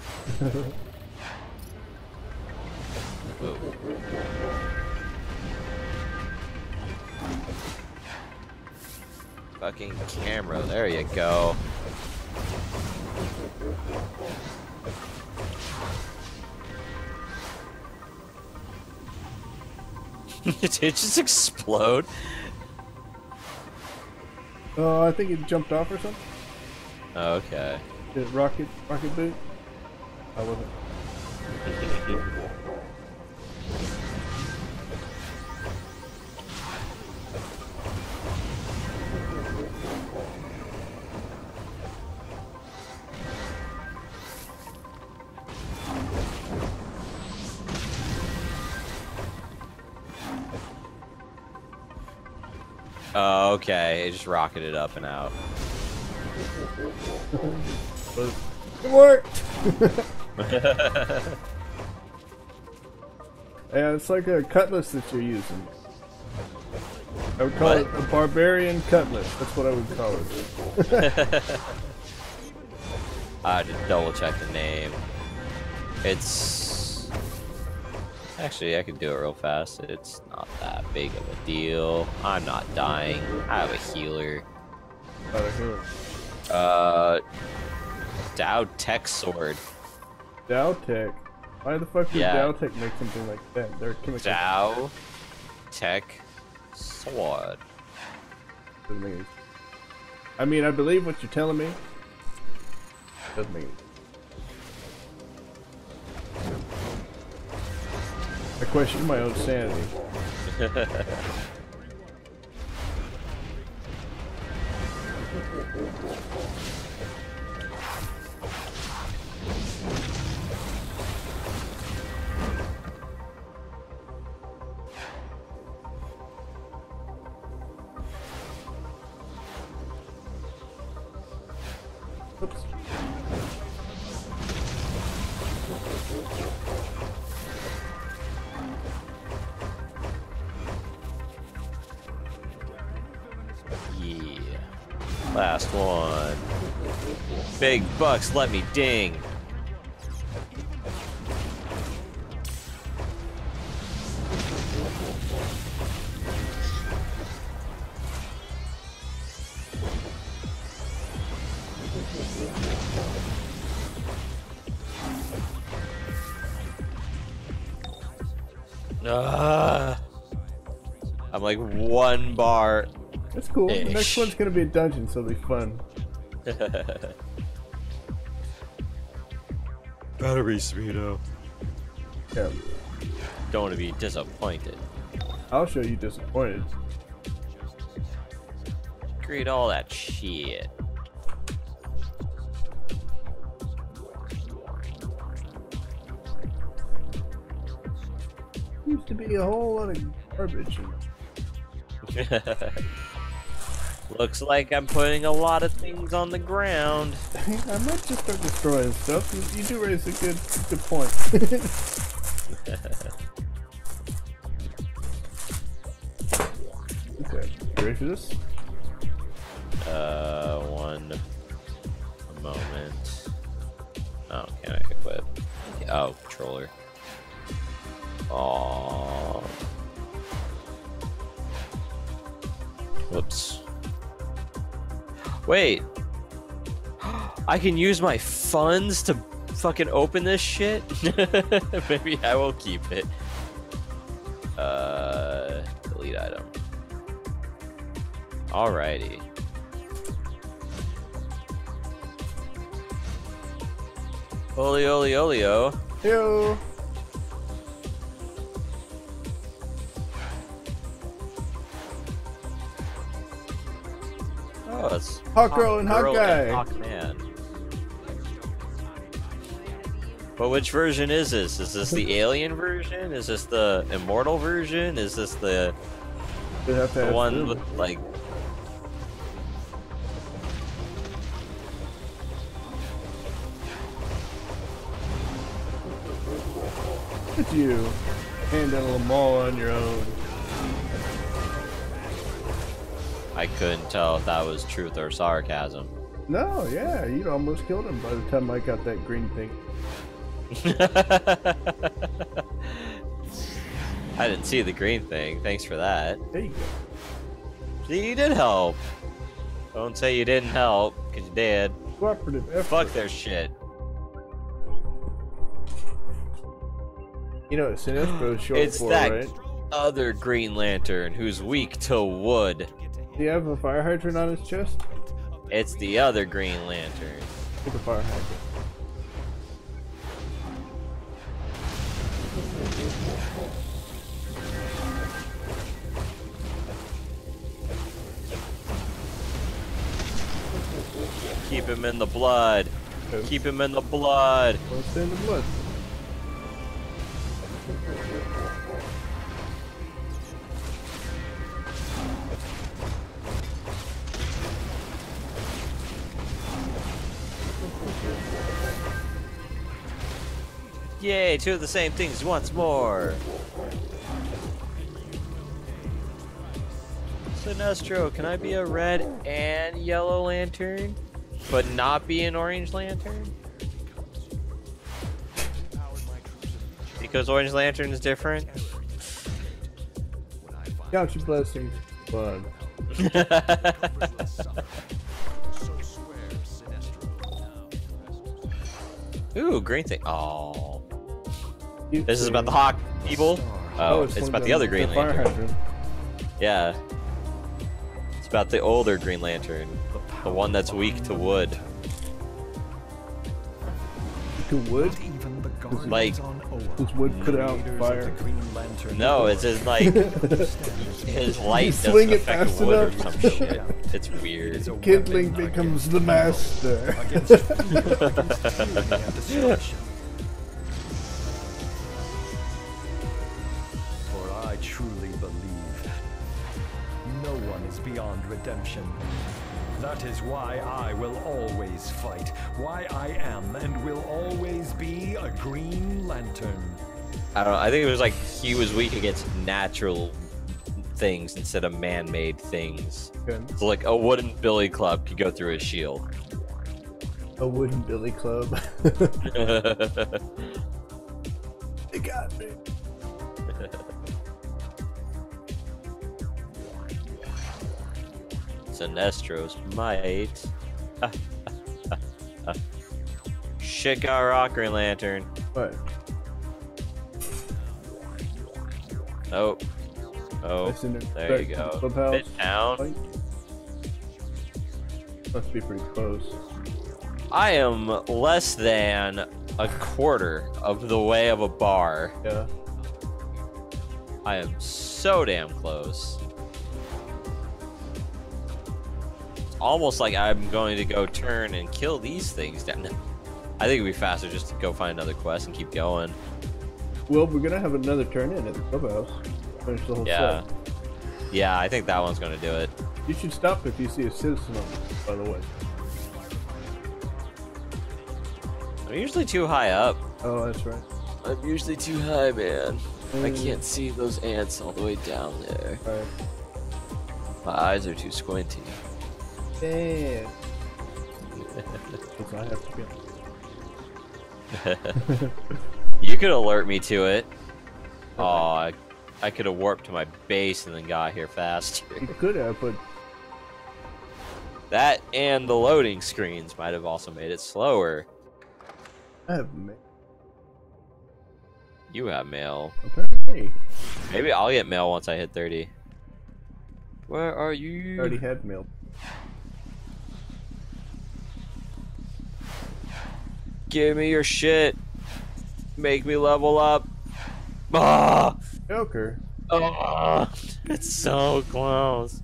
[SPEAKER 1] Whoa. Fucking camera, there you go. Did it just explode?
[SPEAKER 2] Oh, I think it jumped off or something.
[SPEAKER 1] Oh, okay.
[SPEAKER 2] Did rocket rocket boot? I wasn't.
[SPEAKER 1] Oh, okay. It just rocketed up and out.
[SPEAKER 2] But it worked. yeah, it's like a cutlass that you're using. I would call
[SPEAKER 1] What?
[SPEAKER 2] it a barbarian cutlass. That's what I would call it.
[SPEAKER 1] I just double check the name. It's actually I can do it real fast. It's not that big of a deal. I'm not dying. I have a healer.
[SPEAKER 2] Out of here.
[SPEAKER 1] Uh, Dow Tech Sword.
[SPEAKER 2] Dow Tech? Why the fuck would
[SPEAKER 1] Yeah.
[SPEAKER 2] Dowtech make something like that? They're chemical.
[SPEAKER 1] Dow Tech Sword.
[SPEAKER 2] I mean, I believe what you're telling me. Doesn't make. any- I question my own sanity.
[SPEAKER 1] big bucks let me ding. Uh, I'm like one bar.
[SPEAKER 2] That's cool. The next one's gonna be a dungeon, so it'll be fun.
[SPEAKER 1] Battery speedo.
[SPEAKER 2] Yeah.
[SPEAKER 1] Don't want to be disappointed.
[SPEAKER 2] I'll show you disappointed.
[SPEAKER 1] Create all that shit.
[SPEAKER 2] Used to be a whole lot of garbage.
[SPEAKER 1] Looks like I'm putting a lot of things on the ground.
[SPEAKER 2] I might just start destroying stuff. You, you do raise a good good point. okay, you ready for this?
[SPEAKER 1] Uh, one moment. Oh, can I equip? Oh, controller. Oh. Whoops. Wait. I can use my funds to fucking open this shit? Maybe I will keep it. Uh, delete item. Alrighty. Oli oli olio.
[SPEAKER 2] Yo.
[SPEAKER 1] Oh,
[SPEAKER 2] Hawk Girl and Hawk
[SPEAKER 1] Girl
[SPEAKER 2] Guy.
[SPEAKER 1] Hawk Man. But which version is this? Is this the alien version? Is this the immortal version? Is this the,
[SPEAKER 2] They have to
[SPEAKER 1] the one with like
[SPEAKER 2] Look at you handling them all on your own.
[SPEAKER 1] I couldn't tell if that was truth or sarcasm.
[SPEAKER 2] No, yeah, you'd almost killed him by the time I got that green thing.
[SPEAKER 1] I didn't see the green thing. Thanks for that.
[SPEAKER 2] There you go.
[SPEAKER 1] See, you did help. Don't say you didn't help, because you did.
[SPEAKER 2] Cooperative effort.
[SPEAKER 1] Fuck their shit.
[SPEAKER 2] You know what Sinestro is short
[SPEAKER 1] It's
[SPEAKER 2] for,
[SPEAKER 1] that
[SPEAKER 2] right?
[SPEAKER 1] other Green Lantern who's weak to wood.
[SPEAKER 2] Do you have a fire hydrant on his chest?
[SPEAKER 1] It's the other Green Lantern.
[SPEAKER 2] Take a fire hydrant.
[SPEAKER 1] Keep him in the blood. Keep him in the blood.
[SPEAKER 2] In the blood.
[SPEAKER 1] Yay, two of the same things once more. Sinestro, can I be a red and yellow lantern, but not be an orange lantern? Because orange lantern is different.
[SPEAKER 2] Count your blessings. Fun.
[SPEAKER 1] Ooh, green thing. Oh, this is about the hawk people. Oh, oh it's
[SPEAKER 2] one
[SPEAKER 1] about the other Green
[SPEAKER 2] fire
[SPEAKER 1] Lantern. Yeah. It's about the older Green Lantern. The one that's weak to wood.
[SPEAKER 2] To wood?
[SPEAKER 8] Even the guardians
[SPEAKER 1] Like-
[SPEAKER 8] on Oa,
[SPEAKER 2] Does wood put out fire?
[SPEAKER 8] Green Lantern
[SPEAKER 1] No, it's just like his light doesn't
[SPEAKER 2] swing it
[SPEAKER 1] affect
[SPEAKER 2] fast
[SPEAKER 1] wood or
[SPEAKER 2] enough.
[SPEAKER 1] some shit. It's weird.
[SPEAKER 8] is
[SPEAKER 2] Kindling becomes
[SPEAKER 8] against
[SPEAKER 2] the
[SPEAKER 8] evil,
[SPEAKER 2] master.
[SPEAKER 8] redemption. That is why I will always fight. Why I am and will always be a Green Lantern.
[SPEAKER 1] I don't know. I think it was like he was weak against natural things instead of man-made things.
[SPEAKER 2] Good.
[SPEAKER 1] So like a wooden billy club could go through his shield.
[SPEAKER 2] A wooden billy club. they got me.
[SPEAKER 1] Sinestro's might. Shit got rock Green Lantern.
[SPEAKER 2] What?
[SPEAKER 1] Oh. Oh. There you go. Midtown.
[SPEAKER 2] fight. Must be pretty close.
[SPEAKER 1] I am less than a quarter of the way of a bar.
[SPEAKER 2] Yeah.
[SPEAKER 1] I am so damn close. Almost like I'm going to go turn and kill these things down. I think it'd be faster just to go find another quest and keep going.
[SPEAKER 2] Well, we're gonna have another turn in at the clubhouse. Finish the whole
[SPEAKER 1] Yeah.
[SPEAKER 2] set.
[SPEAKER 1] Yeah, I think that one's going to do it.
[SPEAKER 2] You should stop if you see a citizen on it, by the way.
[SPEAKER 1] I'm usually too high up.
[SPEAKER 2] Oh, that's right.
[SPEAKER 1] I'm usually too high, man. I
[SPEAKER 2] Mm.
[SPEAKER 1] can't see those ants all the way down there.
[SPEAKER 2] Alright.
[SPEAKER 1] My eyes are too squinty.
[SPEAKER 2] Damn. I have to get.
[SPEAKER 1] You could alert me to it. Oh, I, I could have warped to my base and then got here faster.
[SPEAKER 2] You could have, but
[SPEAKER 1] That and the loading screens might have also made it slower.
[SPEAKER 2] I have ma-
[SPEAKER 1] You have mail.
[SPEAKER 2] apparently
[SPEAKER 1] Maybe I'll get mail once I hit 30. Where are you?
[SPEAKER 2] I already had mail.
[SPEAKER 1] Give me your shit. Make me level up. Ah!
[SPEAKER 2] Joker.
[SPEAKER 1] Ah! It's so close.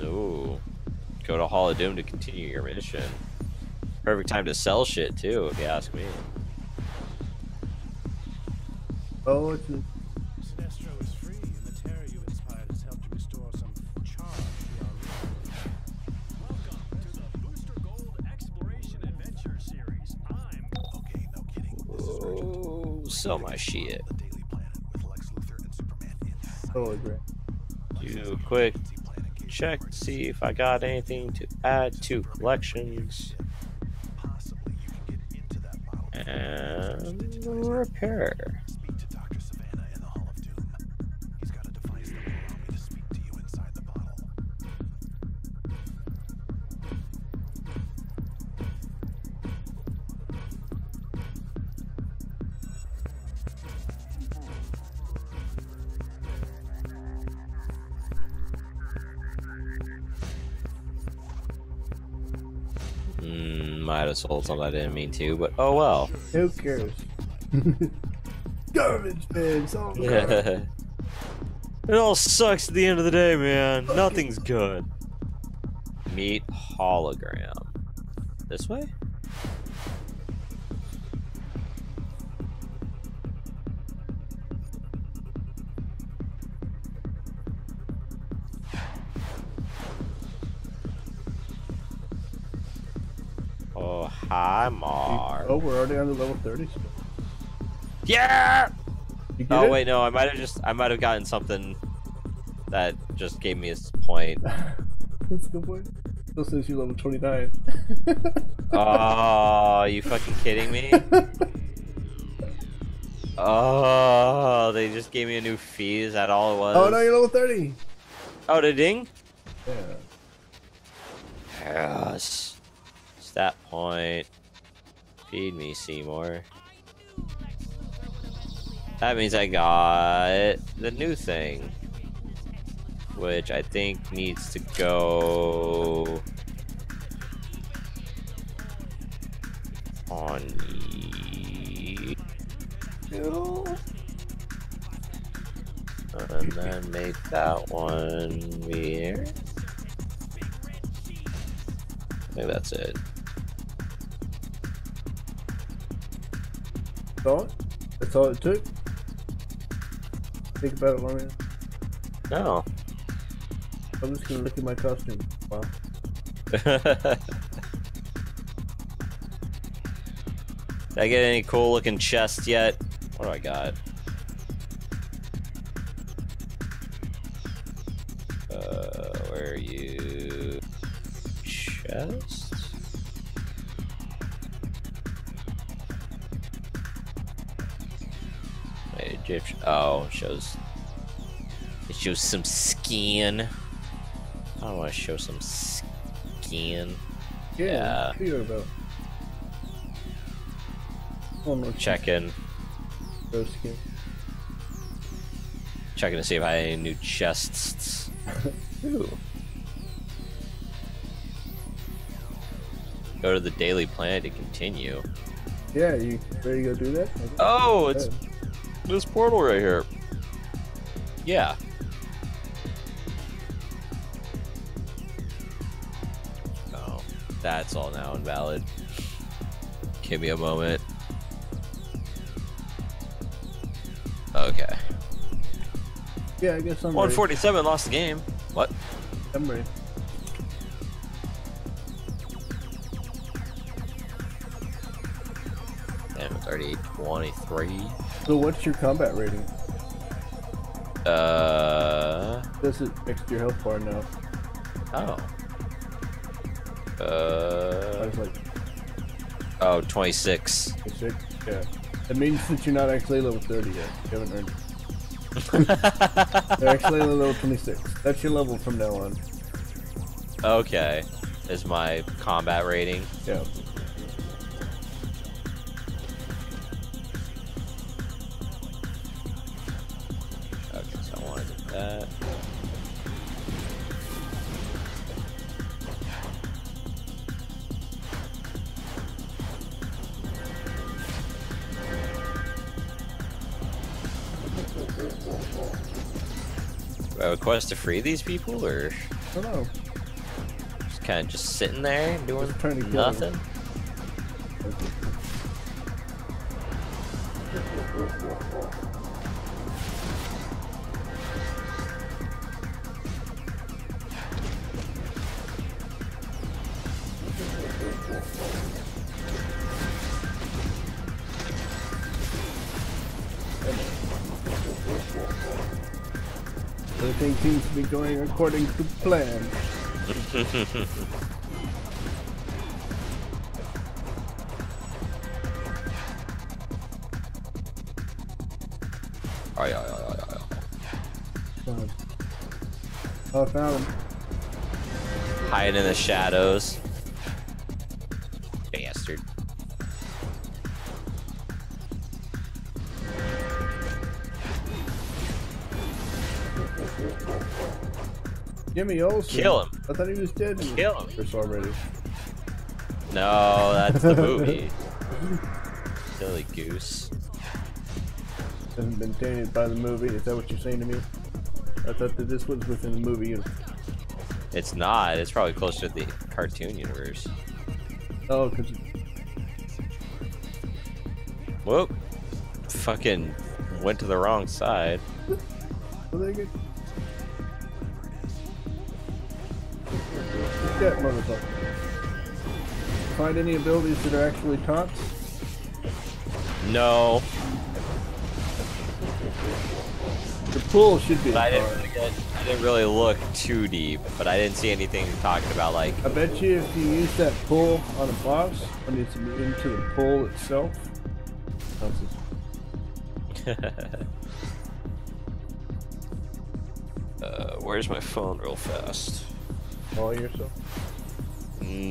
[SPEAKER 1] Ooh. Go to Hall of Doom to continue your mission. Perfect time to sell shit too, if you ask me.
[SPEAKER 2] Oh, it's
[SPEAKER 1] sell my shit.
[SPEAKER 5] the Daily Planet with Lex Luthor and Superman inside
[SPEAKER 2] totally great.
[SPEAKER 1] Do a quick
[SPEAKER 5] the planet game.
[SPEAKER 1] check to see if I got anything to add to collections.
[SPEAKER 5] Possibly you can get into that bottle.
[SPEAKER 1] And repair. Have sold something I didn't mean to, but oh well.
[SPEAKER 2] Who cares? Garbage bins. Oh,
[SPEAKER 1] it all sucks at the end of the day, man. Nothing's good. Meet hologram. This way? Oh, hi, Mar.
[SPEAKER 2] Oh, we're already on the level 30.
[SPEAKER 1] Yeah!
[SPEAKER 2] You get
[SPEAKER 1] Oh
[SPEAKER 2] it?
[SPEAKER 1] wait, no, I might have just I might have gotten something that just gave me a point.
[SPEAKER 2] That's a good point. Still says you're level 29.
[SPEAKER 1] Oh, you fucking kidding me? Oh, they just gave me a new fee. Is that all it was?
[SPEAKER 2] oh no, you're level 30!
[SPEAKER 1] Oh, the ding?
[SPEAKER 2] Yeah.
[SPEAKER 1] Yes. Stat point. Feed me, Seymour. That means I got the new thing. Which I think needs to go on. And then make that one weird. I think that's it.
[SPEAKER 2] That's all? it- That's all it took? Think about it long enough.
[SPEAKER 1] No.
[SPEAKER 2] I'm just gonna look at my costume. Wow.
[SPEAKER 1] Did I get any cool looking chest yet? What do I got? Uh, where are you? Chest? Egyptian. Oh, it shows. It shows some skin. I want to show some skin. Yeah.
[SPEAKER 2] You about?
[SPEAKER 1] Checking,
[SPEAKER 2] Those skin.
[SPEAKER 1] checking to see if I had any new chests.
[SPEAKER 2] Ooh.
[SPEAKER 1] Go to the daily planet to continue.
[SPEAKER 2] Yeah, you ready to go do that?
[SPEAKER 1] Oh, it's. This portal right here. Yeah. Oh, that's all now invalid. Give me a moment. Okay.
[SPEAKER 2] Yeah, I guess I'm ready.
[SPEAKER 1] 147 lost the game. What?
[SPEAKER 2] I'm ready.
[SPEAKER 1] Damn, it's already 23.
[SPEAKER 2] So what's your combat rating?
[SPEAKER 1] Uh.
[SPEAKER 2] This is next to your health bar now.
[SPEAKER 1] Oh. Uh.
[SPEAKER 2] I
[SPEAKER 1] Uh.
[SPEAKER 2] was like,
[SPEAKER 1] Oh, 26.
[SPEAKER 2] six. Yeah. That means that you're not actually level 30 yet. You haven't earned it. You're actually level 26. That's your level from now on.
[SPEAKER 1] okay. Is my combat rating.
[SPEAKER 2] Yeah.
[SPEAKER 1] Do I have a quest to free these people, or
[SPEAKER 2] I don't know.
[SPEAKER 1] just kind of just sitting there doing
[SPEAKER 2] trying to them. According to plan.
[SPEAKER 1] Oh, yeah, yeah, yeah, yeah.
[SPEAKER 2] Oh, I found him.
[SPEAKER 1] Hiding in the shadows.
[SPEAKER 2] Jimmy Olsen.
[SPEAKER 1] Kill him.
[SPEAKER 2] I thought he was dead.
[SPEAKER 1] Kill him.
[SPEAKER 2] First already.
[SPEAKER 1] No, that's the movie. Silly goose.
[SPEAKER 2] Hasn't been tainted by the movie. Is that what you're saying to me? I thought that this was within the movie. universe.
[SPEAKER 1] It's not. It's probably closer to the cartoon universe.
[SPEAKER 2] Oh, because
[SPEAKER 1] Whoop. Fucking went to the wrong side.
[SPEAKER 2] That motherfucker. Find any abilities that are actually taunts?
[SPEAKER 1] No.
[SPEAKER 2] The pool should be
[SPEAKER 1] I didn't, really get, I didn't really look too deep, but I didn't see anything talking about like
[SPEAKER 2] I bet you if you use that pull on a boss, when it's immune to the pull itself,
[SPEAKER 1] uh, where's my phone real fast?
[SPEAKER 2] all yourself.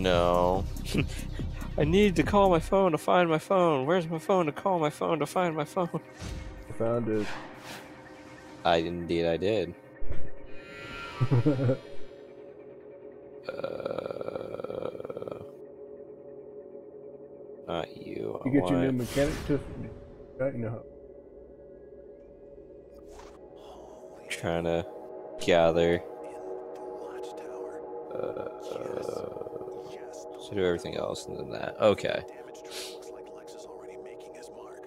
[SPEAKER 1] No. I need to call my phone to find my phone. Where's my phone to call my phone to find my phone?
[SPEAKER 2] I found it.
[SPEAKER 1] I indeed I did. Uh, not you. I
[SPEAKER 2] You get your new mechanic to. Right, you know how.
[SPEAKER 1] trying to gather. So do everything else and then that. Okay.
[SPEAKER 3] Damage trail looks like Lex is already making his mark.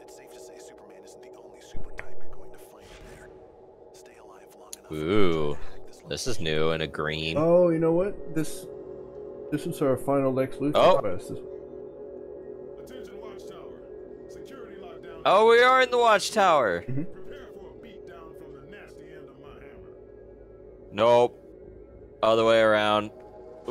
[SPEAKER 3] It's safe to say Superman isn't the only super type you're going to find there. Stay alive long enough.
[SPEAKER 1] Ooh,
[SPEAKER 3] this
[SPEAKER 1] this is new and a green.
[SPEAKER 2] Oh, you know what? This. This is our final Lex Luthor
[SPEAKER 1] Oh.
[SPEAKER 2] quest. This-
[SPEAKER 9] Attention Watchtower. Security lockdown.
[SPEAKER 1] Oh, we are in the watchtower. Mm-hmm.
[SPEAKER 9] Prepare for a beatdown from the nasty end of my hammer.
[SPEAKER 1] Nope. Other way around.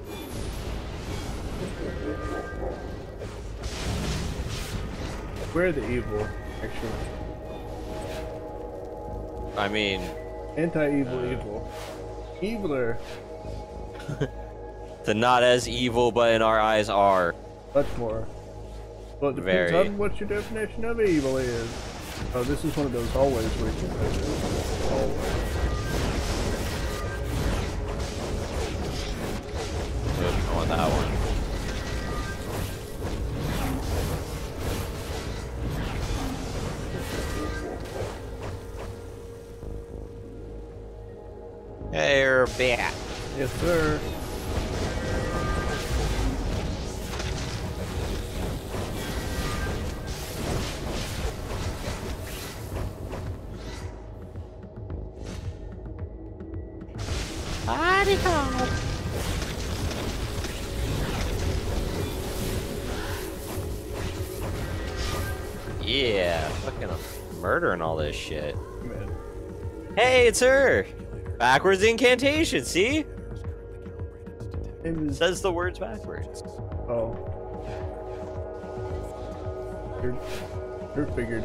[SPEAKER 2] We're the evil, actually.
[SPEAKER 1] I mean,
[SPEAKER 2] Anti-evil, uh, evil. Eviler,
[SPEAKER 1] the not as evil, but in our eyes are.
[SPEAKER 2] much more. Well, it depends
[SPEAKER 1] Very.
[SPEAKER 2] on what your definition of evil is. Oh, this is one of those hallways where you can put it. Hallway.
[SPEAKER 1] Oops, I want that one. You're back.
[SPEAKER 2] Yes, sir.
[SPEAKER 1] Yeah, fucking murdering all this shit.
[SPEAKER 2] Man.
[SPEAKER 1] Hey, it's her. Backwards incantation. See?
[SPEAKER 2] Was,
[SPEAKER 1] Says the words backwards.
[SPEAKER 2] oh. You're, you're figured.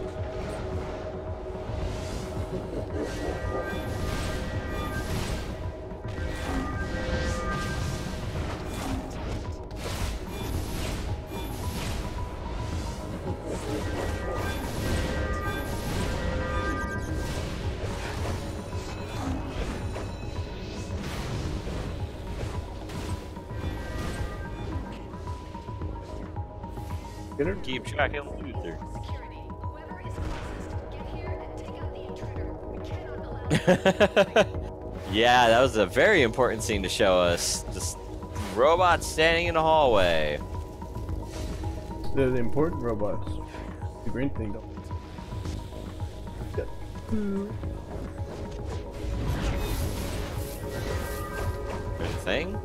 [SPEAKER 6] We cannot allow
[SPEAKER 1] yeah, that was a very important scene to show us. Just robots standing in the hallway.
[SPEAKER 2] They're the important robots. The green thing don't.
[SPEAKER 1] Thing?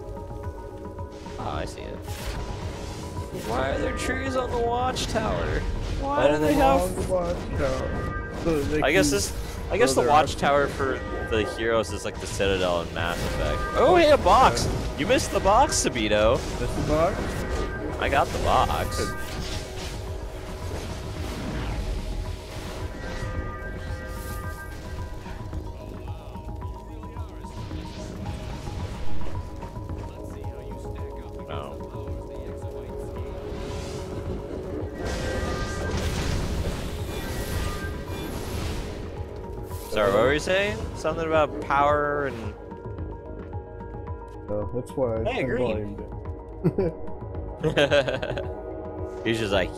[SPEAKER 1] Why are there trees on the watchtower? Why do they have?
[SPEAKER 2] Long watchtower. So they
[SPEAKER 1] I guess this. I guess the watchtower for the heroes is like the Citadel in Mass Effect. Oh, hey, a box! You missed the box, Sabito.
[SPEAKER 2] This the box?
[SPEAKER 1] I got the box. Sorry, what were you saying? Something about power and.
[SPEAKER 2] So that's why I
[SPEAKER 1] Hey,
[SPEAKER 2] turned
[SPEAKER 1] green. He's just like,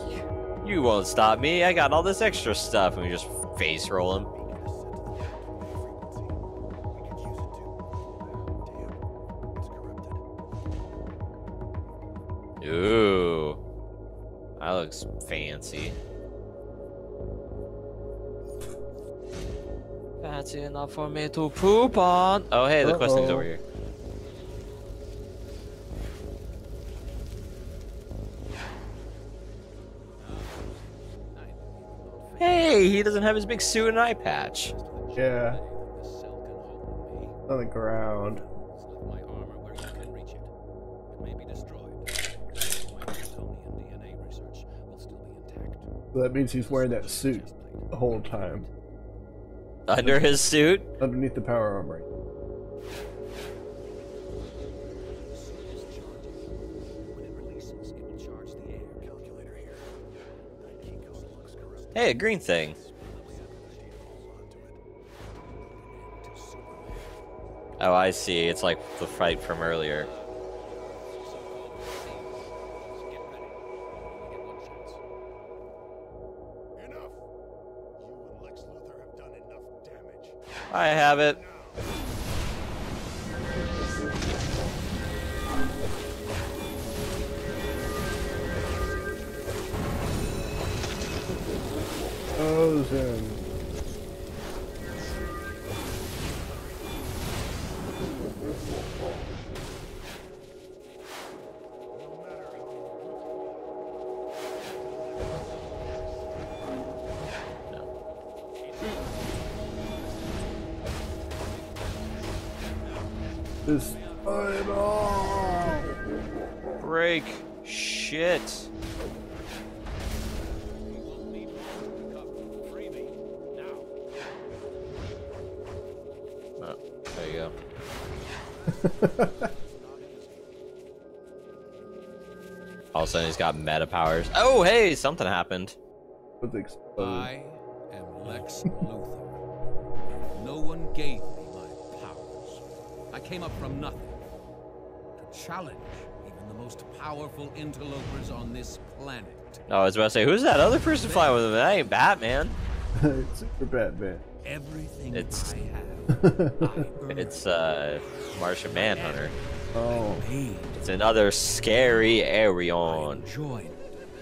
[SPEAKER 1] you won't stop me. I got all this extra stuff, and we just face roll him. Ooh, that looks fancy. Fancy enough for me to poop on. Oh, hey, the quest thing's
[SPEAKER 2] Uh-oh.
[SPEAKER 1] over here. Hey, he doesn't have his big suit and eye patch.
[SPEAKER 2] Yeah, on the ground.
[SPEAKER 4] my armor where you can reach it. It may be destroyed. My Plutonian DNA research will still be intact.
[SPEAKER 2] So that means he's wearing that suit the whole time,
[SPEAKER 1] Under his suit?
[SPEAKER 2] underneath the power armor.
[SPEAKER 4] When it releases, it will charge the air. Calculator here.
[SPEAKER 1] Hey, a green thing. Oh, I see. It's like the fight from earlier. I have it.
[SPEAKER 2] Frozen.
[SPEAKER 1] Sudden he's got meta powers. Oh, hey, something happened.
[SPEAKER 2] With.
[SPEAKER 4] I am Lex Luthor. No one gave me my powers. I came up from nothing to challenge even the most powerful interlopers on this planet.
[SPEAKER 1] Oh, I was about to say, who's that other person flying with him? That ain't Batman.
[SPEAKER 2] it's Super Batman.
[SPEAKER 4] Everything
[SPEAKER 1] It's-
[SPEAKER 4] I have, I earned.
[SPEAKER 1] It's uh, Martian Manhunter.
[SPEAKER 2] Oh.
[SPEAKER 1] It's another scary
[SPEAKER 4] I
[SPEAKER 1] Arion.
[SPEAKER 4] joined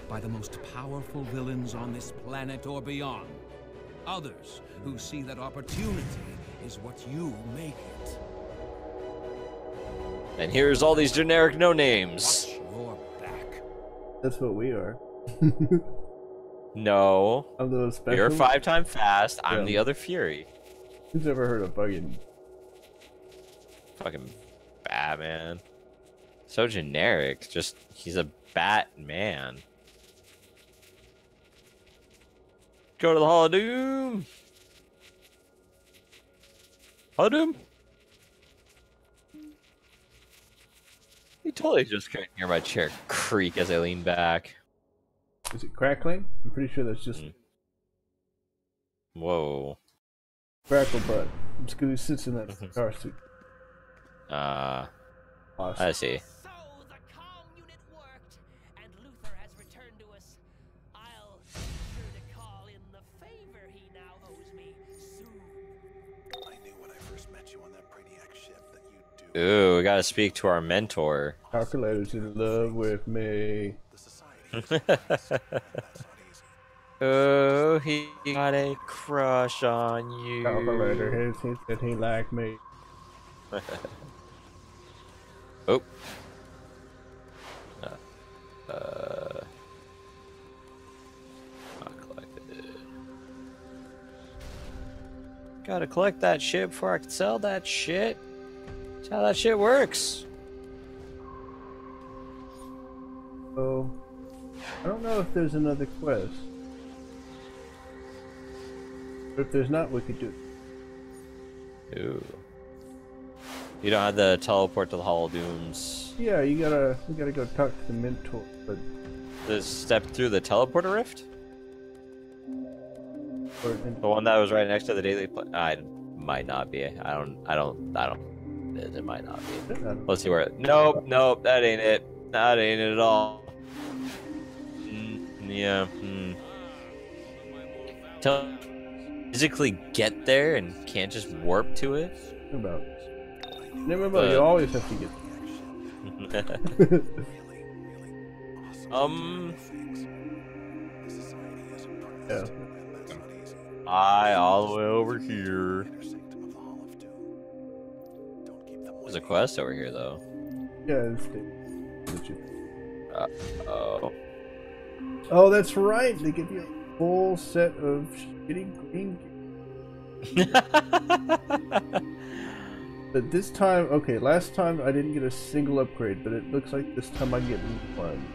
[SPEAKER 4] by the most powerful villains on this planet or beyond. Others who see that opportunity is what you make it.
[SPEAKER 1] And here's all these generic no names.
[SPEAKER 4] Watch your back.
[SPEAKER 2] that's what we are.
[SPEAKER 1] No,
[SPEAKER 2] I'm the special.
[SPEAKER 1] you're five time fast. I'm the other Fury.
[SPEAKER 2] Who's ever heard of fucking?
[SPEAKER 1] Fucking Batman. So generic. Just he's a Batman. Go to the Hall of Doom. Hall of Doom. You totally just couldn't hear my chair creak as I lean back.
[SPEAKER 2] Is it crackling? I'm pretty sure that's just
[SPEAKER 1] Mm. Whoa.
[SPEAKER 2] crackle butt. It's because he sits in that car suit.
[SPEAKER 1] Uh,
[SPEAKER 2] Awesome.
[SPEAKER 1] I see.
[SPEAKER 10] So the comm unit worked, and Luthor has returned to us. I'll sure to call in the favor he now owes me soon.
[SPEAKER 9] I knew when I first met you on that Brainiac ship that you'd do
[SPEAKER 1] Ooh, we gotta speak to our mentor.
[SPEAKER 2] Calculator's in love with me.
[SPEAKER 9] the society. That's not easy.
[SPEAKER 1] oh, he got a crush on you.
[SPEAKER 2] Calculator, he said he liked me.
[SPEAKER 1] Oh. Uh, uh, not collected. Gotta collect that shit before I can sell that shit. That's how that shit works.
[SPEAKER 2] So, I don't know if there's another quest. But if there's not, we could do it.
[SPEAKER 1] Ooh. You don't have the teleport to the Hall of Dooms.
[SPEAKER 2] Yeah, you gotta, we gotta go talk to the mentor. But
[SPEAKER 1] The step through the teleporter rift? The one that was right next to the daily I might not be. I don't I don't I don't it, it might not be. Let's see where it Nope, nope, that ain't it. That ain't it at all. Mm, yeah, hmm. Tell physically get there and can't just warp to it?
[SPEAKER 2] about. Remember, you always have to get.
[SPEAKER 9] Really, really awesome
[SPEAKER 1] um.
[SPEAKER 9] The society
[SPEAKER 2] Yeah.
[SPEAKER 9] and that's not easy.
[SPEAKER 1] I all the way over here.
[SPEAKER 9] Inner sanctum of the Hall of Doom. Don't keep them
[SPEAKER 1] There's a quest over here though.
[SPEAKER 2] Yeah, it's the- legit.
[SPEAKER 1] Oh.
[SPEAKER 2] Oh, that's right. They give you a full set of shitty green. But this time, okay, last time I didn't get a single upgrade, but it looks like this time I get one.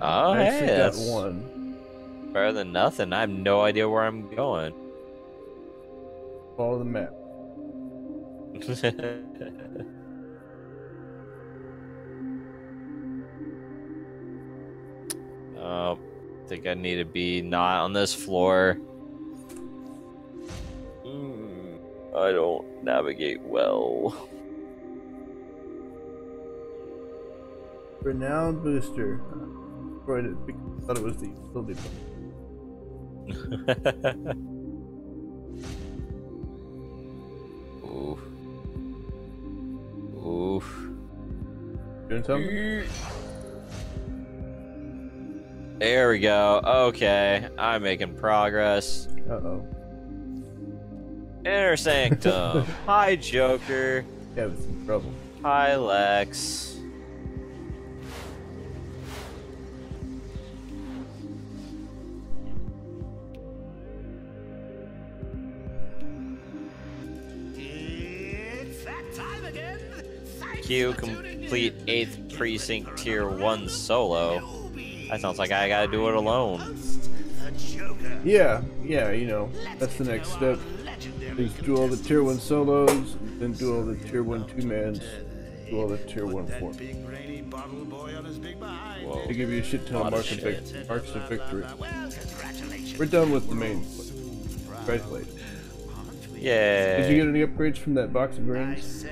[SPEAKER 1] oh
[SPEAKER 2] I
[SPEAKER 1] hey,
[SPEAKER 2] got one.
[SPEAKER 1] better than nothing. I have no idea where I'm going.
[SPEAKER 2] Follow the map.
[SPEAKER 1] Oh, think I need to be not on this floor. I don't navigate well.
[SPEAKER 2] Renowned booster. Destroyed it because I thought it was the utility.
[SPEAKER 1] Oof. Oof.
[SPEAKER 2] Doing something?
[SPEAKER 1] There we go. Okay, I'm making progress.
[SPEAKER 2] Uh oh.
[SPEAKER 1] Inner Sanctum. Hi, Joker.
[SPEAKER 2] Yeah, it's in trouble.
[SPEAKER 1] Hi, Lex.
[SPEAKER 3] It's that time again.
[SPEAKER 1] Thank. Complete 8th Precinct Tier 1 solo. That sounds like I gotta do it alone.
[SPEAKER 2] Yeah, yeah, you know, that's the next step. Is do all the tier one solos, then do all the tier one two mans, do all the tier one four.
[SPEAKER 1] Whoa.
[SPEAKER 2] They give you a shit ton of marks of, vic- marks of victory. We're done with the main. Congratulations.
[SPEAKER 1] Yeah.
[SPEAKER 2] Did you get any upgrades from that box of greens?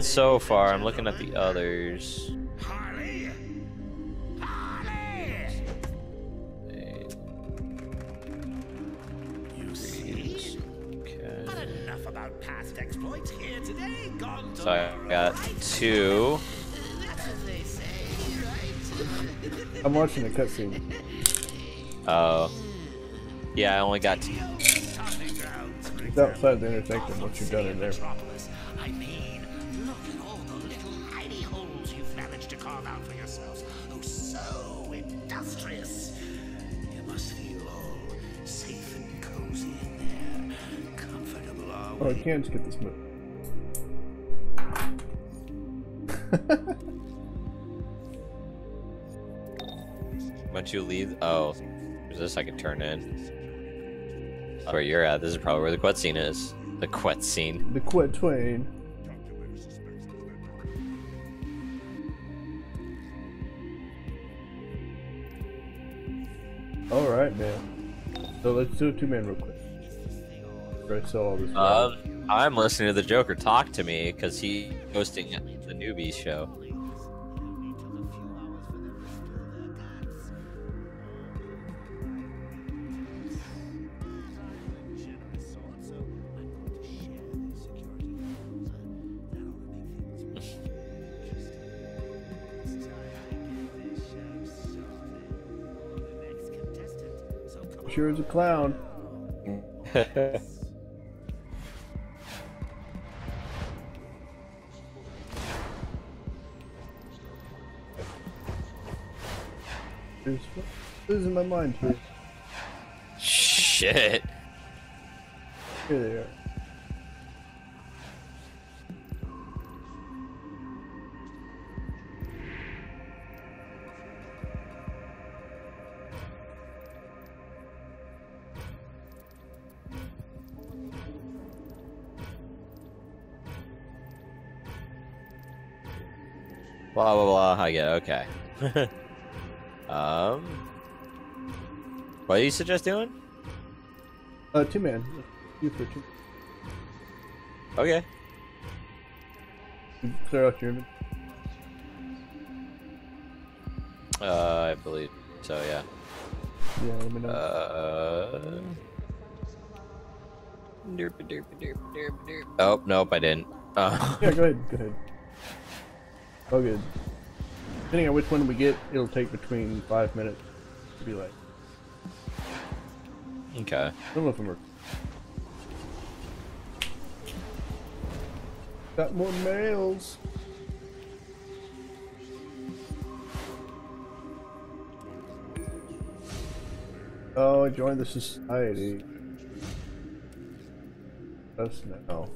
[SPEAKER 1] So far, I'm looking at the others. So I got two.
[SPEAKER 2] I'm watching the cutscene.
[SPEAKER 1] Oh. Yeah, I only got two.
[SPEAKER 2] It's outside the intersection what you're done in there.
[SPEAKER 3] Oh,
[SPEAKER 2] I can't skip this move.
[SPEAKER 1] Once you leave, oh, there's this I can turn in. That's where you're at. This is probably where the quet scene is. The quet scene.
[SPEAKER 2] The Quet Twain. Alright, man. So let's do a two man real quick. Try to sell all this.
[SPEAKER 1] Um, I'm listening to the Joker talk to me because he's hosting the newbies show.
[SPEAKER 2] Sure as a clown. There's losing my mind here.
[SPEAKER 1] Shit.
[SPEAKER 2] Here they are.
[SPEAKER 1] Blah blah blah. I get it. okay. um, what do you suggest doing?
[SPEAKER 2] Uh, two man. You for two.
[SPEAKER 1] Okay.
[SPEAKER 2] Clear out your.
[SPEAKER 1] Uh, I believe so. Yeah.
[SPEAKER 2] Yeah, let me know.
[SPEAKER 1] Uh. Derp, derp, derp, derp, derp. Oh nope, I didn't. Uh,
[SPEAKER 2] Yeah, go ahead. Go ahead. Oh, good. Depending on which one we get, it'll take between five minutes to be like.
[SPEAKER 1] okay.
[SPEAKER 2] Some of them are. Got more mails. Oh, I joined the society. Us now.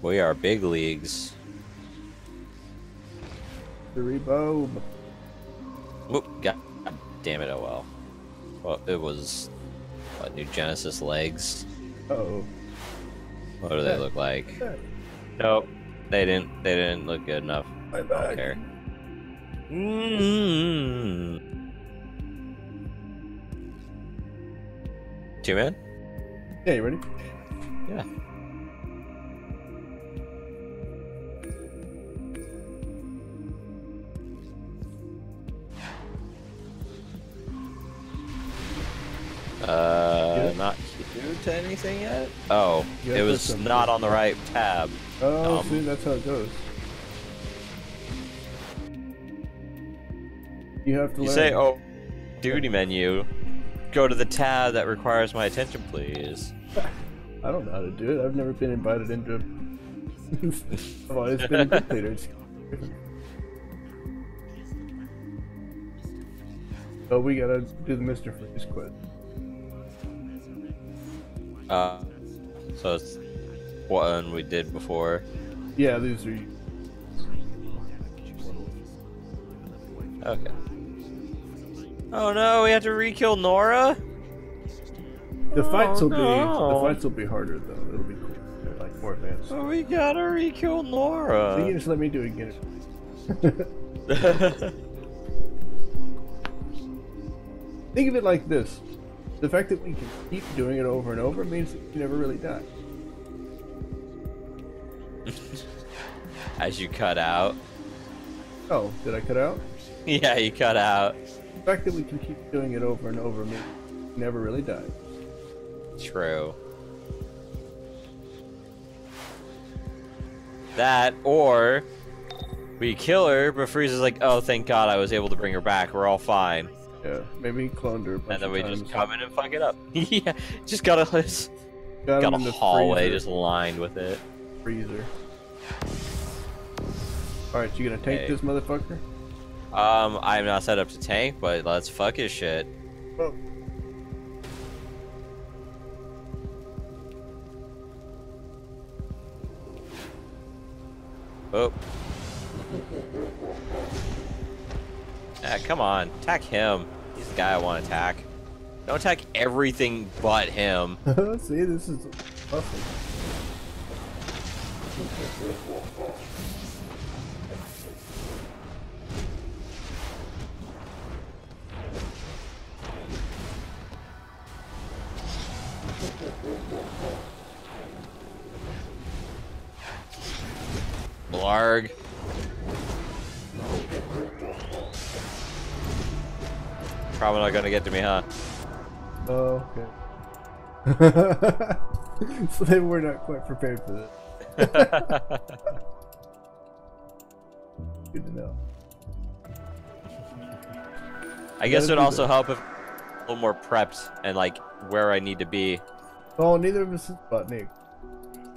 [SPEAKER 1] We are big leagues.
[SPEAKER 2] The rebob.
[SPEAKER 1] Whoop, God, God damn it, oh well. Well, it was, what, New Genesis legs?
[SPEAKER 2] Uh oh.
[SPEAKER 1] What do they look like? Nope, they didn't, they didn't look good enough.
[SPEAKER 2] My
[SPEAKER 1] I don't care. Mm-hmm. Two man?
[SPEAKER 2] Yeah, you ready?
[SPEAKER 1] Yeah. Uh, not queued to anything yet? Oh, it was not on the right tab.
[SPEAKER 2] Oh,
[SPEAKER 1] Um,
[SPEAKER 2] see, that's how it goes. You have to
[SPEAKER 1] You
[SPEAKER 2] learn.
[SPEAKER 1] say, oh, duty menu. Go to the tab that requires my attention, please.
[SPEAKER 2] I don't know how to do it. I've never been invited into. I've always been a dictator. It's. Oh, we gotta do the Mr. Freeze quest.
[SPEAKER 1] Uh, so it's what we did before.
[SPEAKER 2] Yeah, these are.
[SPEAKER 1] Okay. Oh no, we have to re-kill Nora.
[SPEAKER 2] The fights
[SPEAKER 1] oh,
[SPEAKER 2] will
[SPEAKER 1] no.
[SPEAKER 2] be the oh, fights will be harder though. It'll be cool. like more advanced.
[SPEAKER 1] Oh, we gotta re-kill Nora.
[SPEAKER 2] So you just let me do it again. Think of it like this: the fact that we can keep doing it over and over means that you never really die.
[SPEAKER 1] As you cut out.
[SPEAKER 2] Oh, did I cut out?
[SPEAKER 1] Yeah, you cut out.
[SPEAKER 2] The fact that we can keep doing it over and over means we never really die.
[SPEAKER 1] True. That, or we kill her, but Freeze's like, oh, thank God I was able to bring her back. We're all fine.
[SPEAKER 2] Yeah, maybe he cloned her. A bunch
[SPEAKER 1] And then
[SPEAKER 2] of
[SPEAKER 1] we
[SPEAKER 2] times.
[SPEAKER 1] just come in and fuck it up. yeah, just got a,
[SPEAKER 2] got,
[SPEAKER 1] got
[SPEAKER 2] him
[SPEAKER 1] a
[SPEAKER 2] in the
[SPEAKER 1] hallway
[SPEAKER 2] freezer.
[SPEAKER 1] just lined with it.
[SPEAKER 2] freezer. All right, you gonna tank
[SPEAKER 1] Hey.
[SPEAKER 2] this motherfucker?
[SPEAKER 1] Um, I'm not set up to tank, but let's fuck his shit.
[SPEAKER 2] Oh.
[SPEAKER 1] Oh. Ah, come on. Attack him. He's the guy I want to attack. Don't attack everything but him.
[SPEAKER 2] See, this is awesome.
[SPEAKER 1] Not gonna get to me, huh?
[SPEAKER 2] Oh, okay. so they were not quite prepared for this. Good to know.
[SPEAKER 1] I guess it would also help if a little more prepped and like where I need to be.
[SPEAKER 2] Oh, neither of us is Botnik.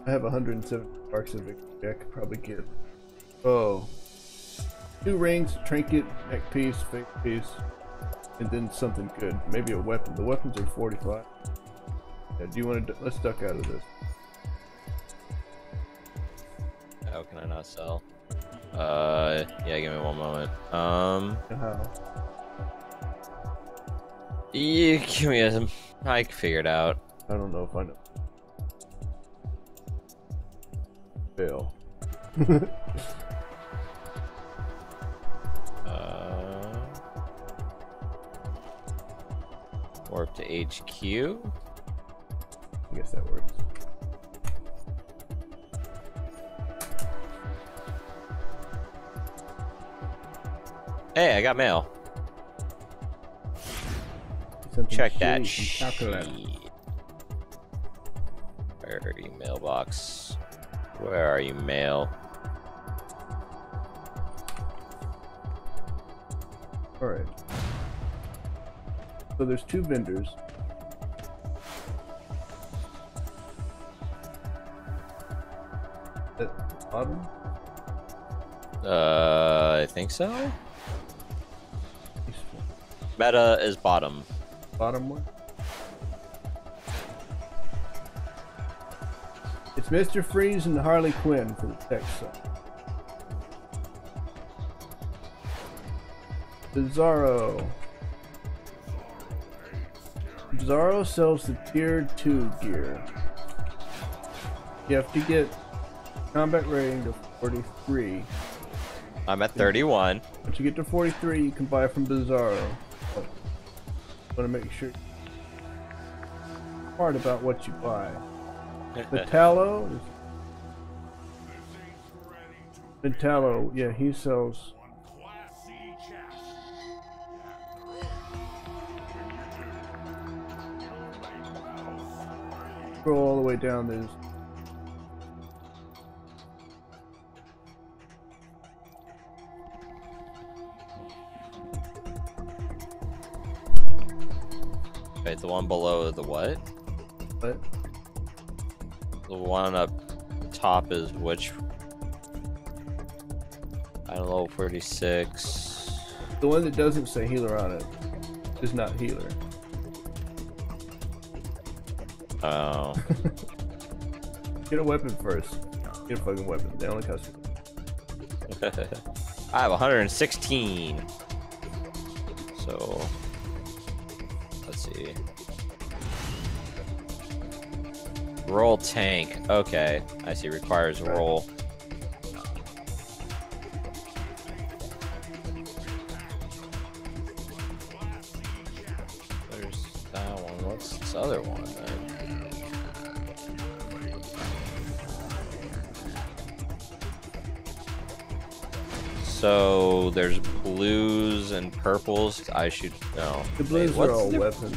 [SPEAKER 2] I have 107 marks of victory. I could probably get. Oh. Two rings, trinket, neck piece, fake piece, and then something good. Maybe a weapon. The weapons are 45. Yeah, do you want to? Let's duck out of this.
[SPEAKER 1] How can I not sell? Uh, yeah, give me one moment. Um,
[SPEAKER 2] How?
[SPEAKER 1] you give me a. I can figure it out.
[SPEAKER 2] I don't know if I know. Fail.
[SPEAKER 1] warp to HQ.
[SPEAKER 2] I guess that works.
[SPEAKER 1] Hey, I got mail.
[SPEAKER 2] Something
[SPEAKER 1] Check that
[SPEAKER 2] shitty from
[SPEAKER 1] shit.
[SPEAKER 2] Calculus.
[SPEAKER 1] Where are you, mailbox? Where are you, mail?
[SPEAKER 2] Alright. So there's two vendors. At the bottom?
[SPEAKER 1] Uh, I think so. Meta is bottom.
[SPEAKER 2] Bottom one? It's Mr. Freeze and Harley Quinn for the tech side. Bizarro. Bizarro sells the tier 2 gear. You have to get combat rating to 43.
[SPEAKER 1] I'm at 31.
[SPEAKER 2] Once you get to 43, you can buy from Bizarro. But want to make sure smart about what you buy. Metallo. Metallo, yeah, he sells. Scroll all the way down. There's
[SPEAKER 1] Wait, the one below the what?
[SPEAKER 2] what?
[SPEAKER 1] The one up top is which? I don't know, 46.
[SPEAKER 2] The one that doesn't say healer on it is not healer.
[SPEAKER 1] Oh.
[SPEAKER 2] Get a weapon first. Get a fucking weapon. They only cost.
[SPEAKER 1] I have 116. So let's see. Roll tank. Okay, I see. Requires a roll. I should know.
[SPEAKER 2] The blues
[SPEAKER 1] Wait,
[SPEAKER 2] are all weapons.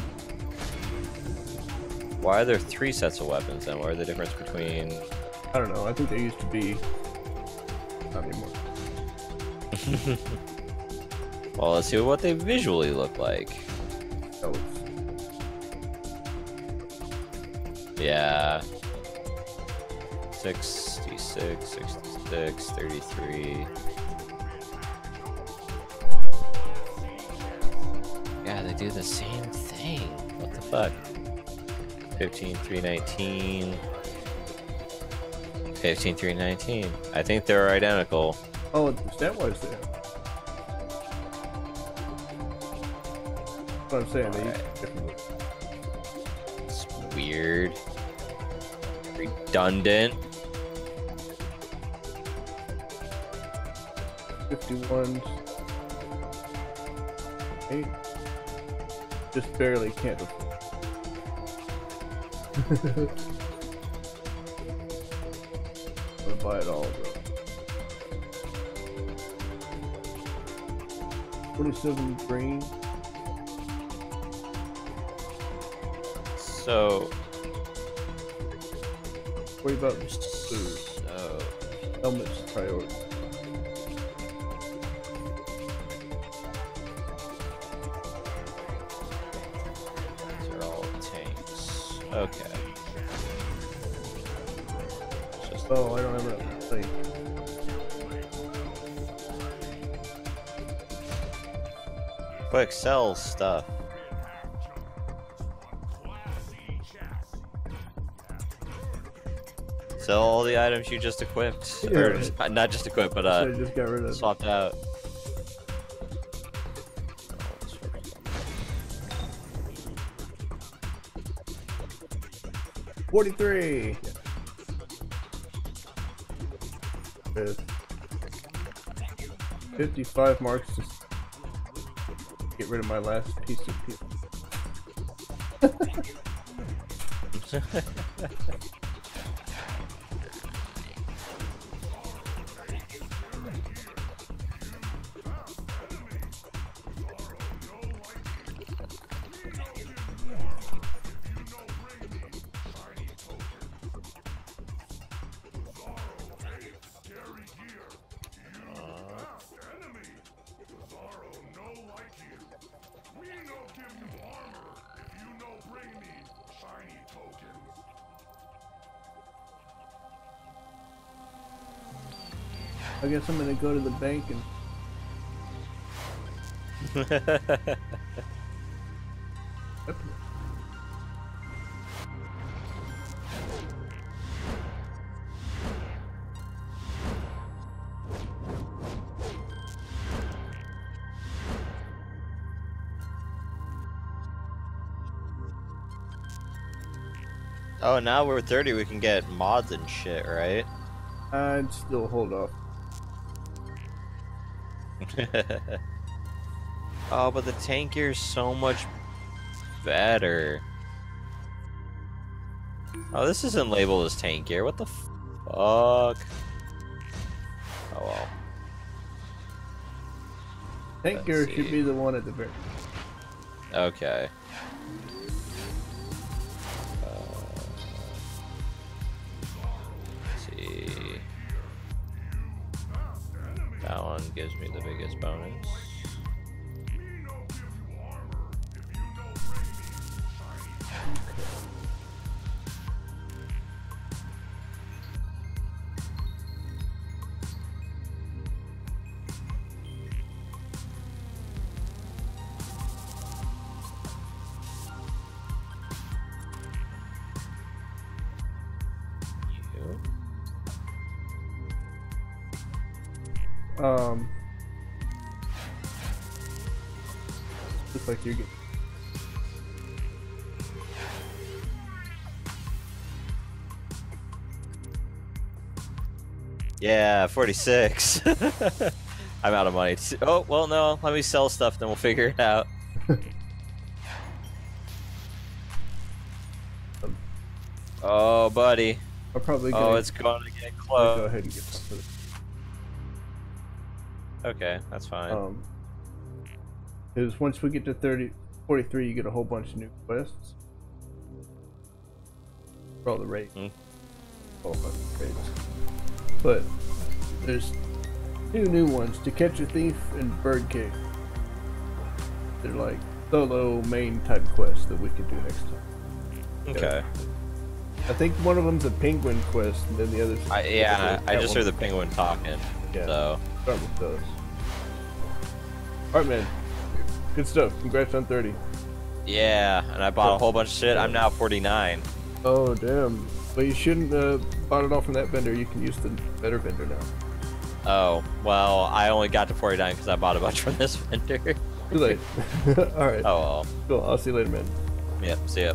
[SPEAKER 1] Why are there three sets of weapons and What are the difference between?
[SPEAKER 2] I don't know. I think they used to be. Not anymore.
[SPEAKER 1] Well, let's see what they visually look like.
[SPEAKER 2] Oh,
[SPEAKER 1] Yeah. 66, 66, 33. Do the same thing. What the fuck? 15, 319. 15, 319. I think they're identical.
[SPEAKER 2] oh, that was there. That's what I'm saying. They used to be different.
[SPEAKER 1] It's weird. Redundant.
[SPEAKER 2] 51. Eight. Just barely can't afford. I'm gonna buy it all, bro. 27 green.
[SPEAKER 1] So,
[SPEAKER 2] What about food?
[SPEAKER 1] so
[SPEAKER 2] Helmets priority.
[SPEAKER 1] Quick sell stuff. Sell all the items you just equipped, or just, not just equipped, but uh,
[SPEAKER 2] just got rid of
[SPEAKER 1] swapped out.
[SPEAKER 2] 43! 55 marks to get rid of my last piece of peel. go to the bank and
[SPEAKER 1] Oh, now we're 30, we can get mods and shit, right?
[SPEAKER 2] Uh, I'd still hold off.
[SPEAKER 1] oh, but the tank gear is so much better. Oh, this isn't labeled as tank gear. What the fuck? Oh well.
[SPEAKER 2] Tank
[SPEAKER 1] Let's
[SPEAKER 2] gear should be the one at the very.
[SPEAKER 1] Okay. Me the biggest bonus. Yeah, 46. I'm out of money. Oh, well, no. Let me sell stuff, then we'll figure it out. oh, buddy.
[SPEAKER 2] I'm probably
[SPEAKER 1] Oh, it's going to get
[SPEAKER 2] go
[SPEAKER 1] close.
[SPEAKER 2] ahead and get of
[SPEAKER 1] Okay, that's fine.
[SPEAKER 2] Um, because once we get to 30, 43, you get a whole bunch of new quests. For all the raids.
[SPEAKER 1] Hmm.
[SPEAKER 2] All fucking raids. But there's two new ones: To Catch a Thief and Bird Birdcage. They're like solo main type quests that we could do next time.
[SPEAKER 1] okay.
[SPEAKER 2] I think one of them's a penguin quest, and then the other's.
[SPEAKER 1] I, yeah, I
[SPEAKER 2] that
[SPEAKER 1] just heard the penguin talking.
[SPEAKER 2] Yeah.
[SPEAKER 1] So,
[SPEAKER 2] Start with those. Alright, man. Good stuff. Congrats on 30.
[SPEAKER 1] yeah, and I bought a whole bunch of shit. I'm now 49.
[SPEAKER 2] Oh, damn. But you shouldn't uh, bought it all from that vendor. You can use the better vendor now.
[SPEAKER 1] Oh, well, I only got to 49 because I bought a bunch from this vendor.
[SPEAKER 2] Too late. Alright.
[SPEAKER 1] Oh, well.
[SPEAKER 2] Cool. I'll see you later, man.
[SPEAKER 1] Yep, see ya.